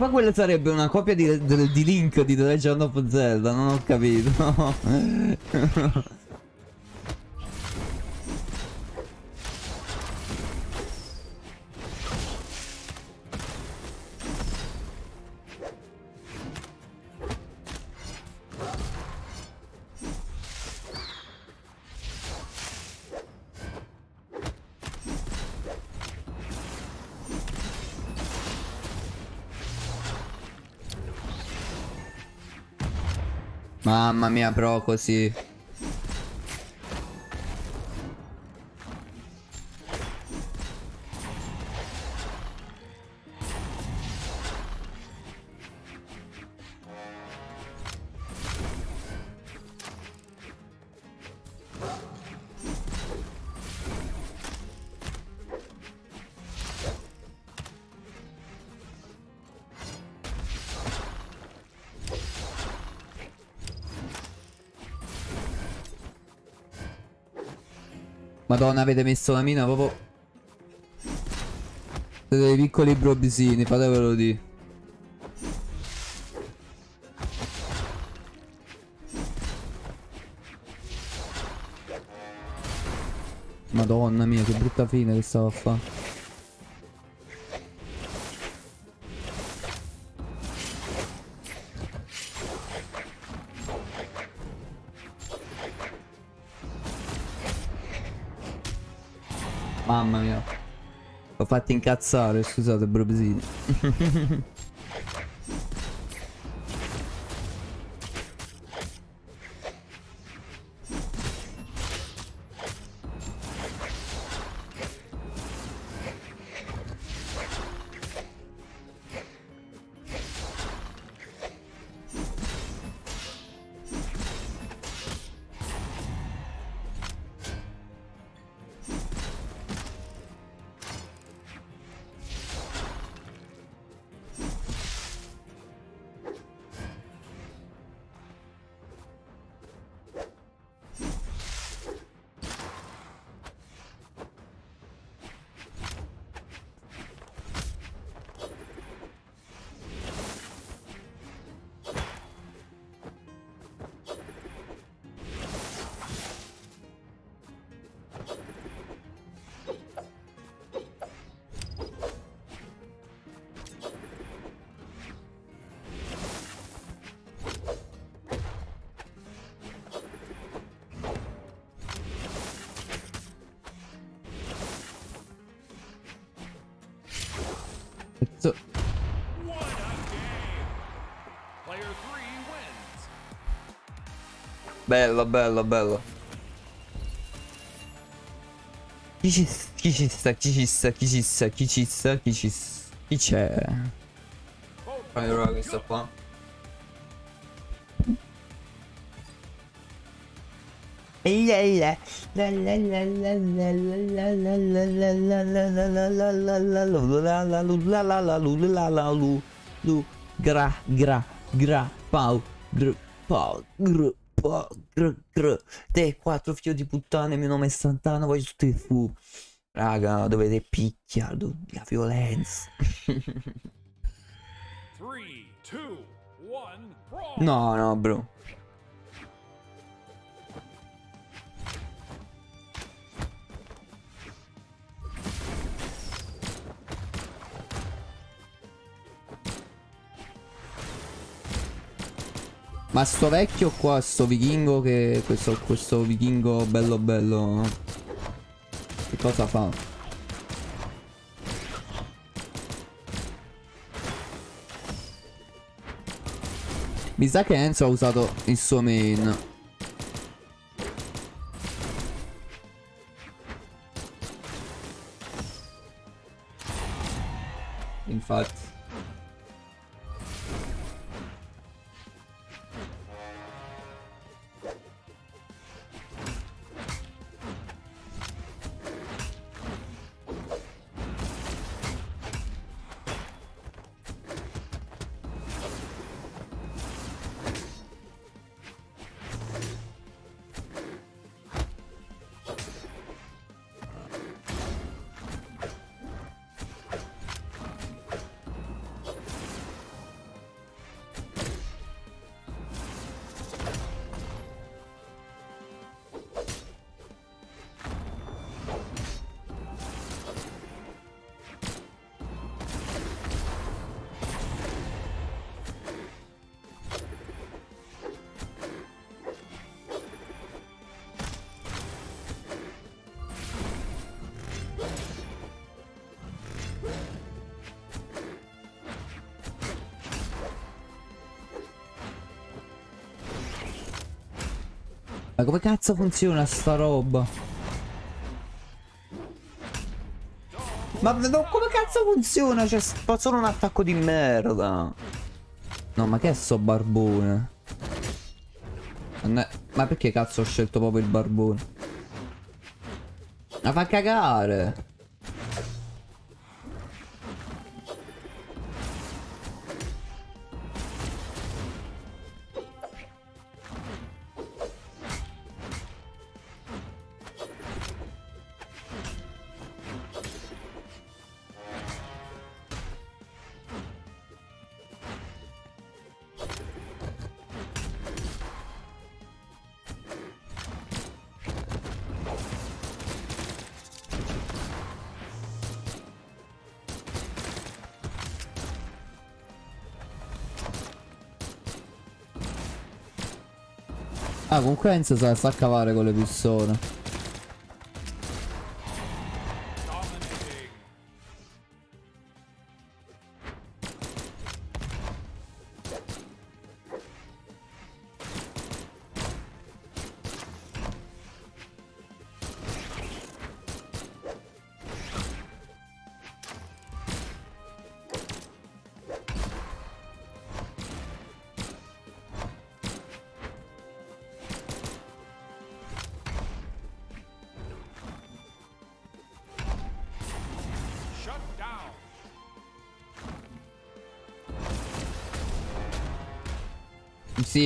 Poi quello sarebbe una copia di, di Link di The Legend of Zelda, non ho capito. <laughs> Mamma mia, però così. Madonna, avete messo la mina proprio... Siete dei piccoli brobisini, fatevelo di. Madonna mia, che brutta fine che stava a fare. Fatti incazzare, scusate, brobesini. <laughs> Bello, bello, bello. Chi ci, chi ci sta, chi ci sta, chi ci sta, chi ci sta, chi ci sta, chi c'è? Allora questo qua. Gra, gra, gra, pau, gr, pau, gr, pau, gr, gr. Te quattro figlio di puttane, mio nome è Santana, voglio tutti fu. Raga, dovete picchiare, la violenza. <laughs> Three, two, one, brawl. no, no, bro. Ma sto vecchio qua, sto vichingo che... Questo, questo vichingo bello bello... Che cosa fa? Mi sa che Enzo ha usato il suo main. Infatti. Come cazzo funziona sta roba? Ma no, come cazzo funziona? C'è fa solo un attacco di merda. No, ma che è sto barbone? Ma perché cazzo ho scelto proprio il barbone? Ma fa cagare! Enzo sa, sa cavare con le pistole.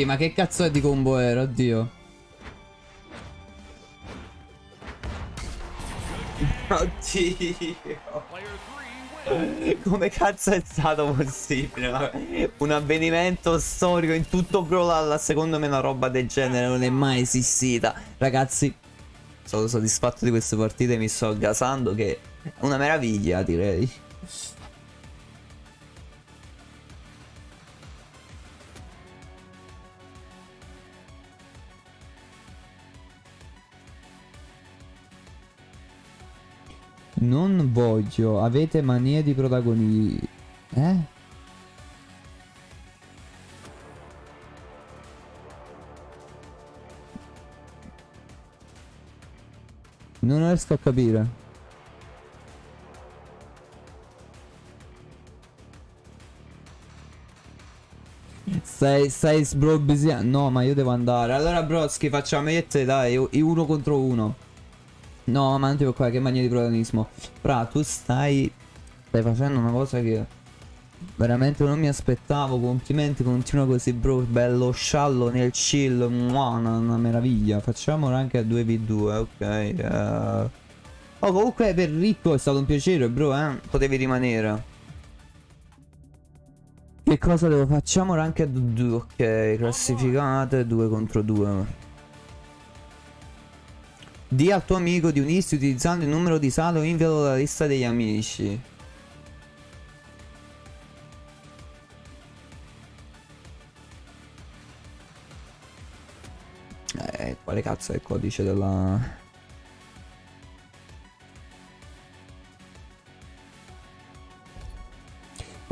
Ma che cazzo è di combo era, oddio. Oddio. Come cazzo è stato possibile? Un avvenimento storico in tutto Brawlhalla, secondo me una roba del genere non è mai esistita. Ragazzi, sono soddisfatto di queste partite, mi sto gasando che è una meraviglia, direi. Avete manie di protagoni... Eh? Non riesco a capire. Stai, stai sbrobbisiando? No, ma io devo andare. Allora, Broski, facciamo io e te, dai, uno contro uno. No, ma non ti preoccupare, che mania di protagonismo. Fra, tu stai... Stai facendo una cosa che... Veramente non mi aspettavo, complimenti, continua così bro, bello sciallo nel chill, Mua, una, una meraviglia. Facciamolo anche a 2v2, ok. eh. Oh, comunque per Ricco è stato un piacere, bro, eh. Potevi rimanere. Che cosa devo? Facciamolo anche a 2 ok, classificate 2 contro 2. Di al tuo amico di unirsi utilizzando il numero di sale o invialo alla lista degli amici. Eh, quale cazzo è il codice della...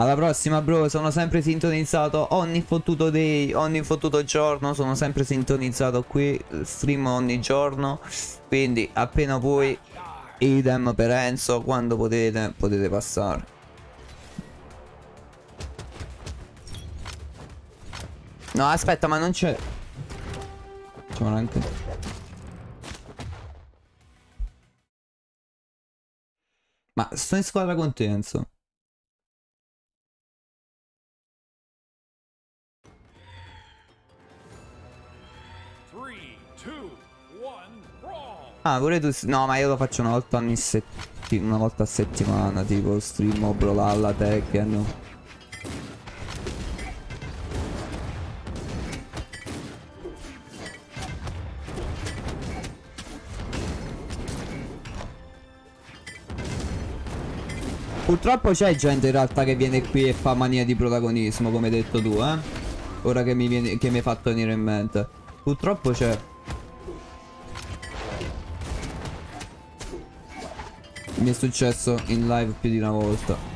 Alla prossima bro, sono sempre sintonizzato. Ogni fottuto day, ogni fottuto giorno, sono sempre sintonizzato qui, stream ogni giorno, quindi appena voi, idem per Enzo, quando potete, potete passare. No aspetta ma non c'è... Facciamolo anche... Ma sto in squadra con te Enzo. Ah, pure tu. No, ma io lo faccio una volta ogni settimana. Una volta a settimana, tipo stream o Brawlhalla Tekken. Purtroppo c'è gente in realtà che viene qui e fa mania di protagonismo, come hai detto tu, eh. Ora che mi, viene, che mi hai fatto venire in mente. Purtroppo c'è. Mi è successo in live più di una volta.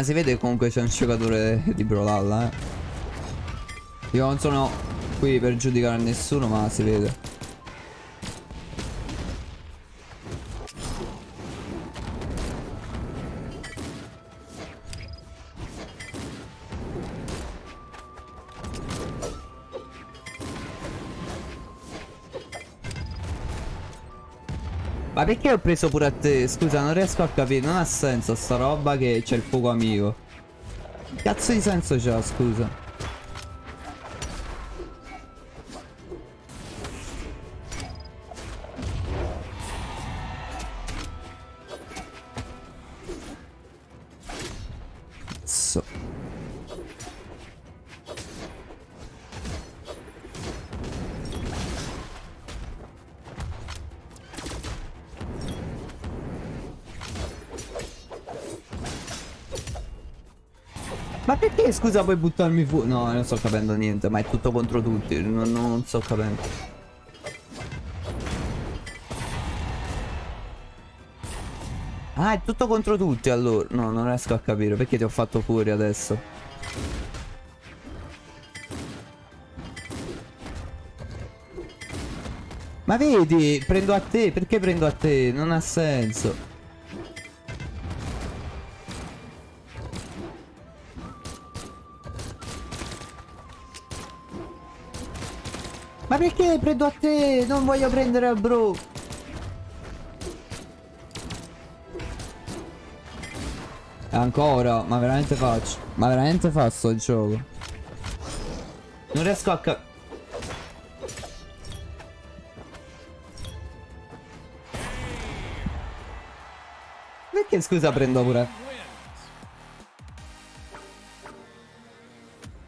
Ma si vede comunque c'è un giocatore di Brawlhalla, eh. Io non sono qui per giudicare nessuno, ma si vede. Ma perché ho preso pure a te? Scusa, non riesco a capire. Non ha senso sta roba che c'è il fuoco amico. Che cazzo di senso c'ha, scusa? Scusa puoi buttarmi fuori? No, non sto capendo niente, ma è tutto contro tutti, non, non sto capendo. Ah, è tutto contro tutti allora. No, non riesco a capire perché ti ho fatto fuori adesso. Ma vedi, prendo a te, perché prendo a te? Non ha senso. Perché prendo a te? Non voglio prendere al bro. Ancora, ma veramente faccio. Ma veramente fa sto gioco. Non riesco a cap... Perché scusa prendo pure...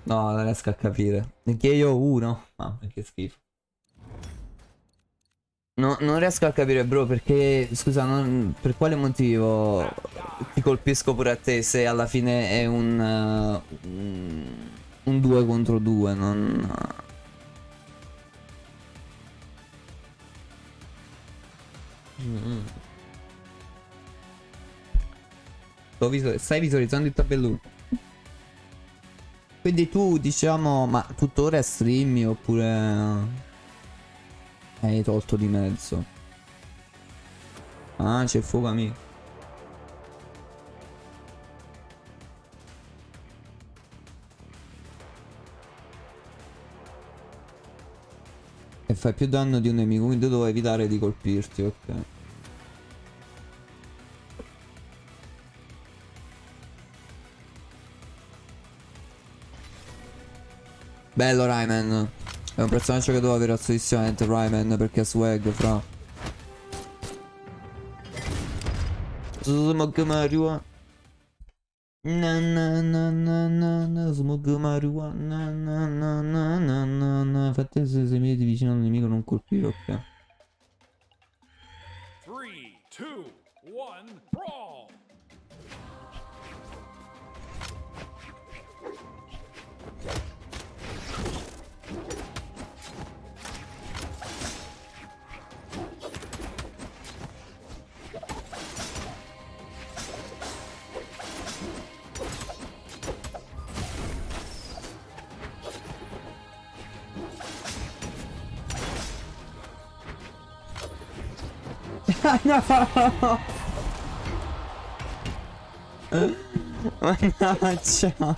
No, non riesco a capire. Perché io uno. Mamma che schifo. No, non riesco a capire, bro, perché... Scusa, non- per quale motivo ti colpisco pure a te se alla fine è un... uh, un- un 2 contro 2, non... Mm. Sto visu- stai visualizzando il tabellone. Quindi tu diciamo, ma tuttora streami oppure hai tolto di mezzo? Ah, c'è fuoco amico. E fai più danno di un nemico, quindi devo evitare di colpirti, ok. Bello Rayman. È un personaggio che devo avere assolutamente Ryman perché è swag, fra. Smog Mario. Na na na na na smog marijuana na na na na na na fate se se meti vicino al nemico non colpire ok 3 2 <laughs> no! Mannaggia.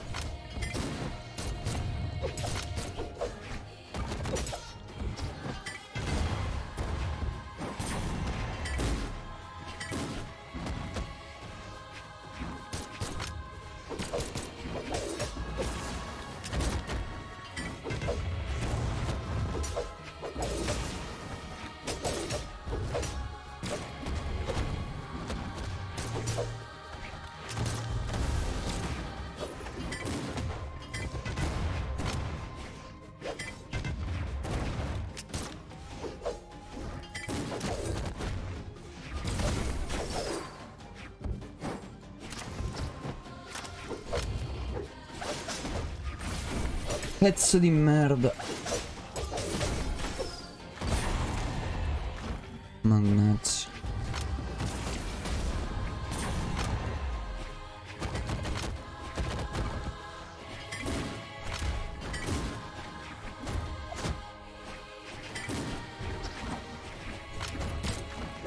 Pezzo di merda. Mannaggia.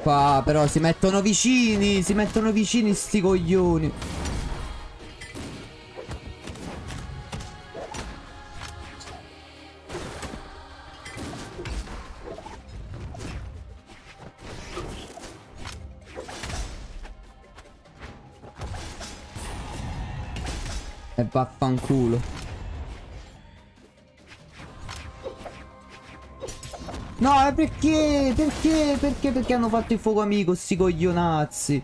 Qua però si mettono vicini, si mettono vicini sti coglioni. Vaffanculo. No, eh, perché? Perché? Perché? Perché hanno fatto il fuoco amico, sti coglionazzi?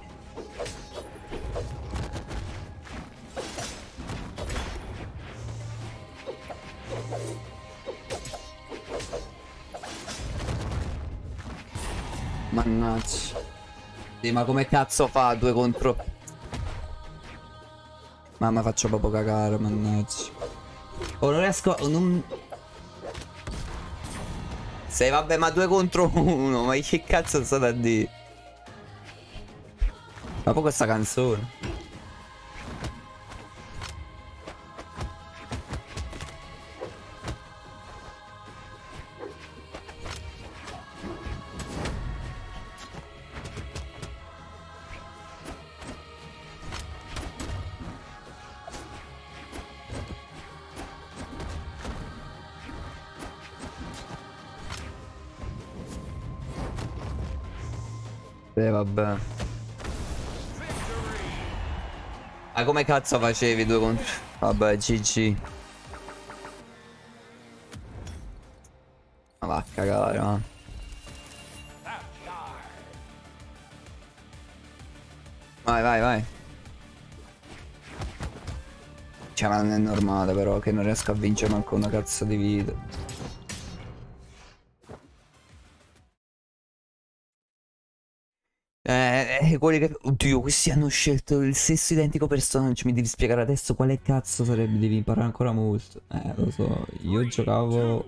Mannaggia. Sì, ma come cazzo fa due contro... Mamma faccio proprio cagare, mannaggia. Oh, non riesco... Non... Sei vabbè ma due contro uno Ma che cazzo state a dire Ma poi questa canzone vabbè. Ma come cazzo facevi due contro Vabbè GG Ma va a cagare ma Vai vai vai. Cioè ma non è normale però che non riesco a vincere manco una cazzo di vita Che... Oddio, questi hanno scelto il stesso identico personaggio. Mi devi spiegare adesso quale cazzo sarebbe. Devi imparare ancora molto. Eh, lo so. Io giocavo.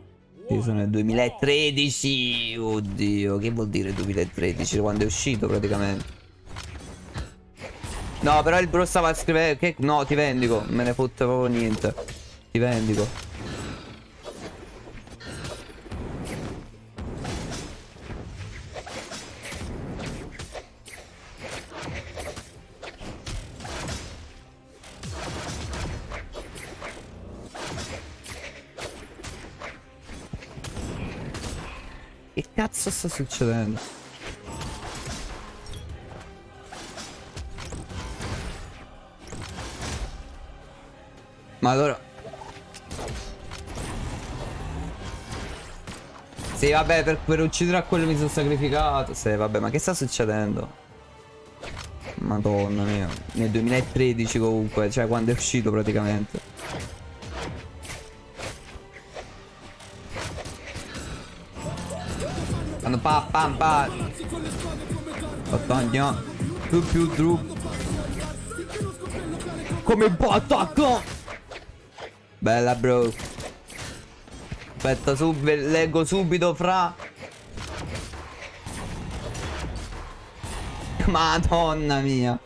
Io sono nel 2013. Oddio, che vuol dire 2013? Quando è uscito praticamente. No, però il bro stava a scrivere. Che... No, ti vendico. Me ne fotte proprio niente. Ti vendico. Cazzo sta succedendo? Ma allora... Sì, vabbè, per, per uccidere a quello mi sono sacrificato. Sì, vabbè, ma che sta succedendo? Madonna mia. Nel 2013 comunque, cioè quando è uscito praticamente. Pa pam pa. Attagna Più più dru. Come attacco? Bella bro. Aspetta subito Leggo subito fra. Madonna mia.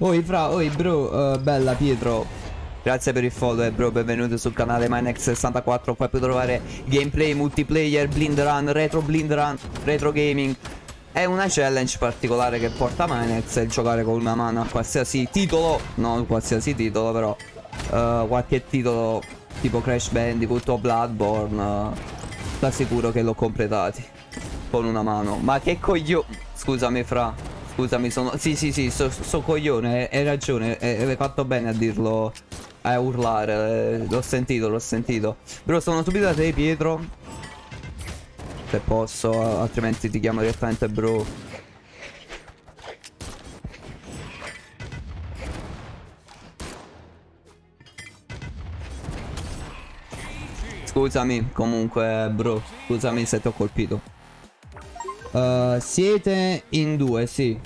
Oi fra Oi bro uh, Bella Pietro Grazie per il follow e bro, benvenuti sul canale Minex64 Qua puoi trovare gameplay, multiplayer, blind run, retro blind run, retro gaming. È una challenge particolare che porta Minex è giocare con una mano a qualsiasi titolo Non qualsiasi titolo però uh, Qualche titolo tipo Crash Bandicoot o Bloodborne uh, sicuro che l'ho completati Con una mano. Ma che coglio... Scusami fra Scusami sono... Sì sì sì, so, so coglione, hai ragione, hai fatto bene a dirlo a urlare. L'ho sentito, l'ho sentito. Però sono subito da te, Pietro. Se posso, altrimenti ti chiamo direttamente bro. Scusami, comunque, bro. Scusami se ti ho colpito. Uh, siete in due, sì.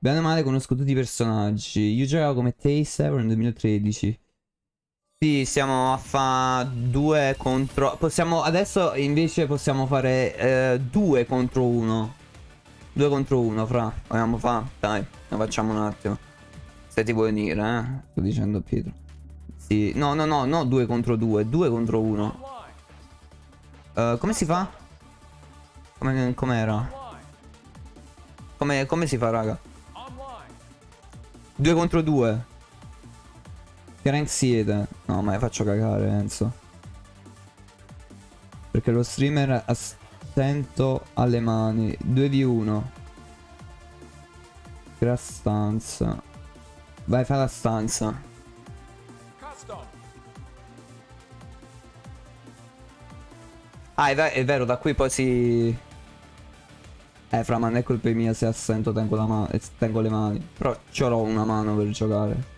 Bene o male conosco tutti i personaggi. Io giocavo come Taste nel 2013. Sì, siamo a fare due contro... Possiamo... Adesso invece possiamo fare eh, due contro uno. Due contro uno, fra. Vogliamo fare? Dai, lo facciamo un attimo. Se ti vuoi unire, eh. Sto dicendo a Pietro. Sì. No, no, no, no, due contro due. Due contro uno. Uh, come si fa? Come, com'era? Come, come si fa, raga? Due contro due. Che rank siete? No, ma faccio cagare, Enzo. Perché lo streamer ha stento alle mani. 2v1. Crea stanza. Vai, fa la stanza. Ah, è, ve- è vero, da qui poi si... Eh, fra, ma non è colpa mia se assento tengo, la mano, tengo le mani. Però ce l'ho una mano per giocare.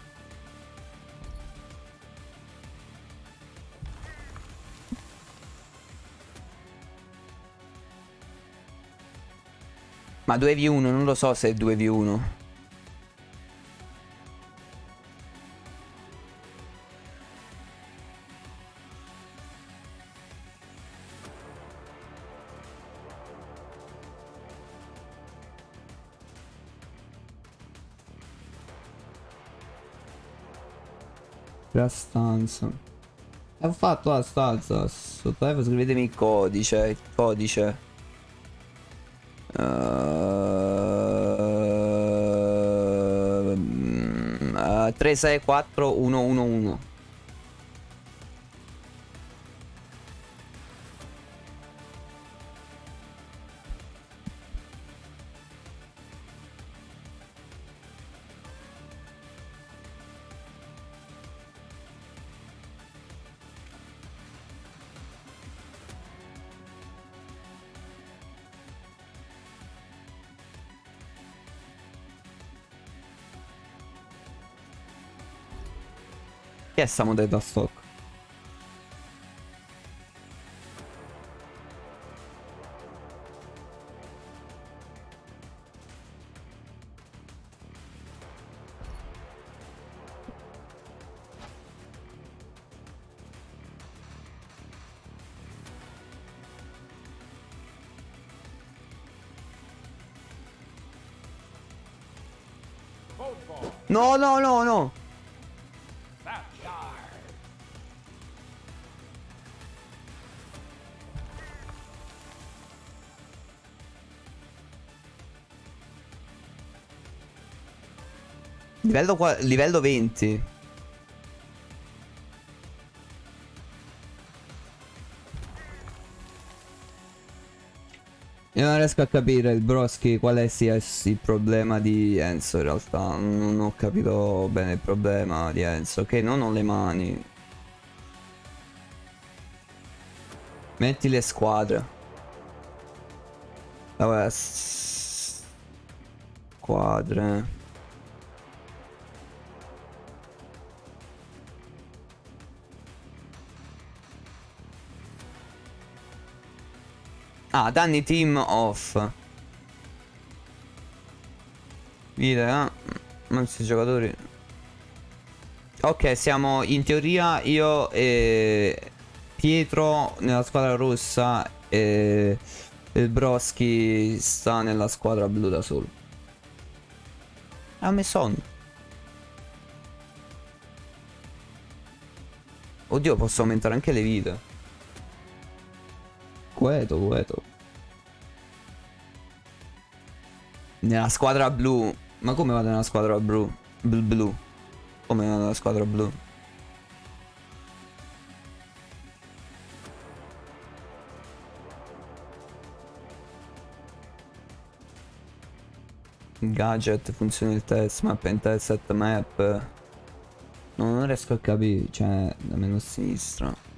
Ma 2v1, non lo so se è 2v1. La stanza. Ho fatto la stanza. Sotto F scrivetemi il codice. Il codice. Uh, 364111 Chi è sta modella stock? No, no, no, Livello, livello 20. Io non riesco a capire il Broski quale sia il problema di Enzo in realtà. Non ho capito bene il problema di Enzo. Che non ho le mani. Metti le squadre. Vabbè. Squadre. Ah, danni team off. Vita, eh? Mazzi giocatori. Ok, siamo in teoria io e Pietro nella squadra rossa e il Broski sta nella squadra blu da solo. Ah, me son. Oddio, posso aumentare anche le vite. Queto, queto. Nella squadra blu. Ma come vado nella squadra blu? Blu blu. Come vado nella squadra blu? Gadget, funzioni il test, map test, set map. No, non riesco a capire, cioè, da meno a sinistra.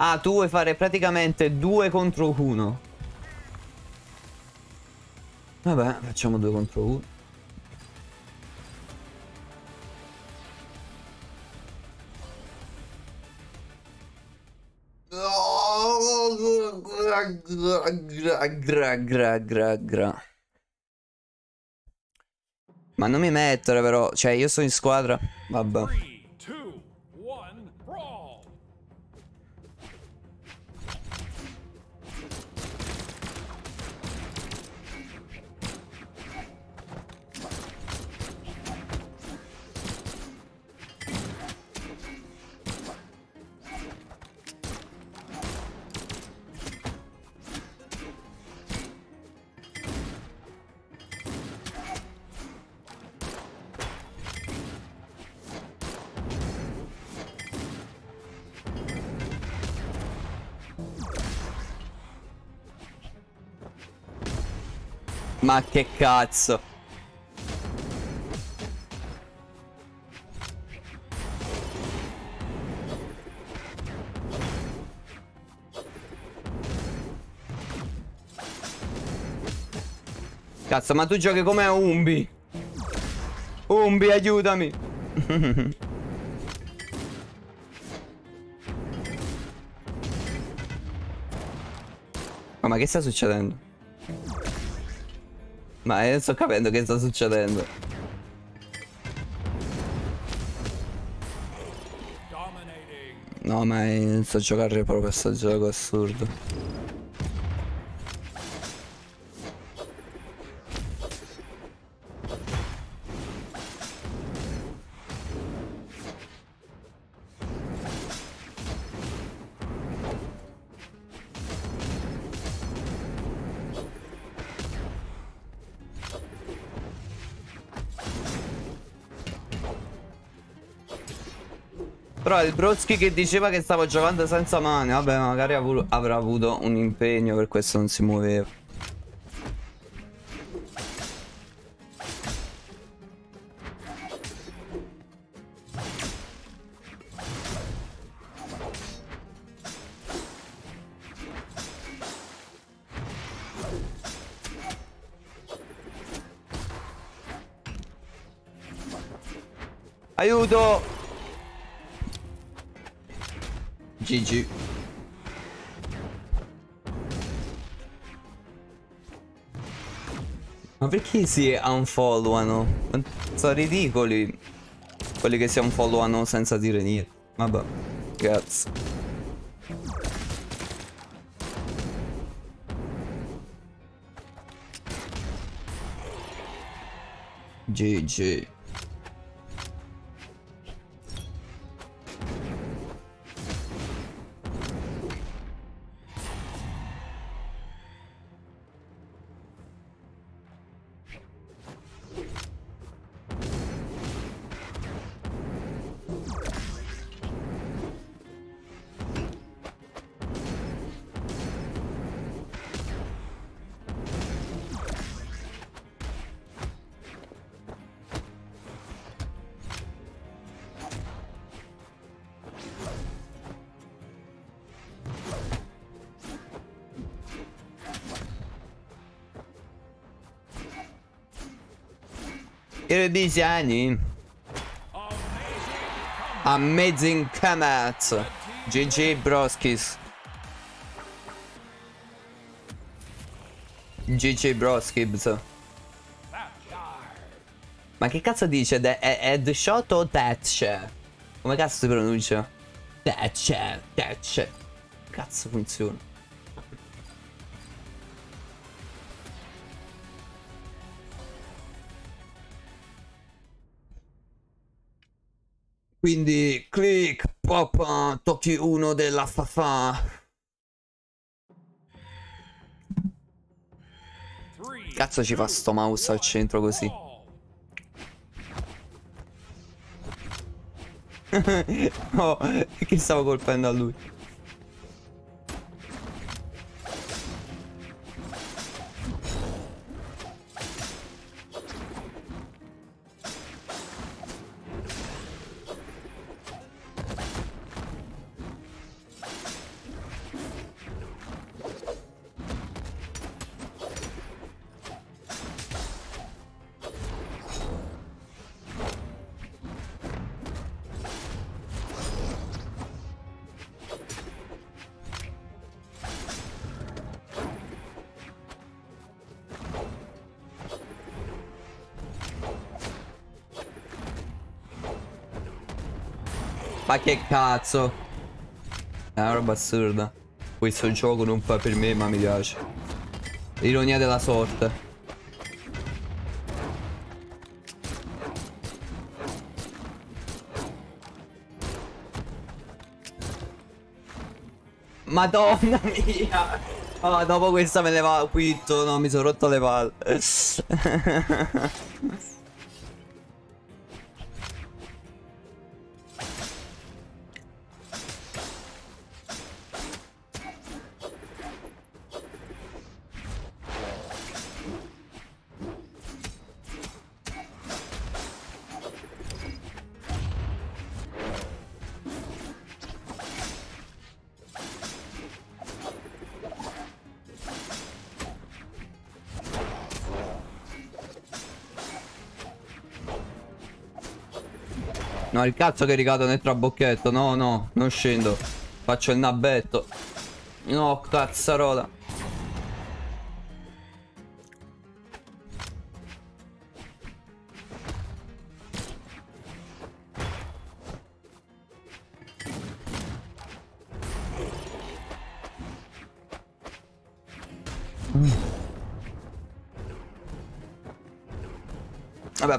Ah, tu vuoi fare praticamente 2 contro 1. Vabbè, facciamo 2 contro 1. Gra, gra, gra, gra, gra. Ma non mi mettere però, cioè io sto in squadra. Vabbè. Che cazzo. Cazzo, ma tu giochi come Umbi. Umbi, aiutami. <laughs> Oh, ma che sta succedendo? Ma non sto capendo che sta succedendo. No, ma non sto giocare proprio a questo gioco assurdo. Però il Brodsky che diceva che stavo giocando senza mani, vabbè, magari avrà avuto un impegno, per questo non si muoveva. Perché si unfollowano? Sono ridicoli. Quelli che si unfollowano senza dire niente. Vabbè. Cazzo. GG. Anni. Amazing Kamats. GG Broskis. GG Broskibs. Ma che cazzo dice? De- è, è the shot o Thatcher? Come cazzo si pronuncia? Thatcher, Thatcher. Cazzo funziona? Quindi click, pop, tocchi uno della fa Cazzo ci fa sto mouse al centro così. <laughs> oh, che stavo colpendo a lui. Che cazzo? È una roba assurda. Questo gioco non fa per me, ma mi piace. Ironia della sorte. Madonna mia! Oh, dopo questa me ne va quitto, no, mi sono rotto le palle. <laughs> No, il cazzo che ricado nel trabocchetto. No, no, non scendo. Faccio il nabetto. No, cazzarola.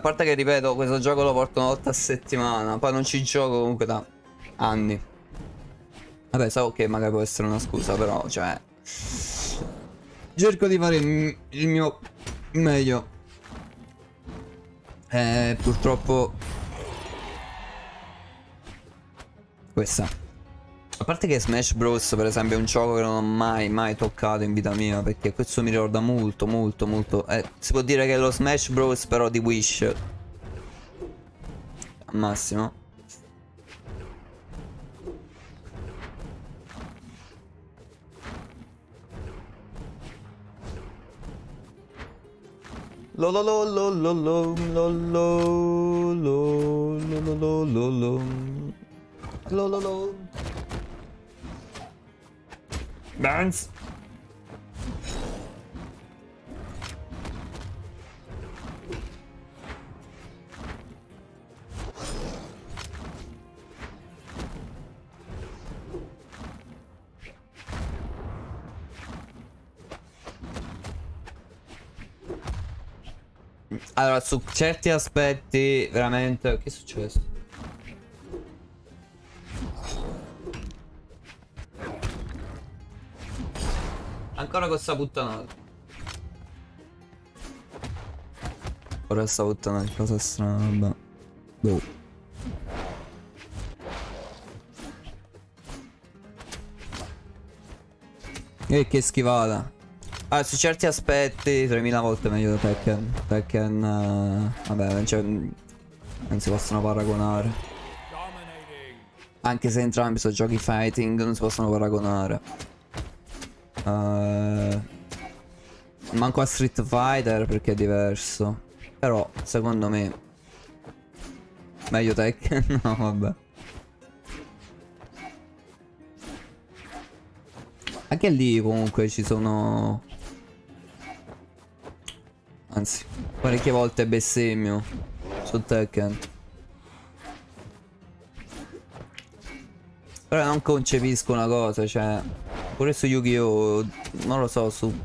Parte che ripeto, questo gioco lo porto una volta a settimana. Poi non ci gioco comunque da anni. Vabbè, so che magari può essere una scusa, però, cioè... Cerco di fare il, il mio meglio. Eh, purtroppo... Questa. A parte che Smash Bros per esempio è un gioco che non ho mai mai toccato in vita mia Perché questo mi ricorda molto molto molto eh, Si può dire che è lo Smash Bros però di Wish Al massimo Lo Dance. Allora, su certi aspetti, veramente... Che è successo? Ancora con sta puttanata. Ora sta puttanata, cosa strana, vabbè. Boh. E che schivata. Ah, su certi aspetti 3000 volte meglio da Tekken. Tekken... Uh, vabbè, cioè, non si possono paragonare. Anche se entrambi sono giochi fighting non si possono paragonare. Uh, manco a Street Fighter perché è diverso. Però, secondo me... Meglio Tekken? <laughs> no, vabbè. Anche lì comunque ci sono... Anzi, parecchie volte bestemmio su Tekken. Però non concepisco una cosa, cioè... Pure su Yu-Gi-Oh! Non lo so, su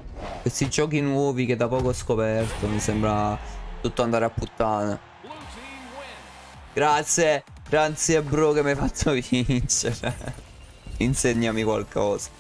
questi giochi nuovi che da poco ho scoperto. Mi sembra tutto andare a puttana. Grazie, grazie bro che mi hai fatto <laughs> vincere. Insegnami qualcosa.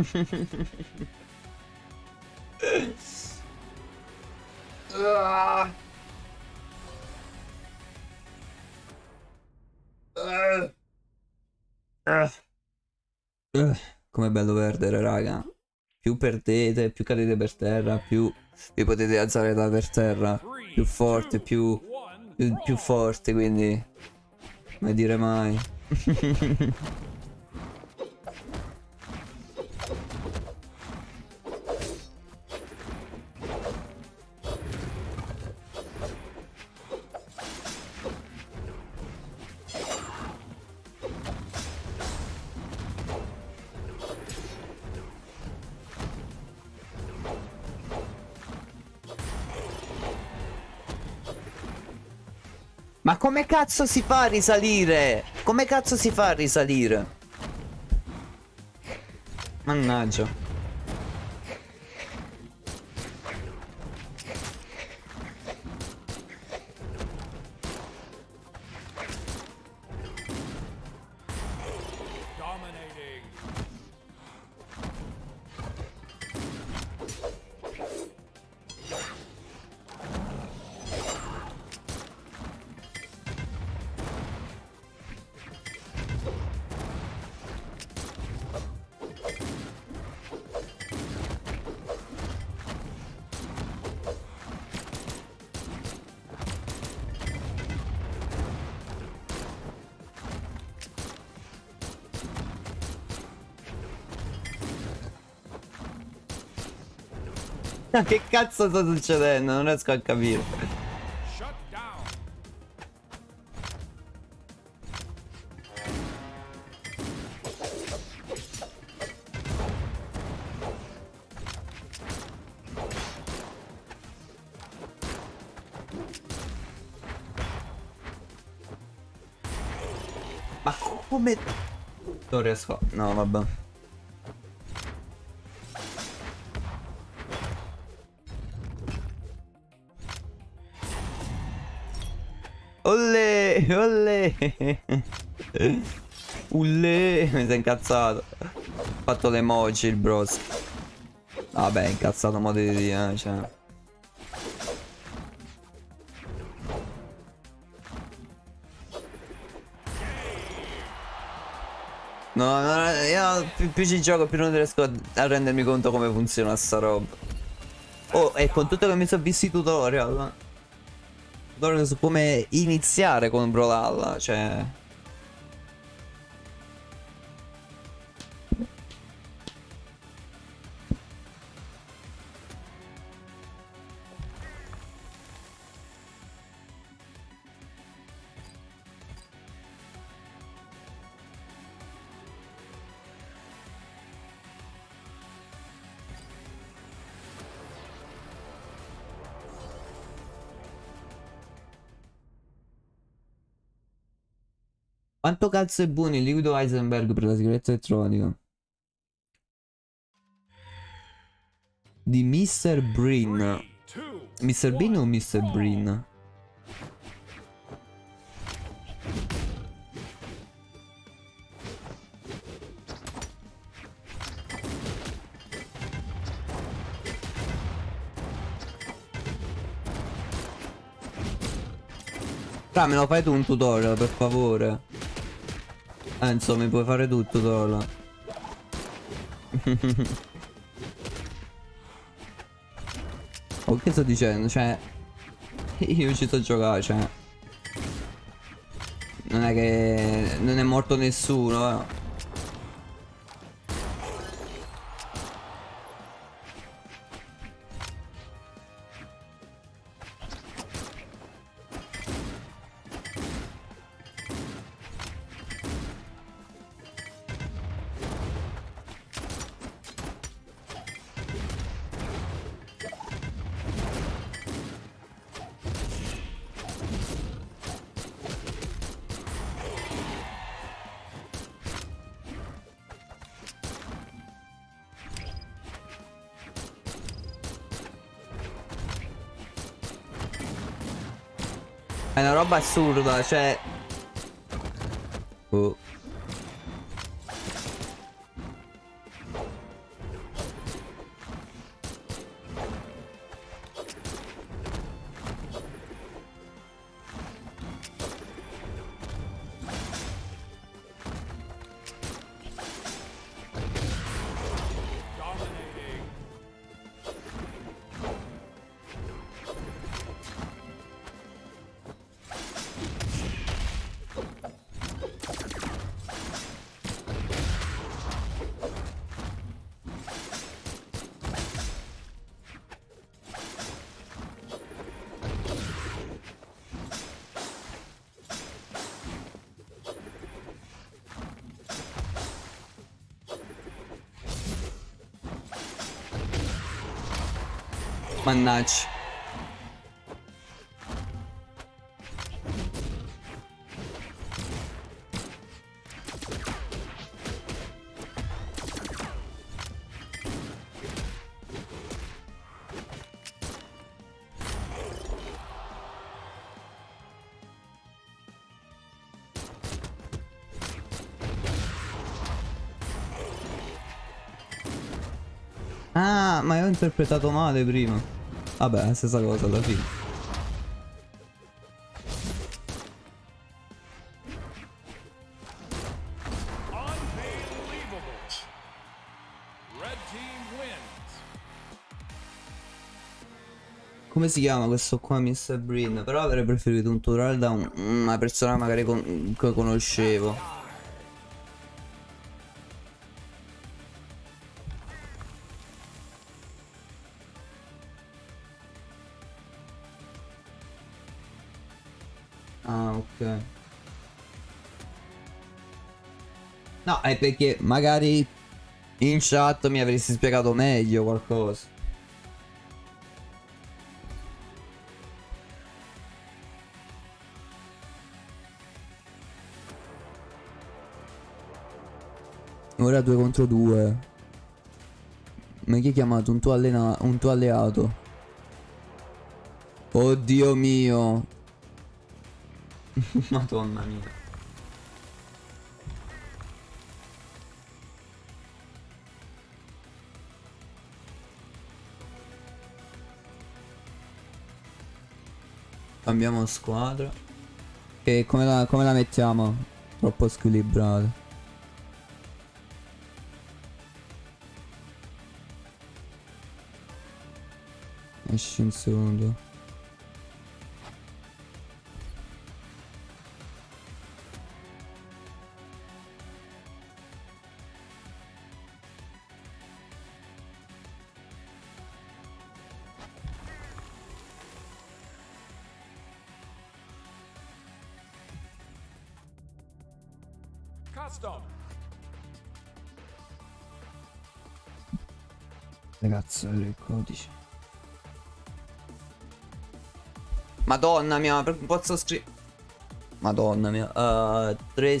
<laughs> ah. Uh, Com'è bello perdere, raga. Più perdete, più cadete per terra, più vi potete alzare da per terra. Più forte, più, più, più forte, quindi... Mai dire mai. <laughs> cazzo si fa a risalire? Come cazzo si fa a risalire? Mannaggia. Che cazzo sta succedendo? Non riesco a capire. Ma come... Non riesco... No, vabbè. <laughs> Olle. Ulle, mi sei incazzato. Ho fatto le emoji il bros. Vabbè, incazzato modo di dire, eh, cioè. No, no, io più, più ci gioco più non riesco a, rendermi conto come funziona sta roba. Oh, e con tutto che mi sono visti i tutorial. Come iniziare con Brawlhalla, cioè... cazzo è buono il liquido Heisenberg per la sicurezza elettronica? Di Mr. Brin. Mr. Bean o Mr. Brin? Fra, me lo fai tu un tutorial, per favore? Enzo, mi puoi fare tu il tutorial? oh, che sto dicendo? Cioè... Io ci sto a giocare, cioè... Non è che... Non è morto nessuno, eh. È una roba assurda, cioè... Oh. Mannaggia. Ah, ma io ho interpretato male prima. Vabbè, la stessa cosa alla fine. Come si chiama questo qua, Mr. Brin? Però avrei preferito un tutorial da un- una persona magari con- che conoscevo. Perché magari in chat mi avresti spiegato meglio qualcosa. Ora due contro due. Ma chi ha chiamato? Un tuo, allena- un tuo alleato. Oddio mio. <laughs> Madonna mia. Cambiamo squadra. E come la, come la mettiamo? Troppo squilibrata. Esci un secondo. Ragazzi, il codice. Madonna mia, posso scrivere. Madonna mia. Uh, 3,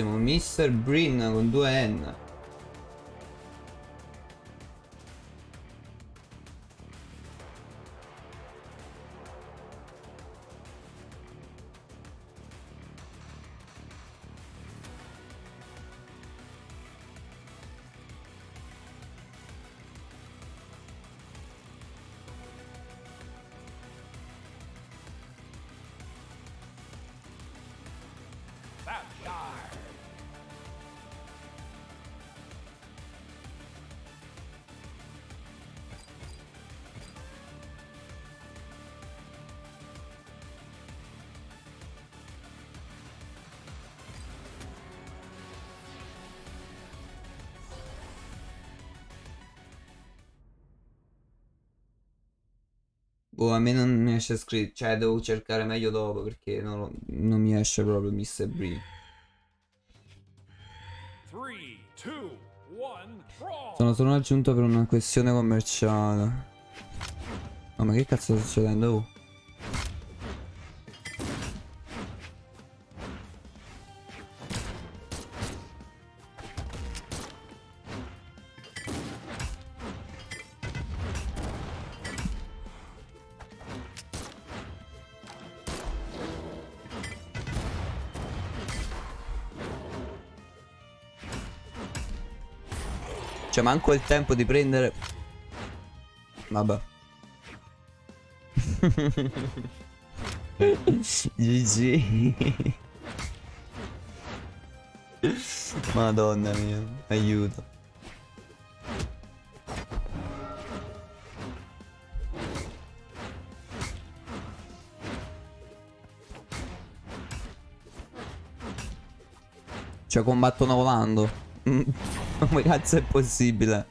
al massimo, Mr. Brin con due N. a me non mi esce scritto. Cioè, devo cercare meglio dopo perché non, non mi esce proprio Mr. Three, two, one, brawl. Sono solo aggiunto per una questione commerciale. Oh, ma che cazzo sta succedendo? Oh. Cioè, manco il tempo di prendere. Vabbè. <laughs> GG. Madonna mia, aiuto. Cioè combattono volando. <laughs> Come cazzo è possibile?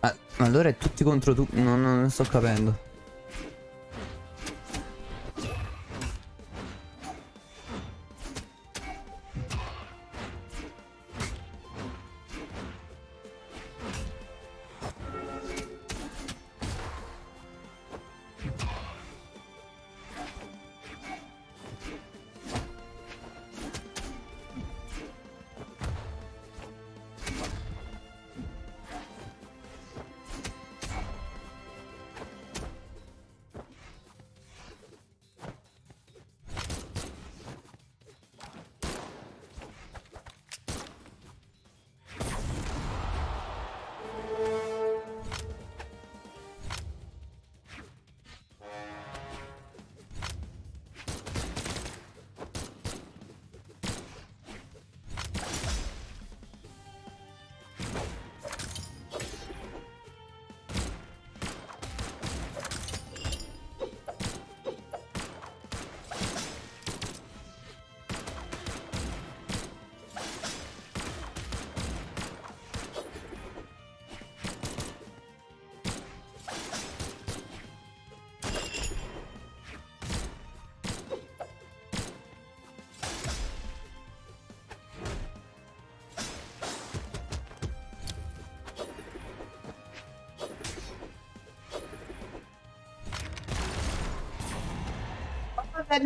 Ah, ma allora è tutti contro tu. Non, non sto capendo.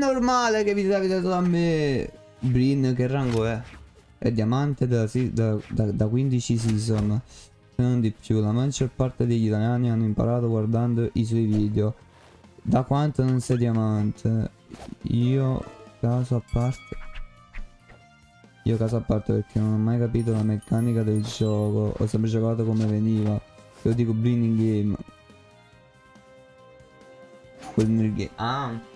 Normale che vi capitato da me. Brin, che rango è? È diamante da, da- da- da 15 season. Se non di più. La maggior parte degli italiani hanno imparato guardando i suoi video. Da quanto non sei diamante? Io, caso a parte. Io caso a parte perché non ho mai capito la meccanica del gioco. Ho sempre giocato come veniva. Io dico Brin in game. Quel nel game. Ah.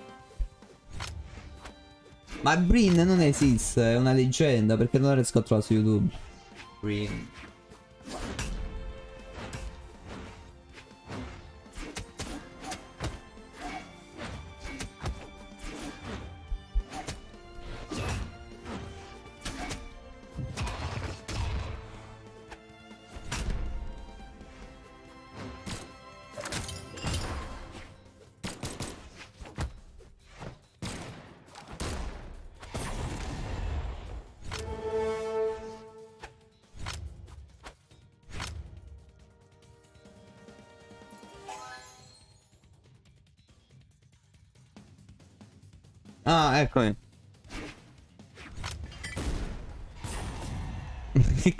Ma Brin non esiste, è una leggenda perché non la riesco a trovare su YouTube. Brin.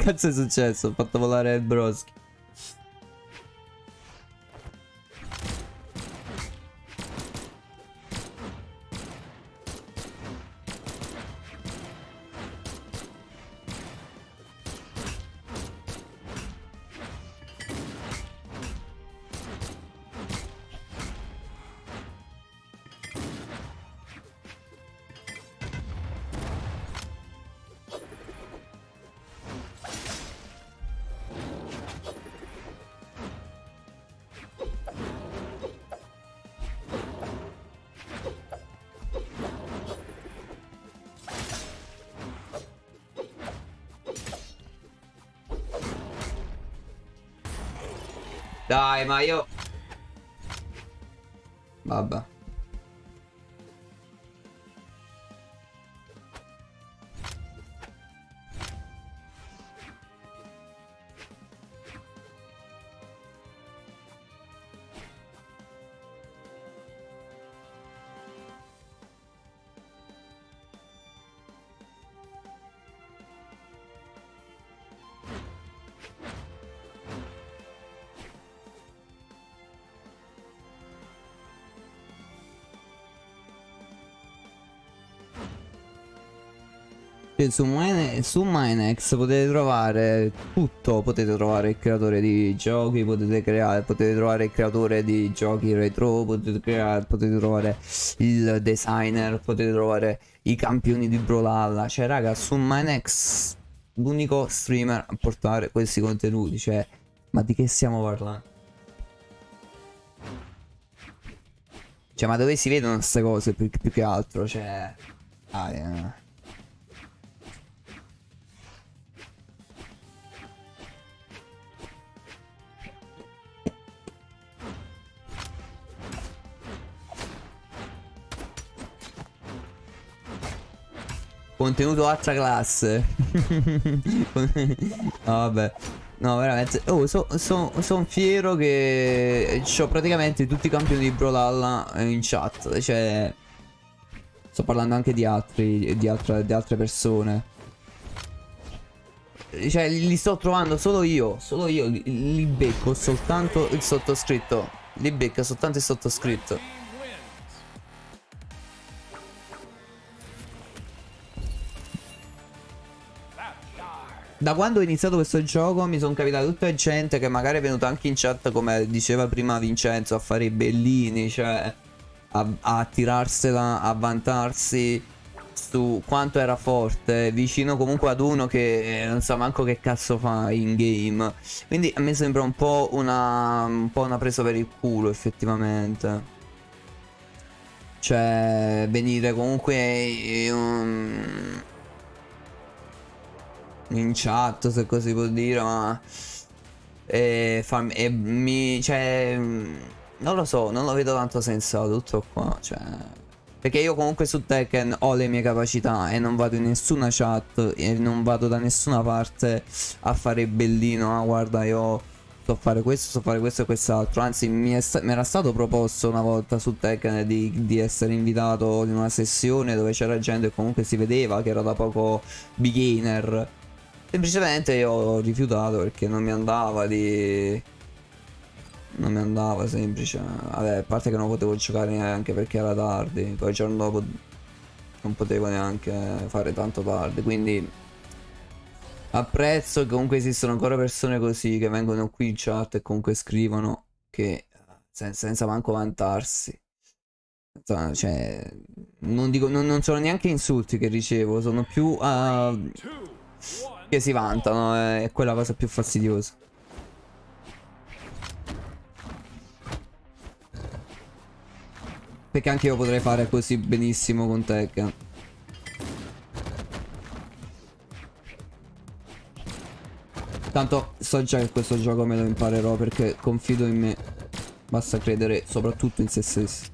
Cazzo è successo? Ho fatto volare il broschi. Su, Mine- su Minex potete trovare tutto, potete trovare il creatore di giochi, potete creare, potete trovare il creatore di giochi retro, potete, creare, potete trovare il designer, potete trovare i campioni di Brawlhalla. Cioè, raga, su Minex l'unico streamer a portare questi contenuti, cioè, ma di che stiamo parlando? Cioè, ma dove si vedono queste cose più, più che altro? Cioè, dai, eh. Contenuto altra classe. <laughs> vabbè. No, veramente. Oh, sono so, son fiero che ho praticamente tutti i campioni di Brawlhalla in chat. Cioè. Sto parlando anche di altri. Di, altra, di altre persone. Cioè, li sto trovando solo io. Solo io li, li becco soltanto il sottoscritto. Li becca soltanto il sottoscritto. Da quando ho iniziato questo gioco mi sono capitata tutta gente che magari è venuta anche in chat come diceva prima Vincenzo a fare i bellini, cioè a, a tirarsela, a vantarsi su quanto era forte, vicino comunque ad uno che non sa manco che cazzo fa in game. Quindi a me sembra un po' una, un po' una presa per il culo effettivamente. Cioè venire comunque... Um, in chat se così può dire ma e, farmi, e mi cioè non lo so non lo vedo tanto sensato tutto qua cioè perché io comunque su Tekken ho le mie capacità e non vado in nessuna chat e non vado da nessuna parte a fare bellino ah guarda io so fare questo, so fare questo e quest'altro. Anzi, mi, sta- mi era stato proposto una volta su Tekken di, di essere invitato in una sessione dove c'era gente che comunque si vedeva che era da poco beginner. Semplicemente io ho rifiutato perché non mi andava di... Non mi andava semplice. Vabbè, a parte che non potevo giocare neanche perché era tardi. Poi il giorno dopo non potevo neanche fare tanto tardi. Quindi apprezzo che comunque esistono ancora persone così che vengono qui in chat e comunque scrivono che sen- senza manco vantarsi. Cioè, non, dico, non, non sono neanche insulti che ricevo, sono più ah, che si vantano. eh, È quella cosa più fastidiosa. Perché anche io potrei fare così benissimo con Tekken. Tanto so già che questo gioco me lo imparerò perché confido in me. Basta credere soprattutto in se stessi.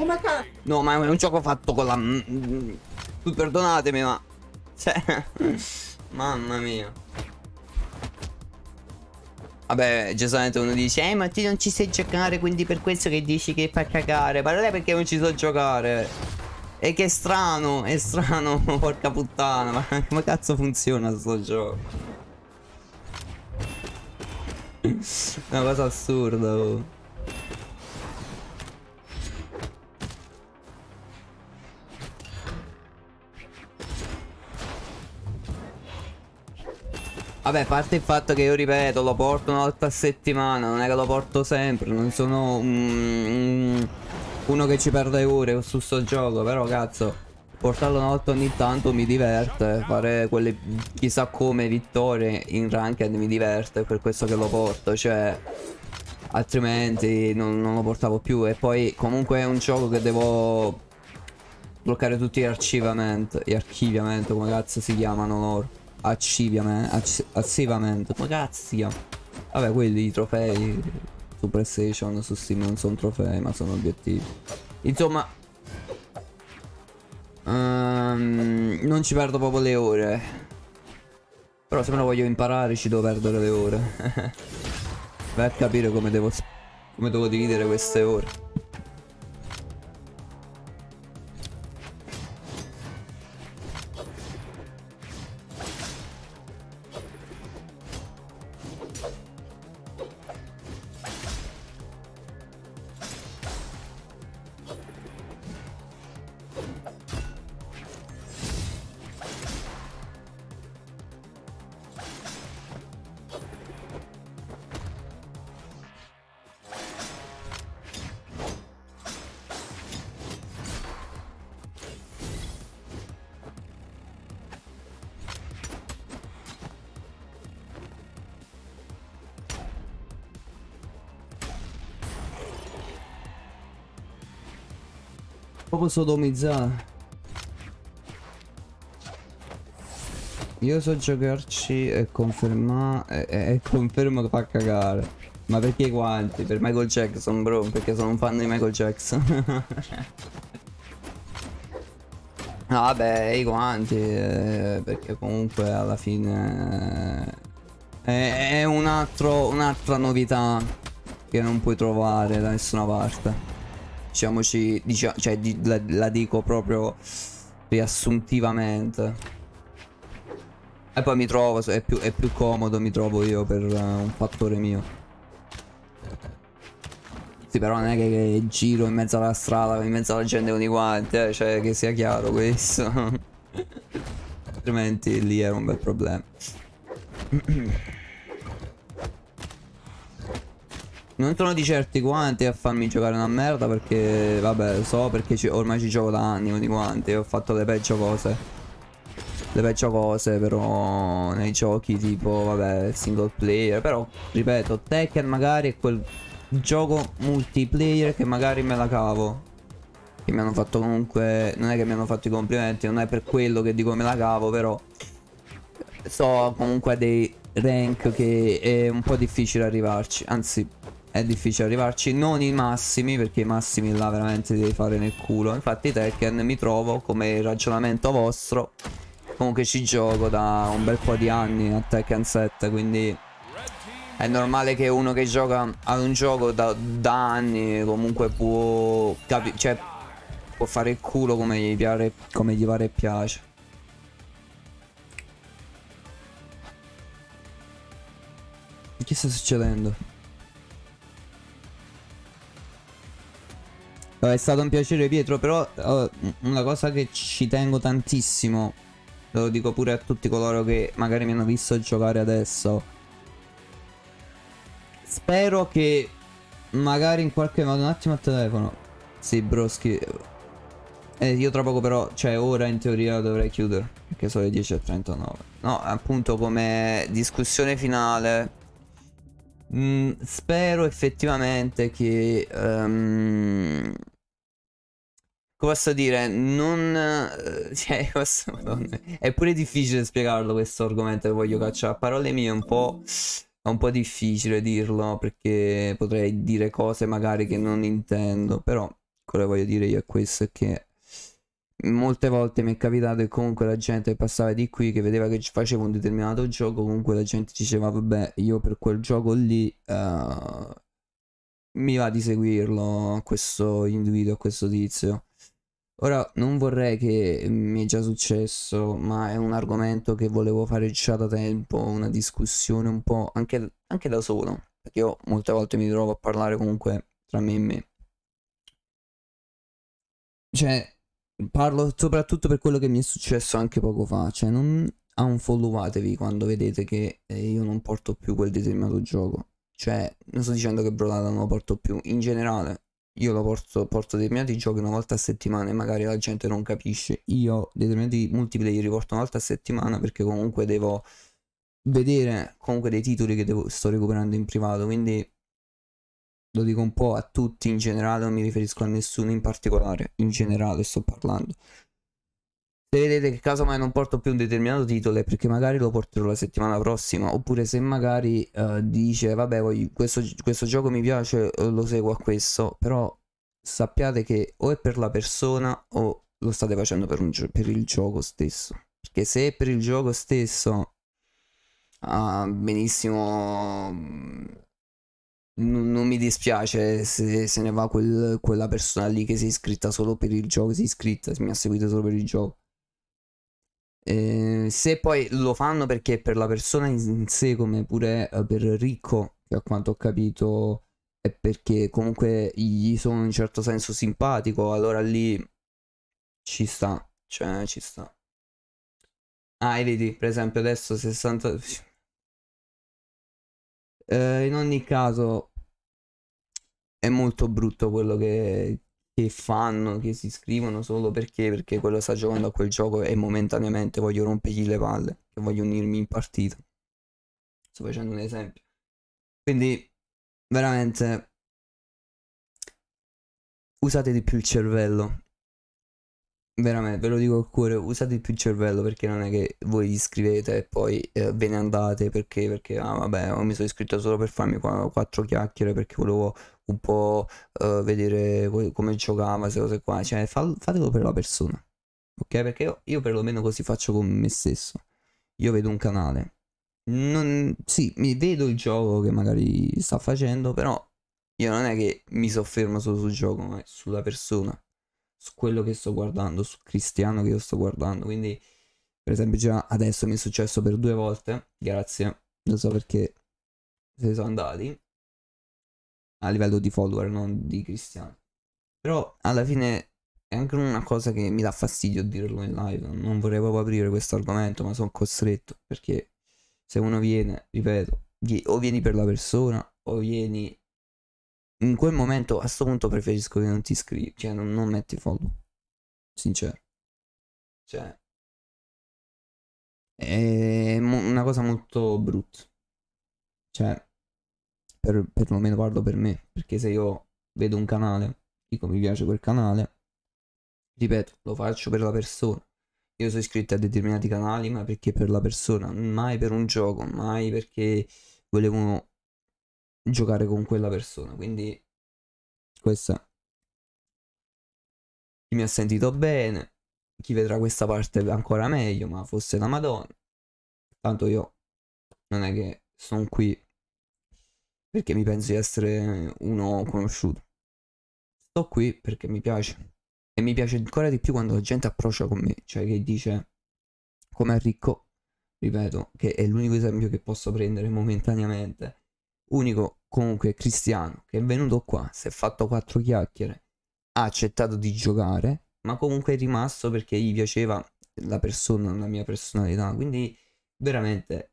Come cazzo? No, ma è un gioco fatto con la... Perdonatemi, ma... Cioè... <laughs> Mamma mia. Vabbè, giustamente uno dice, eh, ma tu non ci sai giocare, quindi per questo che dici che fa cagare. Ma non è perché non ci so giocare. E che è strano, è strano, <laughs> porca puttana. Ma <laughs> come cazzo funziona sto gioco? Una cosa assurda, oh. Vabbè, a parte il fatto che io ripeto, lo porto una volta a settimana, non è che lo porto sempre, non sono un- uno che ci perde ore su sto gioco, però cazzo, portarlo una volta ogni tanto mi diverte, fare quelle chissà come vittorie in ranked mi diverte, per questo che lo porto, cioè altrimenti non, non lo portavo più e poi comunque è un gioco che devo bloccare tutti gli archivamenti, gli archiviamenti, come cazzo si chiamano loro. Come cazzo si chiama? Vabbè, quelli i trofei su PlayStation, su Steam non sono trofei, ma sono obiettivi. Insomma, ehm, non ci perdo proprio le ore. Però se me lo voglio imparare ci devo perdere le ore. <laughs> per capire come devo, come devo dividere queste ore. Proprio sodomizzato. Io so giocarci e conferma e, e- confermo che fa cagare. Ma perché i guanti? Per Michael Jackson, bro, perché sono un fan di Michael Jackson. <laughs> Vabbè, i guanti, eh, perché comunque alla fine eh, è un altro, un'altra novità che non puoi trovare da nessuna parte. Diciamoci, dicia- cioè di- la, la dico proprio riassuntivamente. E poi mi trovo, è più, è più comodo, mi trovo io per eh, un fattore mio. Sì, però non è che, che giro in mezzo alla strada, in mezzo alla gente con i guanti, eh, cioè che sia chiaro questo. <laughs> Altrimenti lì era un bel problema. <clears throat> Non sono di certi i guanti a farmi giocare una merda perché, vabbè, so perché ci- ormai ci gioco da anni con i guanti e ho fatto le peggio cose. Le peggio cose però nei giochi tipo, vabbè, single player. Però, ripeto, Tekken magari è quel gioco multiplayer che magari me la cavo. Che mi hanno fatto comunque, non è che mi hanno fatto i complimenti, non è per quello che dico me la cavo, però so comunque dei rank che è un po' difficile arrivarci, anzi è difficile arrivarci, non i massimi perché i massimi là veramente devi fare nel culo, infatti Tekken mi trovo come ragionamento vostro, comunque ci gioco da un bel po' di anni a Tekken 7, quindi è normale che uno che gioca ad un gioco da, da anni comunque può cioè può fare il culo come gli pare, come gli pare e piace. Che sta succedendo? È stato un piacere Pietro, però eh, una cosa che ci tengo tantissimo, lo dico pure a tutti coloro che magari mi hanno visto giocare adesso. Spero che magari in qualche modo un attimo al telefono. Sì, broschi. Eh, io tra poco però, cioè ora in teoria dovrei chiudere, perché sono le 10.39. No, appunto come discussione finale. Mm, spero effettivamente che... come posso dire? Non... eh, <laughs> Cioè, madonna, è pure difficile spiegarlo questo argomento che voglio cacciare. A parole mie è un po'... È un po' difficile dirlo perché potrei dire cose magari che non intendo. Però quello che voglio dire io è questo: è che molte volte mi è capitato che comunque la gente passava di qui, che vedeva che facevo un determinato gioco, comunque la gente diceva, vabbè, io per quel gioco lì eh, mi va di seguirlo a questo individuo, a questo tizio. Ora non vorrei che mi è già successo, ma è un argomento che volevo fare già da tempo, una discussione un po' anche, anche da solo, perché io molte volte mi trovo a parlare comunque tra me e me. Cioè, parlo soprattutto per quello che mi è successo anche poco fa, cioè non unfollowatevi quando vedete che eh, io non porto più quel determinato gioco. Cioè, non sto dicendo che Brodata non lo porto più, in generale io lo porto, porto determinati giochi una volta a settimana e magari la gente non capisce. Io determinati multiplayer li porto una volta a settimana perché comunque devo vedere comunque dei titoli che devo- sto recuperando in privato. Quindi lo dico un po' a tutti in generale, non mi riferisco a nessuno in particolare. In generale sto parlando. Se vedete che casomai non porto più un determinato titolo è perché magari lo porterò la settimana prossima. Oppure se magari eh, dice, vabbè, voglio- questo, questo gioco mi piace, eh, lo seguo a questo. Però sappiate che o è per la persona o lo state facendo per, un per il gioco stesso. Perché se è per il gioco stesso, ah, benissimo. mm, Non, non mi dispiace se se ne va quel- quella persona lì che si è iscritta solo per il gioco. Si è iscritta, mi ha seguito solo per il gioco. Eh, se poi lo fanno perché per la persona in, in sé, come pure eh, per Ricco, che a quanto ho capito è perché comunque gli sono in un certo senso simpatico, allora lì ci sta, cioè ci sta. Ah, e vedi, per esempio adesso 60... Eh, in ogni caso è molto brutto quello che, che fanno, che si iscrivono solo perché, perché quello sta giocando a quel gioco e momentaneamente voglio rompergli le palle, che voglio unirmi in partita. Sto facendo un esempio. Quindi, veramente, usate di più il cervello. veramente, ve lo dico al cuore, usate più il cervello perché non è che voi vi iscrivete e poi eh, ve ne andate perché, perché ah, vabbè, mi sono iscritto solo per farmi qua- quattro chiacchiere perché volevo un po' eh, vedere co- come giocava, queste cose qua. Cioè, fa- fatelo per la persona, ok? Perché io, io perlomeno così faccio con me stesso. Io vedo un canale. Non, sì, mi vedo il gioco che magari sta facendo, però io non è che mi soffermo solo sul gioco, ma sulla persona, su quello che sto guardando, su Cristiano che io sto guardando. Quindi, per esempio, già adesso mi è successo per due volte, grazie, non so perché se ne sono andati, a livello di follower, non di Cristiano. Però alla fine è anche una cosa che mi dà fastidio dirlo in live. Non vorrei proprio aprire questo argomento, ma sono costretto perché se uno viene, ripeto, o vieni per la persona o vieni in quel momento a sto punto preferisco che non ti iscrivi, cioè non, non metti follow. Sincero. Cioè è una cosa molto brutta. Cioè per, perlomeno parlo per me, perché se io vedo un canale, dico mi piace quel canale, ripeto, lo faccio per la persona. Io sono iscritto a determinati canali, ma perché per la persona, mai per un gioco, mai perché volevo giocare con quella persona. Quindi questa chi mi ha sentito bene, chi vedrà questa parte ancora meglio, ma fosse la Madonna. Tanto io non è che sono qui perché mi penso di essere uno conosciuto. Sto qui perché mi piace. E mi piace ancora di più quando la gente approccia con me, cioè che dice come ricco, ripeto, che è l'unico esempio che posso prendere momentaneamente. Unico comunque cristiano che è venuto qua, si è fatto quattro chiacchiere, ha accettato di giocare, ma comunque è rimasto perché gli piaceva la persona, la mia personalità. Quindi veramente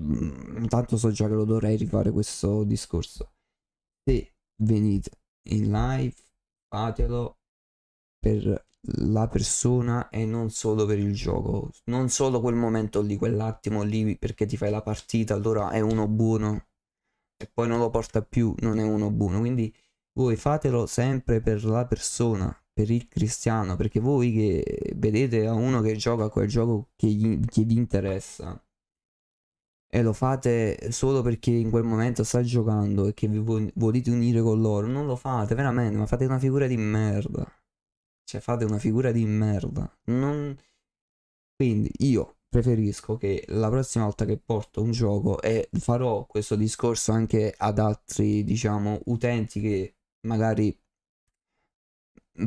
Intanto so già che lo dovrei rifare questo discorso. Se venite in live, fatelo per la persona e non solo per il gioco. Non solo quel momento lì, quell'attimo lì perché ti fai la partita, allora è uno buono e poi non lo porta più, non è uno buono. Quindi voi fatelo sempre per la persona, per il cristiano, perché voi che vedete a uno che gioca quel gioco che, gli, che vi interessa e lo fate solo perché in quel momento sta giocando e che vi vo- volete unire con loro, non lo fate veramente, ma fate una figura di merda. Cioè fate una figura di merda. Non... Quindi io preferisco che la prossima volta che porto un gioco e farò questo discorso anche ad altri, diciamo, utenti che magari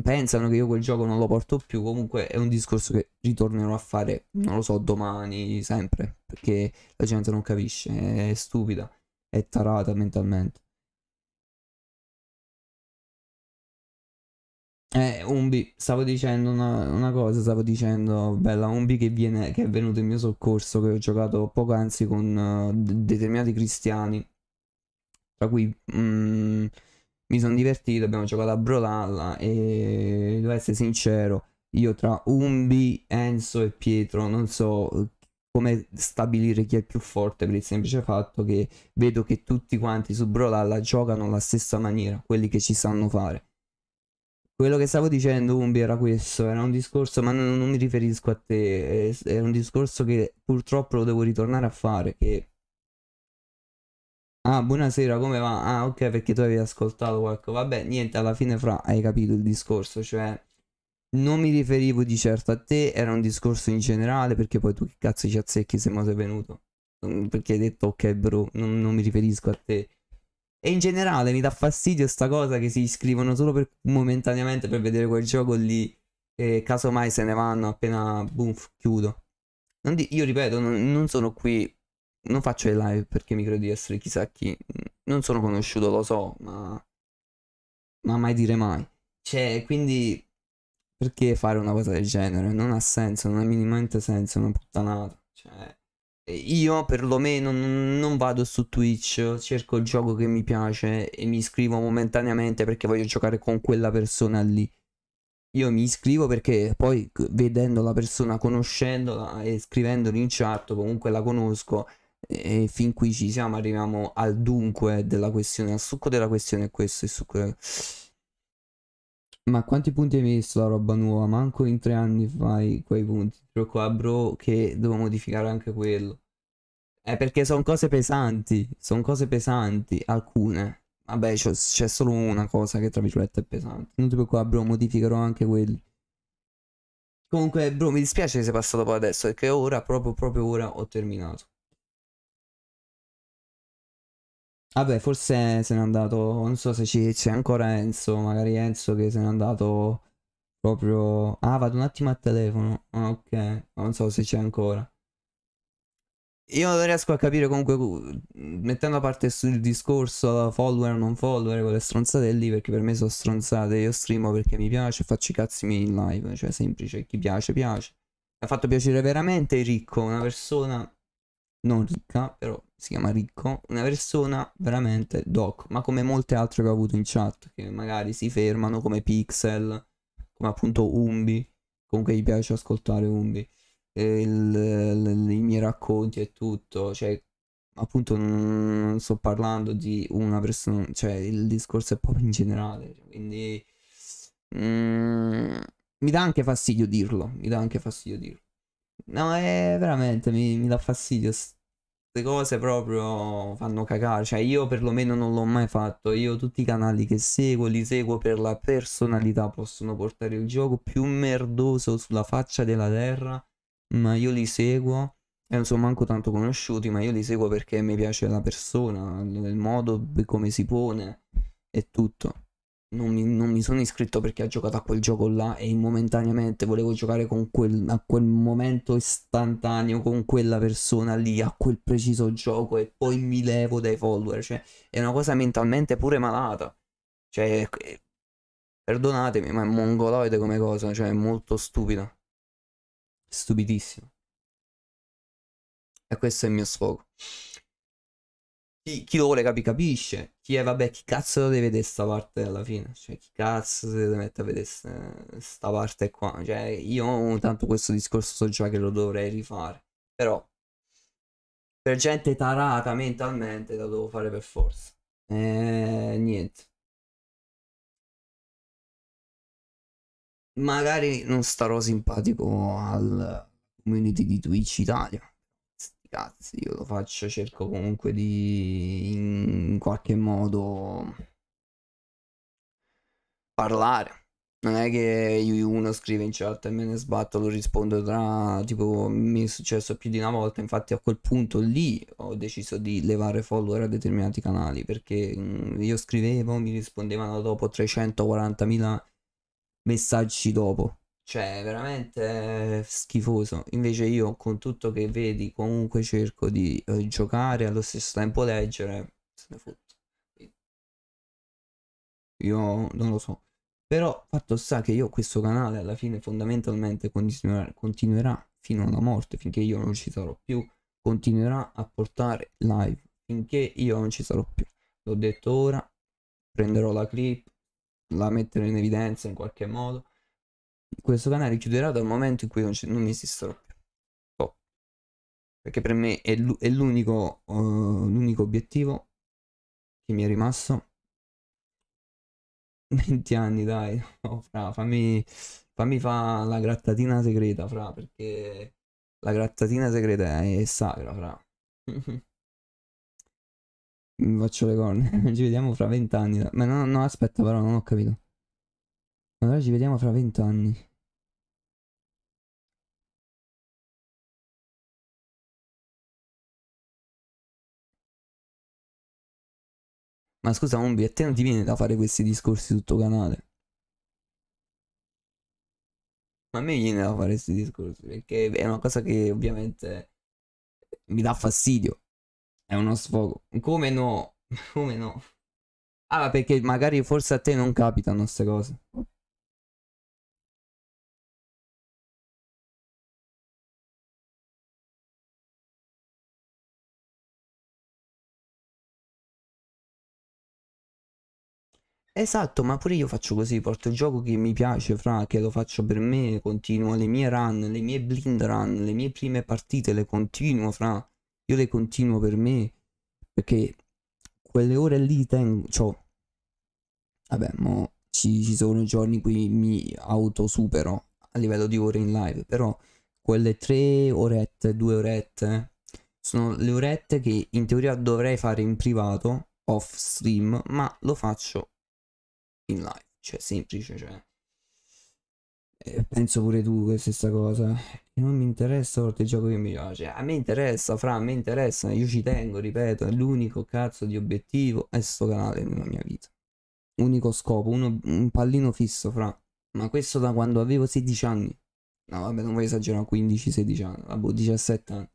pensano che io quel gioco non lo porto più, comunque è un discorso che ritornerò a fare, non lo so, domani, sempre, perché la gente non capisce, è stupida, è tarata mentalmente. Eh, Umbi, stavo dicendo una, una cosa, stavo dicendo, bella, Umbi che viene, che è venuto in mio soccorso, che ho giocato poc'anzi con eh, de- determinati cristiani, tra cui mm, mi sono divertito, abbiamo giocato a Brawlhalla e devo essere sincero, io tra Umbi, Enzo e Pietro non so eh, come stabilire chi è più forte per il semplice fatto che vedo che tutti quanti su Brawlhalla giocano alla stessa maniera, quelli che ci sanno fare. Quello che stavo dicendo, Umbi, era questo, era un discorso, ma non, non mi riferisco a te, è, è un discorso che purtroppo lo devo ritornare a fare, che... Ah, buonasera, come va? Ah, ok, perché tu avevi ascoltato qualcosa. Vabbè, niente, alla fine fra hai capito il discorso, cioè non mi riferivo di certo a te, era un discorso in generale, perché poi tu che cazzo ci azzecchi se mo sei venuto? Mm, Perché hai detto ok, bro, non, non mi riferisco a te. E in generale mi dà fastidio sta cosa che si iscrivono solo per momentaneamente per vedere quel gioco lì e casomai se ne vanno appena boom, chiudo. Di- io ripeto, non, non sono qui, non faccio le live perché mi credo di essere chissà chi. Non sono conosciuto, lo so, ma, ma mai dire mai. Cioè, quindi perché fare una cosa del genere? Non ha senso, non ha minimamente senso, è una puttanata. Cioè, io perlomeno non, vado su Twitch, cerco il gioco che mi piace e mi iscrivo momentaneamente perché voglio giocare con quella persona lì. Io mi iscrivo perché poi vedendo la persona, conoscendola e scrivendolo in chat, comunque la conosco e fin qui ci siamo, arriviamo al dunque della questione, al succo della questione è questo, il succo... Ma quanti punti hai messo la roba nuova? Manco in tre anni fai quei punti. Ti preoccupare, bro, che devo modificare anche quello. È perché sono cose pesanti. Sono cose pesanti. Alcune. Vabbè, c'è, c'è solo una cosa che tra virgolette è pesante. Non ti preoccupare, bro, modificherò anche quelli. Comunque, bro, mi dispiace che sei passato poi adesso, perché ora, proprio, proprio ora, ho terminato. Vabbè, forse se n'è andato, non so se c'è ancora Enzo, magari Enzo che se n'è andato proprio... Ah, vado un attimo al telefono. Ah, ok, non so se c'è ancora. Io non riesco a capire comunque, mettendo a parte il discorso follower non follower, quelle stronzate lì, perché per me sono stronzate, io streamo perché mi piace, faccio i cazzi miei in live, cioè semplice, chi piace piace. Mi ha fatto piacere veramente Ricco, una persona non ricca, però si chiama Ricco, una persona veramente doc, ma come molte altre che ho avuto in chat, che magari si fermano come Pixel, come appunto Umbi, comunque gli piace ascoltare Umbi, e il- il- i miei racconti e tutto, cioè appunto non, sto parlando di una persona, cioè il discorso è proprio in generale, quindi mm, mi dà anche fastidio dirlo, mi dà anche fastidio dirlo. No, è veramente mi, mi dà fastidio. Cose proprio fanno cagare. Cioè, io perlomeno non l'ho mai fatto. Io tutti i canali che seguo li seguo per la personalità. Possono portare il gioco più merdoso sulla faccia della terra. Ma io li seguo. E non sono manco tanto conosciuti, ma io li seguo perché mi piace la persona, il modo come si pone e tutto. Non mi, non mi sono iscritto perché ha giocato a quel gioco là e momentaneamente volevo giocare con quel, a quel momento istantaneo con quella persona lì, a quel preciso gioco e poi mi levo dai follower. Cioè, è una cosa mentalmente pure malata. Cioè, perdonatemi, ma è mongoloide come cosa, cioè è molto stupida. Stupidissimo. E questo è il mio sfogo. Chi, chi lo vuole capire capisce. Chi è, vabbè, chi cazzo lo deve vedere sta parte alla fine? Cioè, chi cazzo si deve mettere a vedere sta, parte qua? Cioè, io tanto questo discorso so già che lo dovrei rifare. Però, per gente tarata mentalmente lo devo fare per forza. E niente. Magari non starò simpatico al community di Twitch Italia. Cazzi, io lo faccio, cerco comunque di in qualche modo parlare. Non è che uno scrive in chat e me ne sbatto, lo rispondo tra tipo mi è successo più di una volta, infatti a quel punto lì ho deciso di levare follower a determinati canali perché mm, io scrivevo, mi rispondevano dopo 340.000 messaggi dopo. Cioè, veramente schifoso. Invece io con tutto che vedi comunque cerco di eh, giocare allo stesso tempo leggere. Se ne fotte. Io non lo so. Però fatto sta che io questo canale alla fine fondamentalmente continuerà, continuerà fino alla morte, finché io non ci sarò più, continuerà a portare live finché io non ci sarò più. L'ho detto ora, prenderò la clip, la metterò in evidenza in qualche modo. Questo canale chiuderà dal momento in cui non, non esisterò più. Oh. Perché per me è l'u- è l'unico uh, l'unico obiettivo che mi è rimasto <laughs> 20 anni, dai. No, fra, fammi, fammi fa la grattatina segreta, fra, perché la grattatina segreta è sacra, fra. <laughs> Mi faccio le corna. <laughs> Ci vediamo fra 20 anni. Ma no, no, aspetta, però, non ho capito. Allora ci vediamo fra 20 anni. Ma scusa, Ombi, a te non ti viene da fare questi discorsi tutto canale? Ma a me viene da fare questi discorsi perché è una cosa che ovviamente mi dà fastidio. È uno sfogo. Come no? <laughs> Come no? Ah, perché magari forse a te non capitano queste cose. Esatto, ma pure io faccio così, porto il gioco che mi piace, fra, che lo faccio per me, continuo le mie run, le mie blind run, le mie prime partite le continuo, fra. Io le continuo per me, perché quelle ore lì tengo, cioè, vabbè, mo ci, ci sono giorni in cui mi autosupero a livello di ore in live, però quelle tre orette, due orette, sono le orette che in teoria dovrei fare in privato, off stream, ma lo faccio in live, cioè semplice, cioè. E penso pure tu che stessa cosa. Non mi interessa il gioco che mi piace. A me interessa, fra, a me interessa, io ci tengo, ripeto, è l'unico cazzo di obiettivo è sto canale nella mia vita. Unico scopo, uno, un pallino fisso, fra. Ma questo da quando avevo 16 anni. No, vabbè, non voglio esagerare, 15-16 anni, vabbè, 17 anni.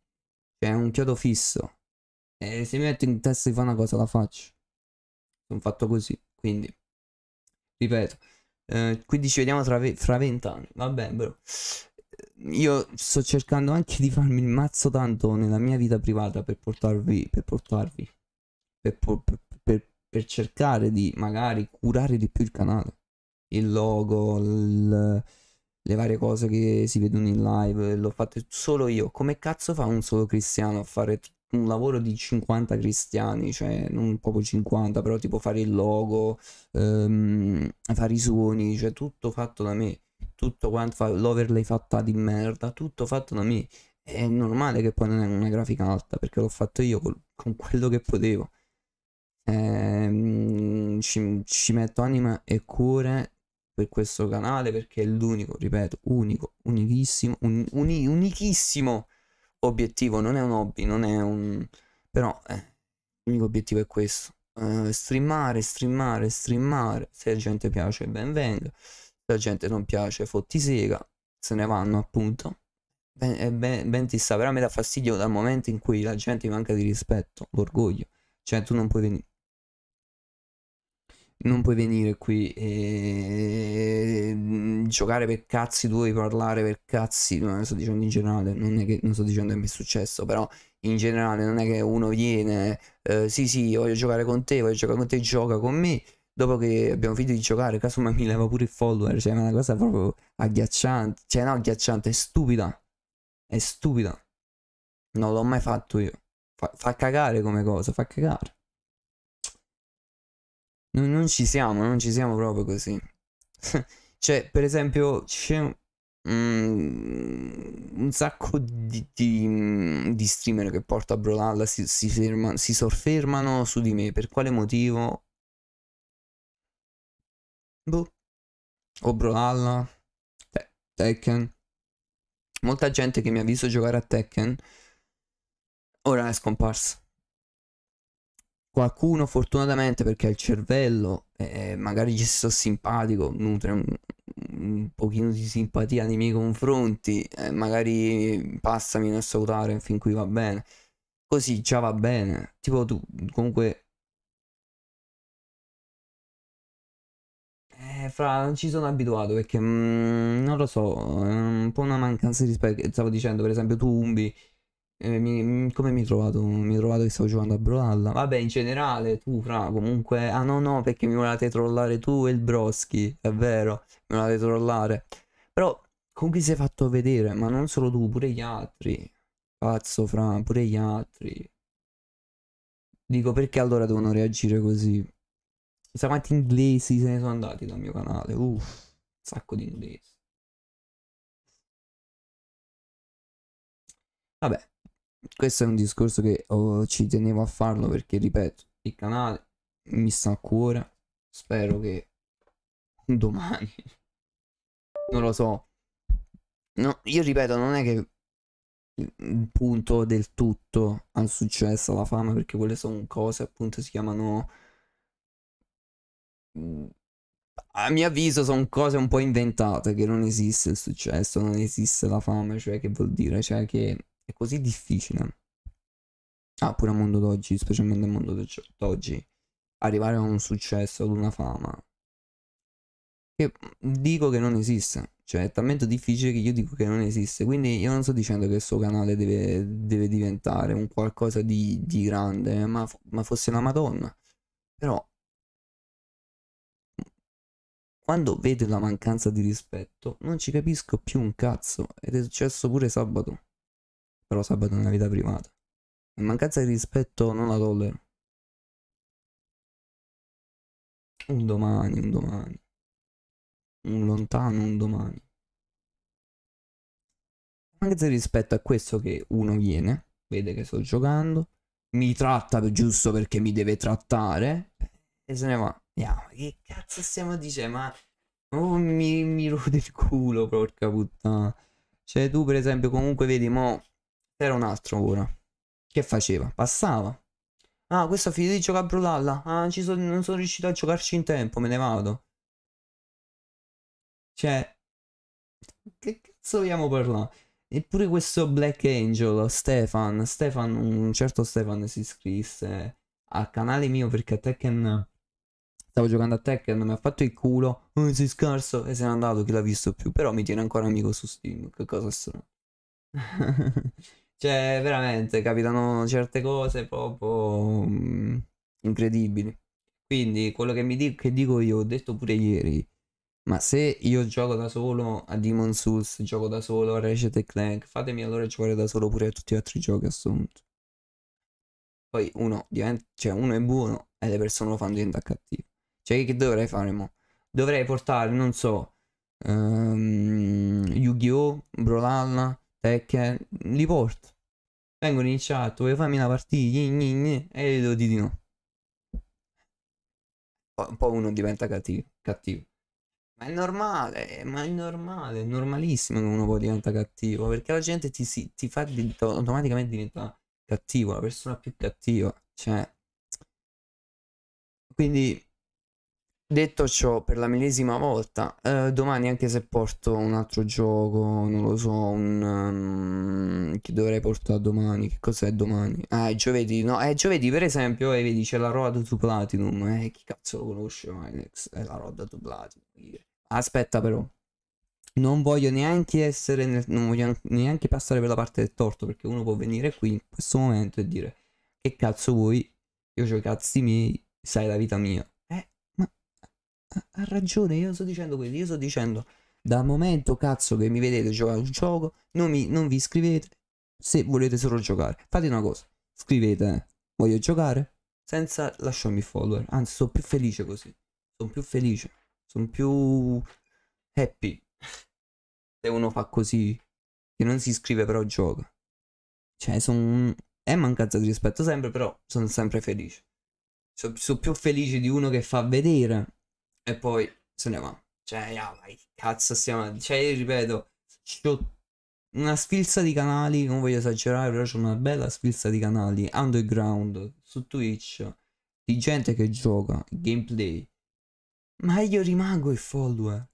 Cioè, è un chiodo fisso. E se mi metto in testa di fare una cosa, la faccio. Sono fatto così, quindi. Ripeto. Eh, quindi ci vediamo tra, ve- fra 20 anni. Vabbè, bro. Io sto cercando anche di farmi il mazzo tanto nella mia vita privata per portarvi, per portarvi, per, per- per- per cercare di magari curare di più il canale. Il logo, il- le varie cose che si vedono in live, l'ho fatto solo io. Come cazzo fa un solo cristiano a fare t- un lavoro di 50 cristiani? Cioè, non proprio 50, però tipo fare il logo, ehm, fare i suoni, cioè tutto fatto da me. Tutto quanto fa l'overlay fatta di merda, tutto fatto da me. È normale che poi non è una grafica alta, perché l'ho fatto io col- con quello che potevo. Ehm, ci, ci metto anima e cuore per questo canale perché è l'unico, ripeto, unico, unichissimo, un, uni- unichissimo obiettivo. Non è un hobby, non è un... però eh, l'unico obiettivo è questo. Eh, streamare, streamare, streamare. Se la gente piace, ben venga. Se la gente non piace, fotti sega. Se ne vanno appunto. Ben, eh, ben, ben ti sta, però mi dà fastidio dal momento in cui la gente manca di rispetto, l'orgoglio. Cioè, tu non puoi venire. Non puoi venire qui e mm, giocare per cazzi, tu vuoi parlare per cazzi, lo sto dicendo in generale, non è che non sto dicendo che mi è successo, però in generale non è che uno viene, eh, sì sì, voglio giocare con te, voglio giocare con te, gioca con me, dopo che abbiamo finito di giocare, casomai mi leva pure il follower, cioè è una cosa proprio agghiacciante, cioè no agghiacciante, è stupida, è stupida, non l'ho mai fatto io, fa, fa cagare come cosa, fa cagare. Non, non ci siamo, non ci siamo proprio così. <laughs> cioè, per esempio, c'è mm, un sacco di, di, di streamer che porta a Brawlhalla si, si, ferma- si soffermano su di me. Per quale motivo? Boh. O Brawlhalla, Te- Tekken. Molta gente che mi ha visto giocare a Tekken ora è scomparsa. Qualcuno fortunatamente perché ha il cervello e magari gli sto simpatico, nutre un, un pochino di simpatia nei miei confronti, e magari passami a salutare fin qui va bene. Così già va bene. Tipo tu comunque Eh, fra, non ci sono abituato perché mm, non lo so, è un po' una mancanza di rispetto. Stavo dicendo, per esempio, tu Umbi, eh, mi- mi- come mi hai trovato? Mi hai trovato che stavo giocando a Brawlhalla. Vabbè, in generale, tu, fra, comunque. Ah, no, no, perché mi volevate trollare tu e il Broski, è vero, mi volevate trollare. Però, comunque, ti sei fatto vedere, ma non solo tu, pure gli altri. Pazzo, fra, pure gli altri. Dico, perché allora devono reagire così? Chissà quanti inglesi se ne sono andati dal mio canale. Uff, un sacco di inglesi. Vabbè, questo è un discorso che oh, ci tenevo a farlo perché, ripeto, il canale mi sta a cuore. Spero che domani, <laughs> non lo so. No, io ripeto, non è che punto del tutto al successo, alla fama, perché quelle sono cose, appunto, si chiamano a mio avviso sono cose un po' inventate, che non esiste il successo, non esiste la fama, cioè che vuol dire? Cioè che è così difficile. Ah, pure al mondo d'oggi, specialmente al mondo d'og- d'oggi, arrivare a un successo, ad una fama, che dico che non esiste. Cioè è talmente difficile che io dico che non esiste. Quindi io non sto dicendo che il suo canale deve, deve diventare un qualcosa di, di grande, ma, ma fosse la Madonna. Però quando vedo la mancanza di rispetto, non ci capisco più un cazzo. Ed è successo pure sabato. Però sabato è una vita privata. La mancanza di rispetto non la tollero. Un domani, un domani. un lontano, un domani. Anche rispetto a questo che uno viene, vede che sto giocando, mi tratta giusto perché mi deve trattare e se ne va. Ma che cazzo stiamo dicendo? Ma oh, mi, mi rode il culo, porca puttana. Cioè, tu, per esempio, comunque vedi, mo era un altro ora. Che faceva? Passava. Ah, questo ha finito di giocare a Brawlhalla. Ah, son- non sono riuscito a giocarci in tempo, me ne vado. Cioè, che cazzo vogliamo parlare? Eppure questo Black Angel, Stefan, Stefan, un certo Stefan si iscrisse al canale mio perché a Tekken stavo giocando a Tekken, mi ha fatto il culo, oh, sei scarso e se n'è andato, chi l'ha visto più, però mi tiene ancora amico su Steam, che cosa strana. <laughs> Cioè, veramente, capitano certe cose proprio mm, incredibili. Quindi, quello che mi dico, che dico io, ho detto pure ieri, ma se io gioco da solo a Demon Souls, gioco da solo a Ratchet Clank, fatemi allora giocare da solo pure a tutti gli altri giochi a. Poi uno diventa, cioè uno è buono e le persone lo fanno diventare cattivo. Cioè, che dovrei fare mo? Dovrei portare, non so, ehm, Yu-Gi-Oh!, Brawlhalla, Tekken, li porto. Vengono in chat, vuoi farmi una partita? Gni, gni, gni, e io devo dire di no. Poi, poi uno diventa cattivo, cattivo. Ma è normale, ma è normale, è normalissimo che uno poi diventa cattivo, perché la gente ti, si- ti fa automaticamente diventare cattivo, la persona più cattiva. Cioè, quindi, detto ciò, per la millesima volta, eh, domani anche se porto un altro gioco, non lo so, un... um, che dovrei portare domani? Che cos'è domani? Ah, è giovedì, no, è giovedì per esempio, e vedi c'è la Road to Platinum, eh, chi cazzo lo conosce Minex? È la Road to Platinum. Aspetta però, non voglio neanche essere, nel- non voglio neanche passare per la parte del torto, perché uno può venire qui in questo momento e dire, che cazzo vuoi? Io ho i cazzi miei, sai la vita mia. Ha, ragione, io sto dicendo quello, io sto dicendo, dal momento cazzo che mi vedete giocare un gioco, non, mi- non vi iscrivete se volete solo giocare. Fate una cosa, scrivete, eh, voglio giocare, senza lasciarmi follower, anzi sono più felice così, sono più felice, sono più happy se uno fa così, che non si iscrive però gioca. Cioè, sono... è mancanza di rispetto sempre, però sono sempre felice. Sono più felice di uno che fa vedere e poi se ne va. Cioè, ah, ma che cazzo stiamo... Cioè, io ripeto, c'ho una sfilza di canali, non voglio esagerare, però c'ho una bella sfilza di canali underground su Twitch di gente che gioca, gameplay. Ma io rimango il follower.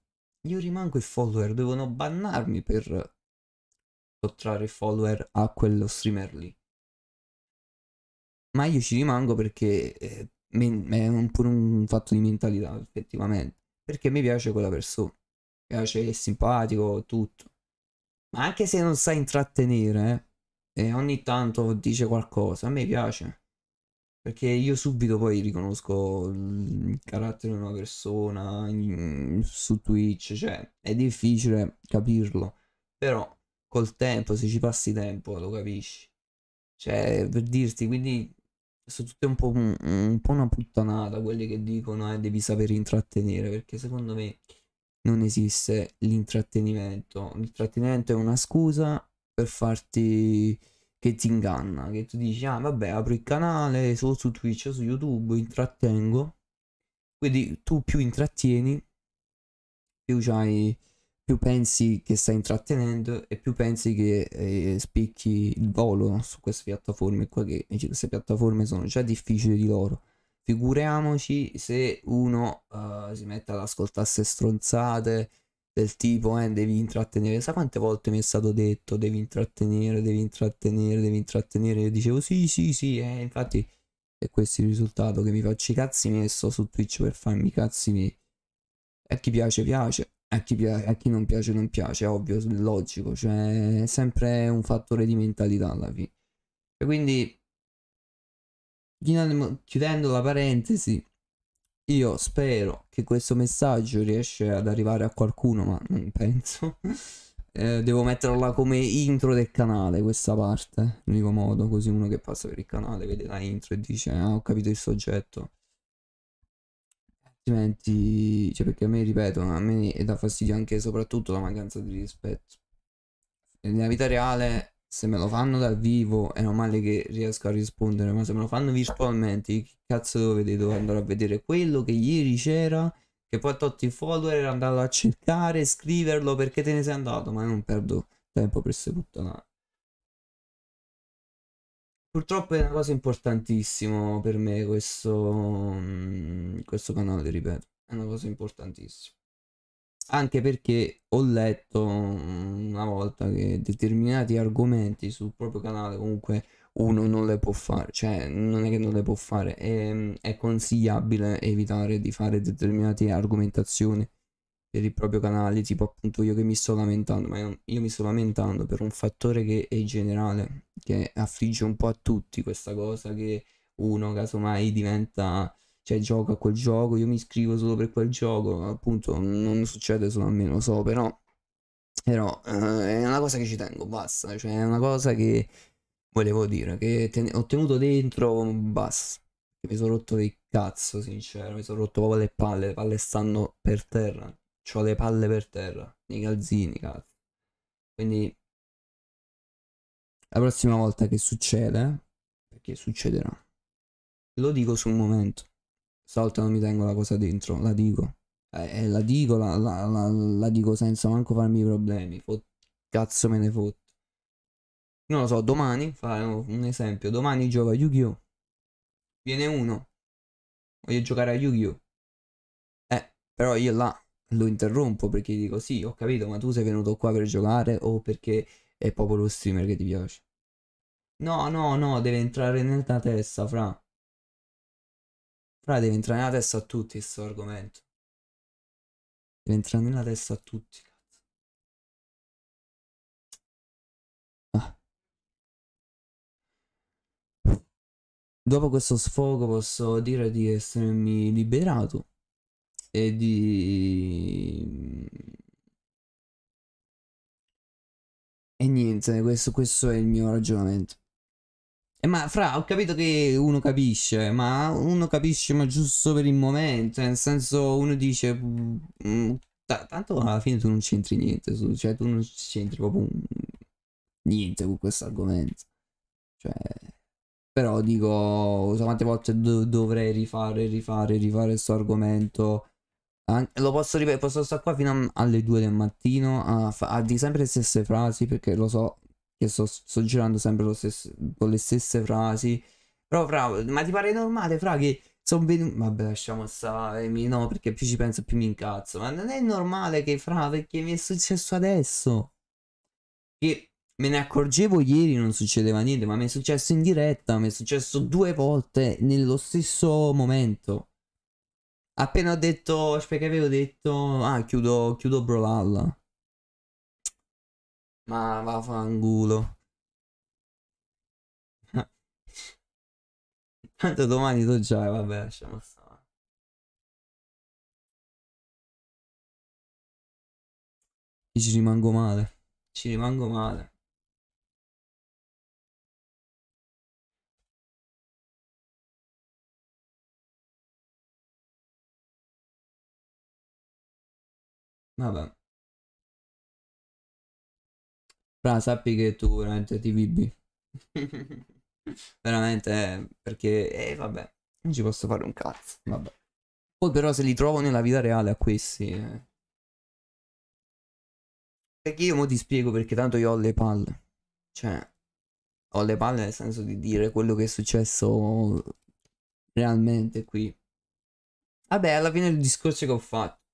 Io rimango il follower, devono bannarmi per sottrarre il follower a quello streamer lì. Ma io ci rimango perché eh, men- è un, pure un fatto di mentalità, effettivamente. Perché mi piace quella persona. Mi piace, è simpatico, tutto. Ma anche se non sa intrattenere, eh, e ogni tanto dice qualcosa, a me piace. Perché io subito poi riconosco il carattere di una persona su Twitch, cioè è difficile capirlo, però col tempo, se ci passi tempo, lo capisci. Cioè, per dirti, quindi sono tutte un po', un, un po' una puttanata quelli che dicono eh, devi saper intrattenere, perché secondo me non esiste l'intrattenimento. L'intrattenimento è una scusa per farti che ti inganna, che tu dici "Ah, vabbè, apro il canale solo su Twitch o su YouTube, intrattengo". Quindi tu più intrattieni, più c'hai più pensi che stai intrattenendo e più pensi che eh, spicchi il volo su queste piattaforme qua che queste piattaforme sono già difficili di loro. Figuriamoci se uno eh, si mette ad ascoltare ste stronzate del tipo eh, devi intrattenere. Sai quante volte mi è stato detto devi intrattenere, devi intrattenere, devi intrattenere? Io dicevo sì, sì, sì, e infatti è questo il risultato che mi faccio i cazzi miei e sto su Twitch per farmi i cazzi miei. A chi piace piace, a chi, pia- a chi non piace non piace, è ovvio, è logico, cioè è sempre un fattore di mentalità alla fine. E quindi, chiudendo la parentesi, io spero che questo messaggio riesca ad arrivare a qualcuno, ma non penso. <laughs> Eh, devo metterla come intro del canale, questa parte, l'unico modo, così uno che passa per il canale vede la intro e dice, ah ho capito il soggetto. Altrimenti, cioè perché a me, ripeto, a me dà fastidio anche e soprattutto la mancanza di rispetto. Nella vita reale, se me lo fanno dal vivo, è normale che riesco a rispondere, ma se me lo fanno virtualmente, che cazzo devo vedere? Devo andare a vedere quello che ieri c'era, che poi tolto i follower, andato a cercare, scriverlo perché te ne sei andato, ma non perdo tempo per queste puttanate. Purtroppo è una cosa importantissima per me questo, mm, questo canale, ripeto, è una cosa importantissima. Anche perché ho letto mm, una volta che determinati argomenti sul proprio canale comunque uno non le può fare, cioè non è che non le può fare, è, è consigliabile evitare di fare determinate argomentazioni per il proprio canale, tipo appunto io che mi sto lamentando, ma io, io mi sto lamentando per un fattore che è generale, che affligge un po' a tutti questa cosa che uno casomai diventa, cioè gioca a quel gioco, io mi iscrivo solo per quel gioco, appunto non succede solo a me, lo so, però, però eh, è una cosa che ci tengo, basta, cioè è una cosa che volevo dire, che ten- ho tenuto dentro, basta, mi sono rotto il cazzo, sincero, mi sono rotto proprio le palle, le palle stanno per terra. C'ho le palle per terra, nei calzini, cazzo. Quindi la prossima volta che succede, perché succederà, lo dico sul momento. Stavolta non mi tengo la cosa dentro, la dico. Eh, eh, la dico, la, la, la, la dico senza manco farmi problemi. Fot- cazzo me ne fotto. Non lo so, domani, fare un esempio, domani gioca Yu-Gi-Oh! Viene uno, voglio giocare a Yu-Gi-Oh! Eh, però io là lo interrompo perché gli dico sì, ho capito, ma tu sei venuto qua per giocare o perché è proprio lo streamer che ti piace? No, no, no, deve entrare nella testa, fra. Fra deve entrare nella testa a tutti questo argomento. Deve entrare nella testa a tutti. Ah. Dopo questo sfogo posso dire di essermi liberato e di... E niente, questo, questo è il mio ragionamento. Eh, ma fra, ho capito che uno capisce, ma uno capisce ma giusto per il momento, nel senso uno dice... mm, mm, ta- tanto alla fine tu non c'entri niente, su- cioè tu non c'entri proprio un- niente con questo argomento. Cioè... Però dico, so quante volte do- dovrei rifare, rifare, rifare questo argomento. Lo posso ripetere, posso stare qua fino a- alle 2 del mattino a, fa- a dire sempre le stesse frasi perché lo so che sto, sto girando sempre stesso- con le stesse frasi. Però, fra, ma ti pare normale, fra, che sono venuto... Vabbè, lasciamo stare, no, perché più ci penso più mi incazzo. Ma non è normale che, fra, perché mi è successo adesso. Che me ne accorgevo ieri, non succedeva niente, ma mi è successo in diretta, mi è successo due volte nello stesso momento. Appena ho detto, aspetta che avevo detto, ah, chiudo, chiudo Brawlhalla. Ma vaffanculo. <laughs> Tanto domani tu già, vabbè, lasciamo stare. Ci rimango male. Ci rimango male. Vabbè. Fra, sappi che tu veramente ti vibi. veramente, eh, perché, eh, vabbè, non ci posso fare un cazzo. Vabbè. Poi però se li trovo nella vita reale a questi... eh. Perché io mo ti spiego perché tanto io ho le palle. Cioè, ho le palle nel senso di dire quello che è successo realmente qui. Vabbè, alla fine il discorso che ho fatto.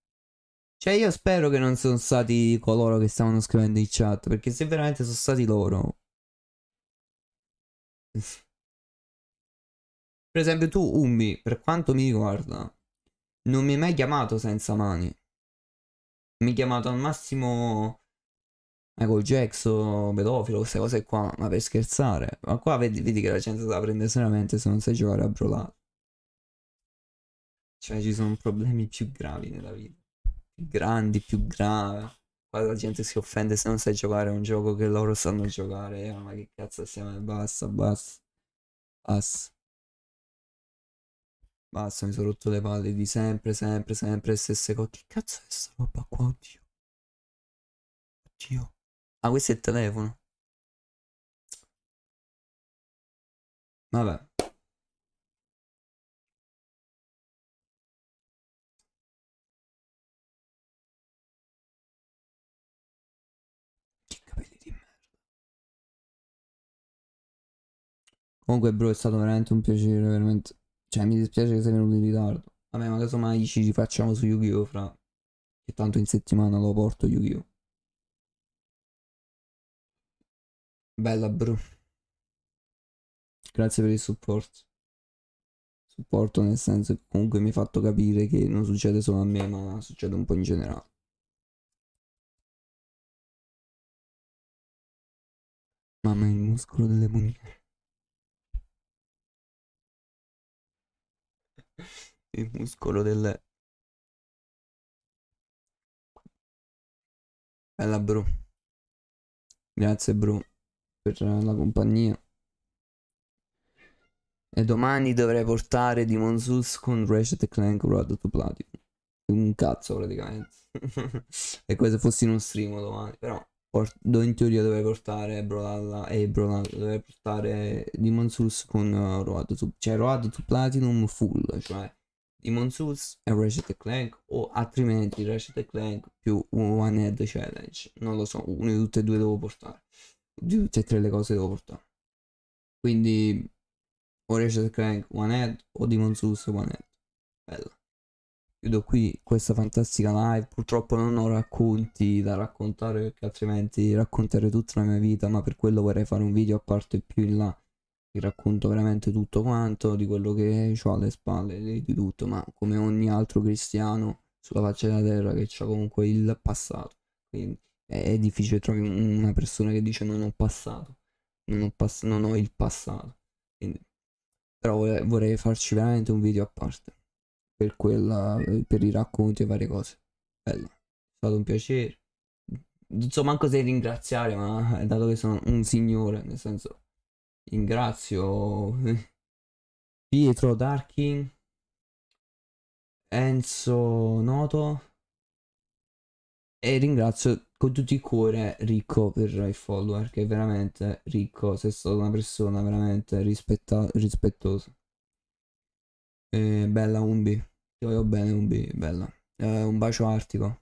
Cioè, io spero che non sono stati coloro che stavano scrivendo in chat, perché se veramente sono stati loro. Per esempio, tu, Umbi, per quanto mi riguarda, non mi hai mai chiamato senza mani. Mi hai chiamato al massimo Michael Jackson, pedofilo, queste cose qua, ma per scherzare. Ma qua vedi, vedi che la gente la prende seriamente se non sai giocare a Brolato. Cioè, ci sono problemi più gravi nella vita. Più grandi, più gravi. Qua la gente si offende se non sai giocare a un gioco che loro sanno giocare. Eh, ma che cazzo stiamo? Basta, basta. Basta. Basta, mi sono rotto le palle di sempre, sempre, sempre le stesse cose. Che cazzo è sta roba qua? Oddio. Oddio. Ah, questo è il telefono. Vabbè. Comunque, bro, è stato veramente un piacere, veramente. Cioè, mi dispiace che sei venuto in ritardo. Vabbè, ma casomai ci rifacciamo su Yu-Gi-Oh! fra. Che tanto in settimana lo porto Yu-Gi-Oh! Bella, bro. Grazie per il supporto. Supporto nel senso che comunque mi hai fatto capire che non succede solo a me, ma succede un po' in generale. Mamma, il muscolo delle munire. Il muscolo delle... Bella, bro. Grazie, bro, per la compagnia. E domani dovrei portare Demon Souls con Ratchet Clank Road to Platinum. Un cazzo praticamente. è <laughs> come se fossi in uno stream domani. Però in teoria dovrei portare Brawlhalla e Brawlhalla dovrei portare Demon Souls con uh, Road to Cioè Road to Platinum full. Cioè Demon Souls e Ratchet Clank. O altrimenti Ratchet Clank più One Head Challenge. Non lo so. Uno di tutte e due devo portare. Di tutte e tre le cose devo portare. Quindi o Ratchet Clank One Head o Demon Souls One Head. Bella. Chiudo qui questa fantastica live. Purtroppo non ho racconti da raccontare perché altrimenti racconterei tutta la mia vita, ma per quello vorrei fare un video a parte più in là. Vi racconto veramente tutto quanto di quello che ho alle spalle, di, tutto, ma come ogni altro cristiano sulla faccia della terra che ha comunque il passato. Quindi è difficile trovare una persona che dice non ho passato, non ho, pass- non ho il passato. Quindi però vorrei, vorrei farci veramente un video a parte per quella per i racconti e varie cose bello è stato un piacere non so manco se ringraziare ma dato che sono un signore nel senso ringrazio Pietro Darkin Enzo Noto e ringrazio con tutto il cuore Ricco per il follower che è veramente ricco sei stata una persona veramente rispetta- rispettosa. E bella Umbi ti voglio bene Umbi bella. Eh, un bacio artico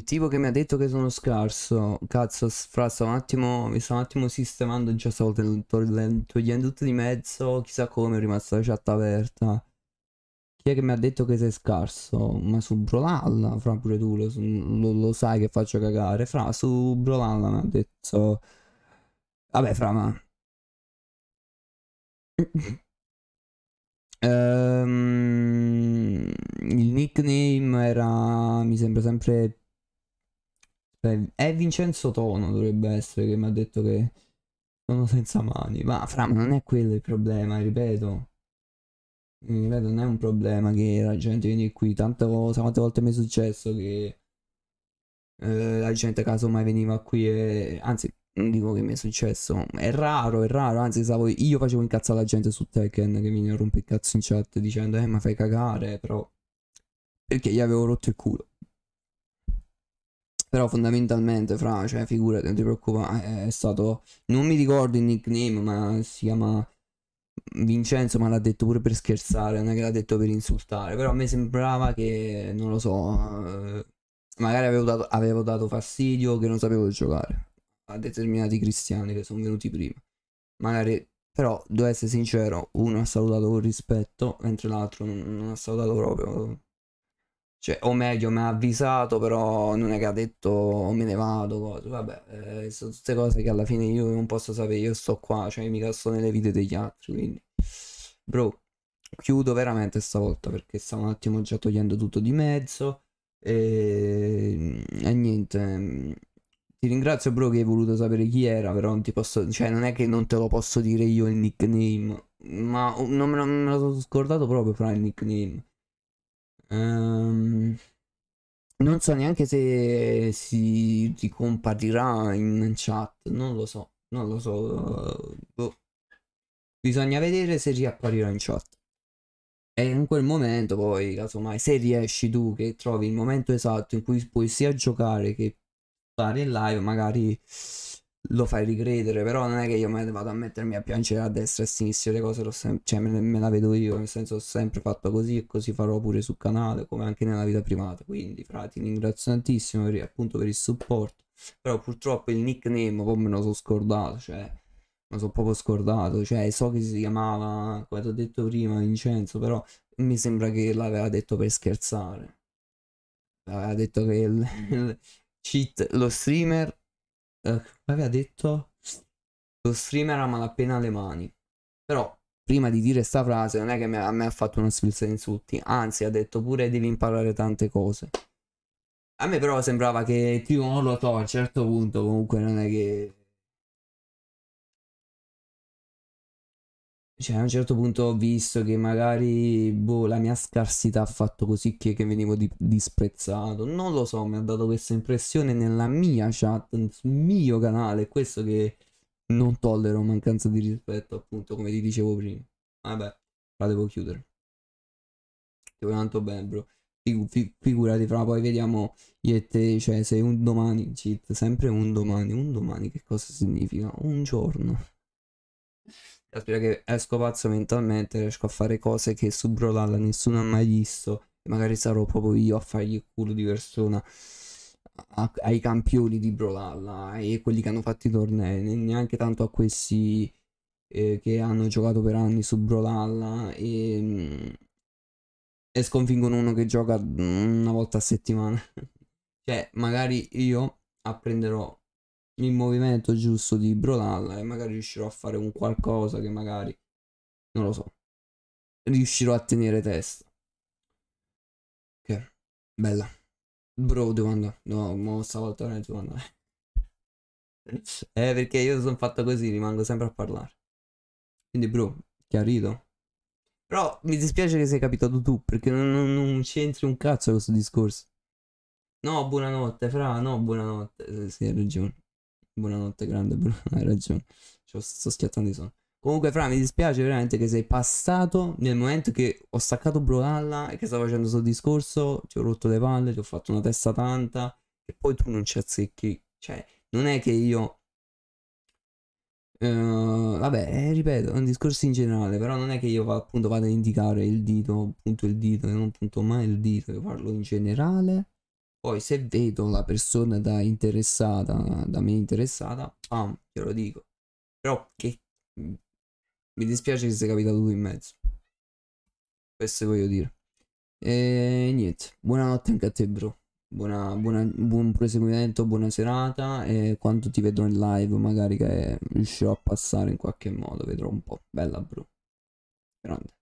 Il tipo che mi ha detto che sono scarso, cazzo, fra sto un attimo, mi sto un attimo sistemando, già stavo togliendo tutto di mezzo, chissà come è rimasta la chat aperta. Chi è che mi ha detto che sei scarso? Ma su Brolalla, fra pure tu lo, lo- lo sai che faccio cagare. Fra, su Brolalla mi ha detto... Vabbè, fra, ma... <coughs> Ehm, il nickname era, mi sembra sempre... Beh, È Vincenzo Tono dovrebbe essere che mi ha detto che sono senza mani. Ma fra, ma non è quello il problema, ripeto. Ripeto, non è un problema che la gente viene qui. Tante quante volte mi è successo che eh, la gente casomai veniva qui e... Anzi, non dico che mi è successo. È raro, è raro. Anzi, stavo, io facevo incazzare la gente su Tekken che mi rompe il cazzo in chat dicendo eh ma fai cagare, però... Perché gli avevo rotto il culo. Però fondamentalmente, fra, cioè, figurati, non ti preoccupare, è, è stato... Non mi ricordo il nickname, ma si chiama Vincenzo, ma l'ha detto pure per scherzare, non è che l'ha detto per insultare. Però a me sembrava che, non lo so, eh, magari avevo dato, avevo dato fastidio che non sapevo giocare a determinati cristiani che sono venuti prima. Magari, però, devo essere sincero, uno ha salutato con rispetto, mentre l'altro non, non ha salutato proprio. Cioè, o meglio, mi ha avvisato, però non è che ha detto me ne vado, cose. Vabbè, eh, sono tutte cose che alla fine io non posso sapere, io sto qua, cioè mica sto nelle vite degli altri, quindi... Bro, chiudo veramente stavolta perché stavo un attimo già togliendo tutto di mezzo. E, e niente. mm, Ti ringrazio, bro, che hai voluto sapere chi era, però non ti posso. Cioè, non è che non te lo posso dire io il nickname. Ma non me lo, me lo sono scordato proprio fra il nickname. Ehm, non so neanche se si, si comparirà in chat. Non lo so. Non lo so. boh. Bisogna vedere se riapparirà in chat. E in quel momento poi, casomai, se riesci tu che trovi il momento esatto in cui puoi sia giocare che stare in live, magari lo fai ricredere, però non è che io me vado a mettermi a piangere a destra e a sinistra, le cose sem- cioè, me, me la vedo io, nel senso ho sempre fatto così e così farò pure sul canale, come anche nella vita privata, quindi frati, ringrazio tantissimo per, appunto per il supporto, però purtroppo il nickname poi me lo sono scordato, cioè me lo sono proprio scordato, cioè so che si chiamava, come ti ho detto prima, Vincenzo, però mi sembra che l'aveva detto per scherzare. Aveva detto che il, <laughs> il cheat, lo streamer, eh, come aveva detto? Lo streamer ha malapena le mani. Però prima di dire sta frase non è che a me ha fatto una sfilza di insulti, anzi ha detto pure devi imparare tante cose. A me però sembrava che tipo non lo so, a un certo punto comunque non è che Cioè, a un certo punto ho visto che magari, boh, la mia scarsità ha fatto così che, che venivo di- disprezzato. Non lo so, mi ha dato questa impressione nella mia chat, sul mio canale. Questo che non tollero mancanza di rispetto, appunto, come ti dicevo prima. Vabbè, la devo chiudere. Ti voglio tanto bene, bro. Figu- fi- figurati, fra poi vediamo io e te, cioè, sei un domani, cheat, sempre un domani. Un domani che cosa significa? Un giorno. Aspetta che esco pazzo mentalmente, riesco a fare cose che su Brawlhalla nessuno ha mai visto. Magari sarò proprio io a fargli il culo di persona a- ai campioni di Brawlhalla e quelli che hanno fatto i tornei, ne- neanche tanto a questi eh, che hanno giocato per anni su Brawlhalla e, mm, e sconfiggono uno che gioca una volta a settimana. <laughs> Cioè, magari io apprenderò il movimento giusto di Brawlhalla e magari riuscirò a fare un qualcosa che magari, non lo so, riuscirò a tenere testa. Ok, bella. Bro, devo andare. No, mo stavolta non devo andare. <laughs> Eh, perché io sono fatto così, rimango sempre a parlare. Quindi, bro, chiarito? Però mi dispiace che sei capitato tu, perché non, non, non c'entri un cazzo questo discorso. No, buonanotte, fra, no, buonanotte. Sì, hai ragione. Buonanotte, grande, bro, <laughs> hai ragione. Cioè, sto schiattando di sonno. Comunque, fra, mi dispiace veramente che sei passato nel momento che ho staccato Brawlhalla e che stavo facendo questo discorso, ti ho rotto le palle, ti ho fatto una testa tanta, e poi tu non ci azzecchi. Cioè, non è che io... eh, vabbè, eh, ripeto, è un discorso in generale, però non è che io appunto vado a indicare il dito, punto il dito, e non punto mai il dito, io parlo in generale. Poi se vedo la persona da interessata, da me interessata, pam, glielo dico. Però che mi dispiace che sia capitato tu in mezzo. Questo voglio dire. E niente, buonanotte anche a te, bro. Buona, buona- buon proseguimento, buona serata. E quando ti vedrò in live, magari che riuscirò a passare in qualche modo, vedrò un po'. Bella, bro. Grande.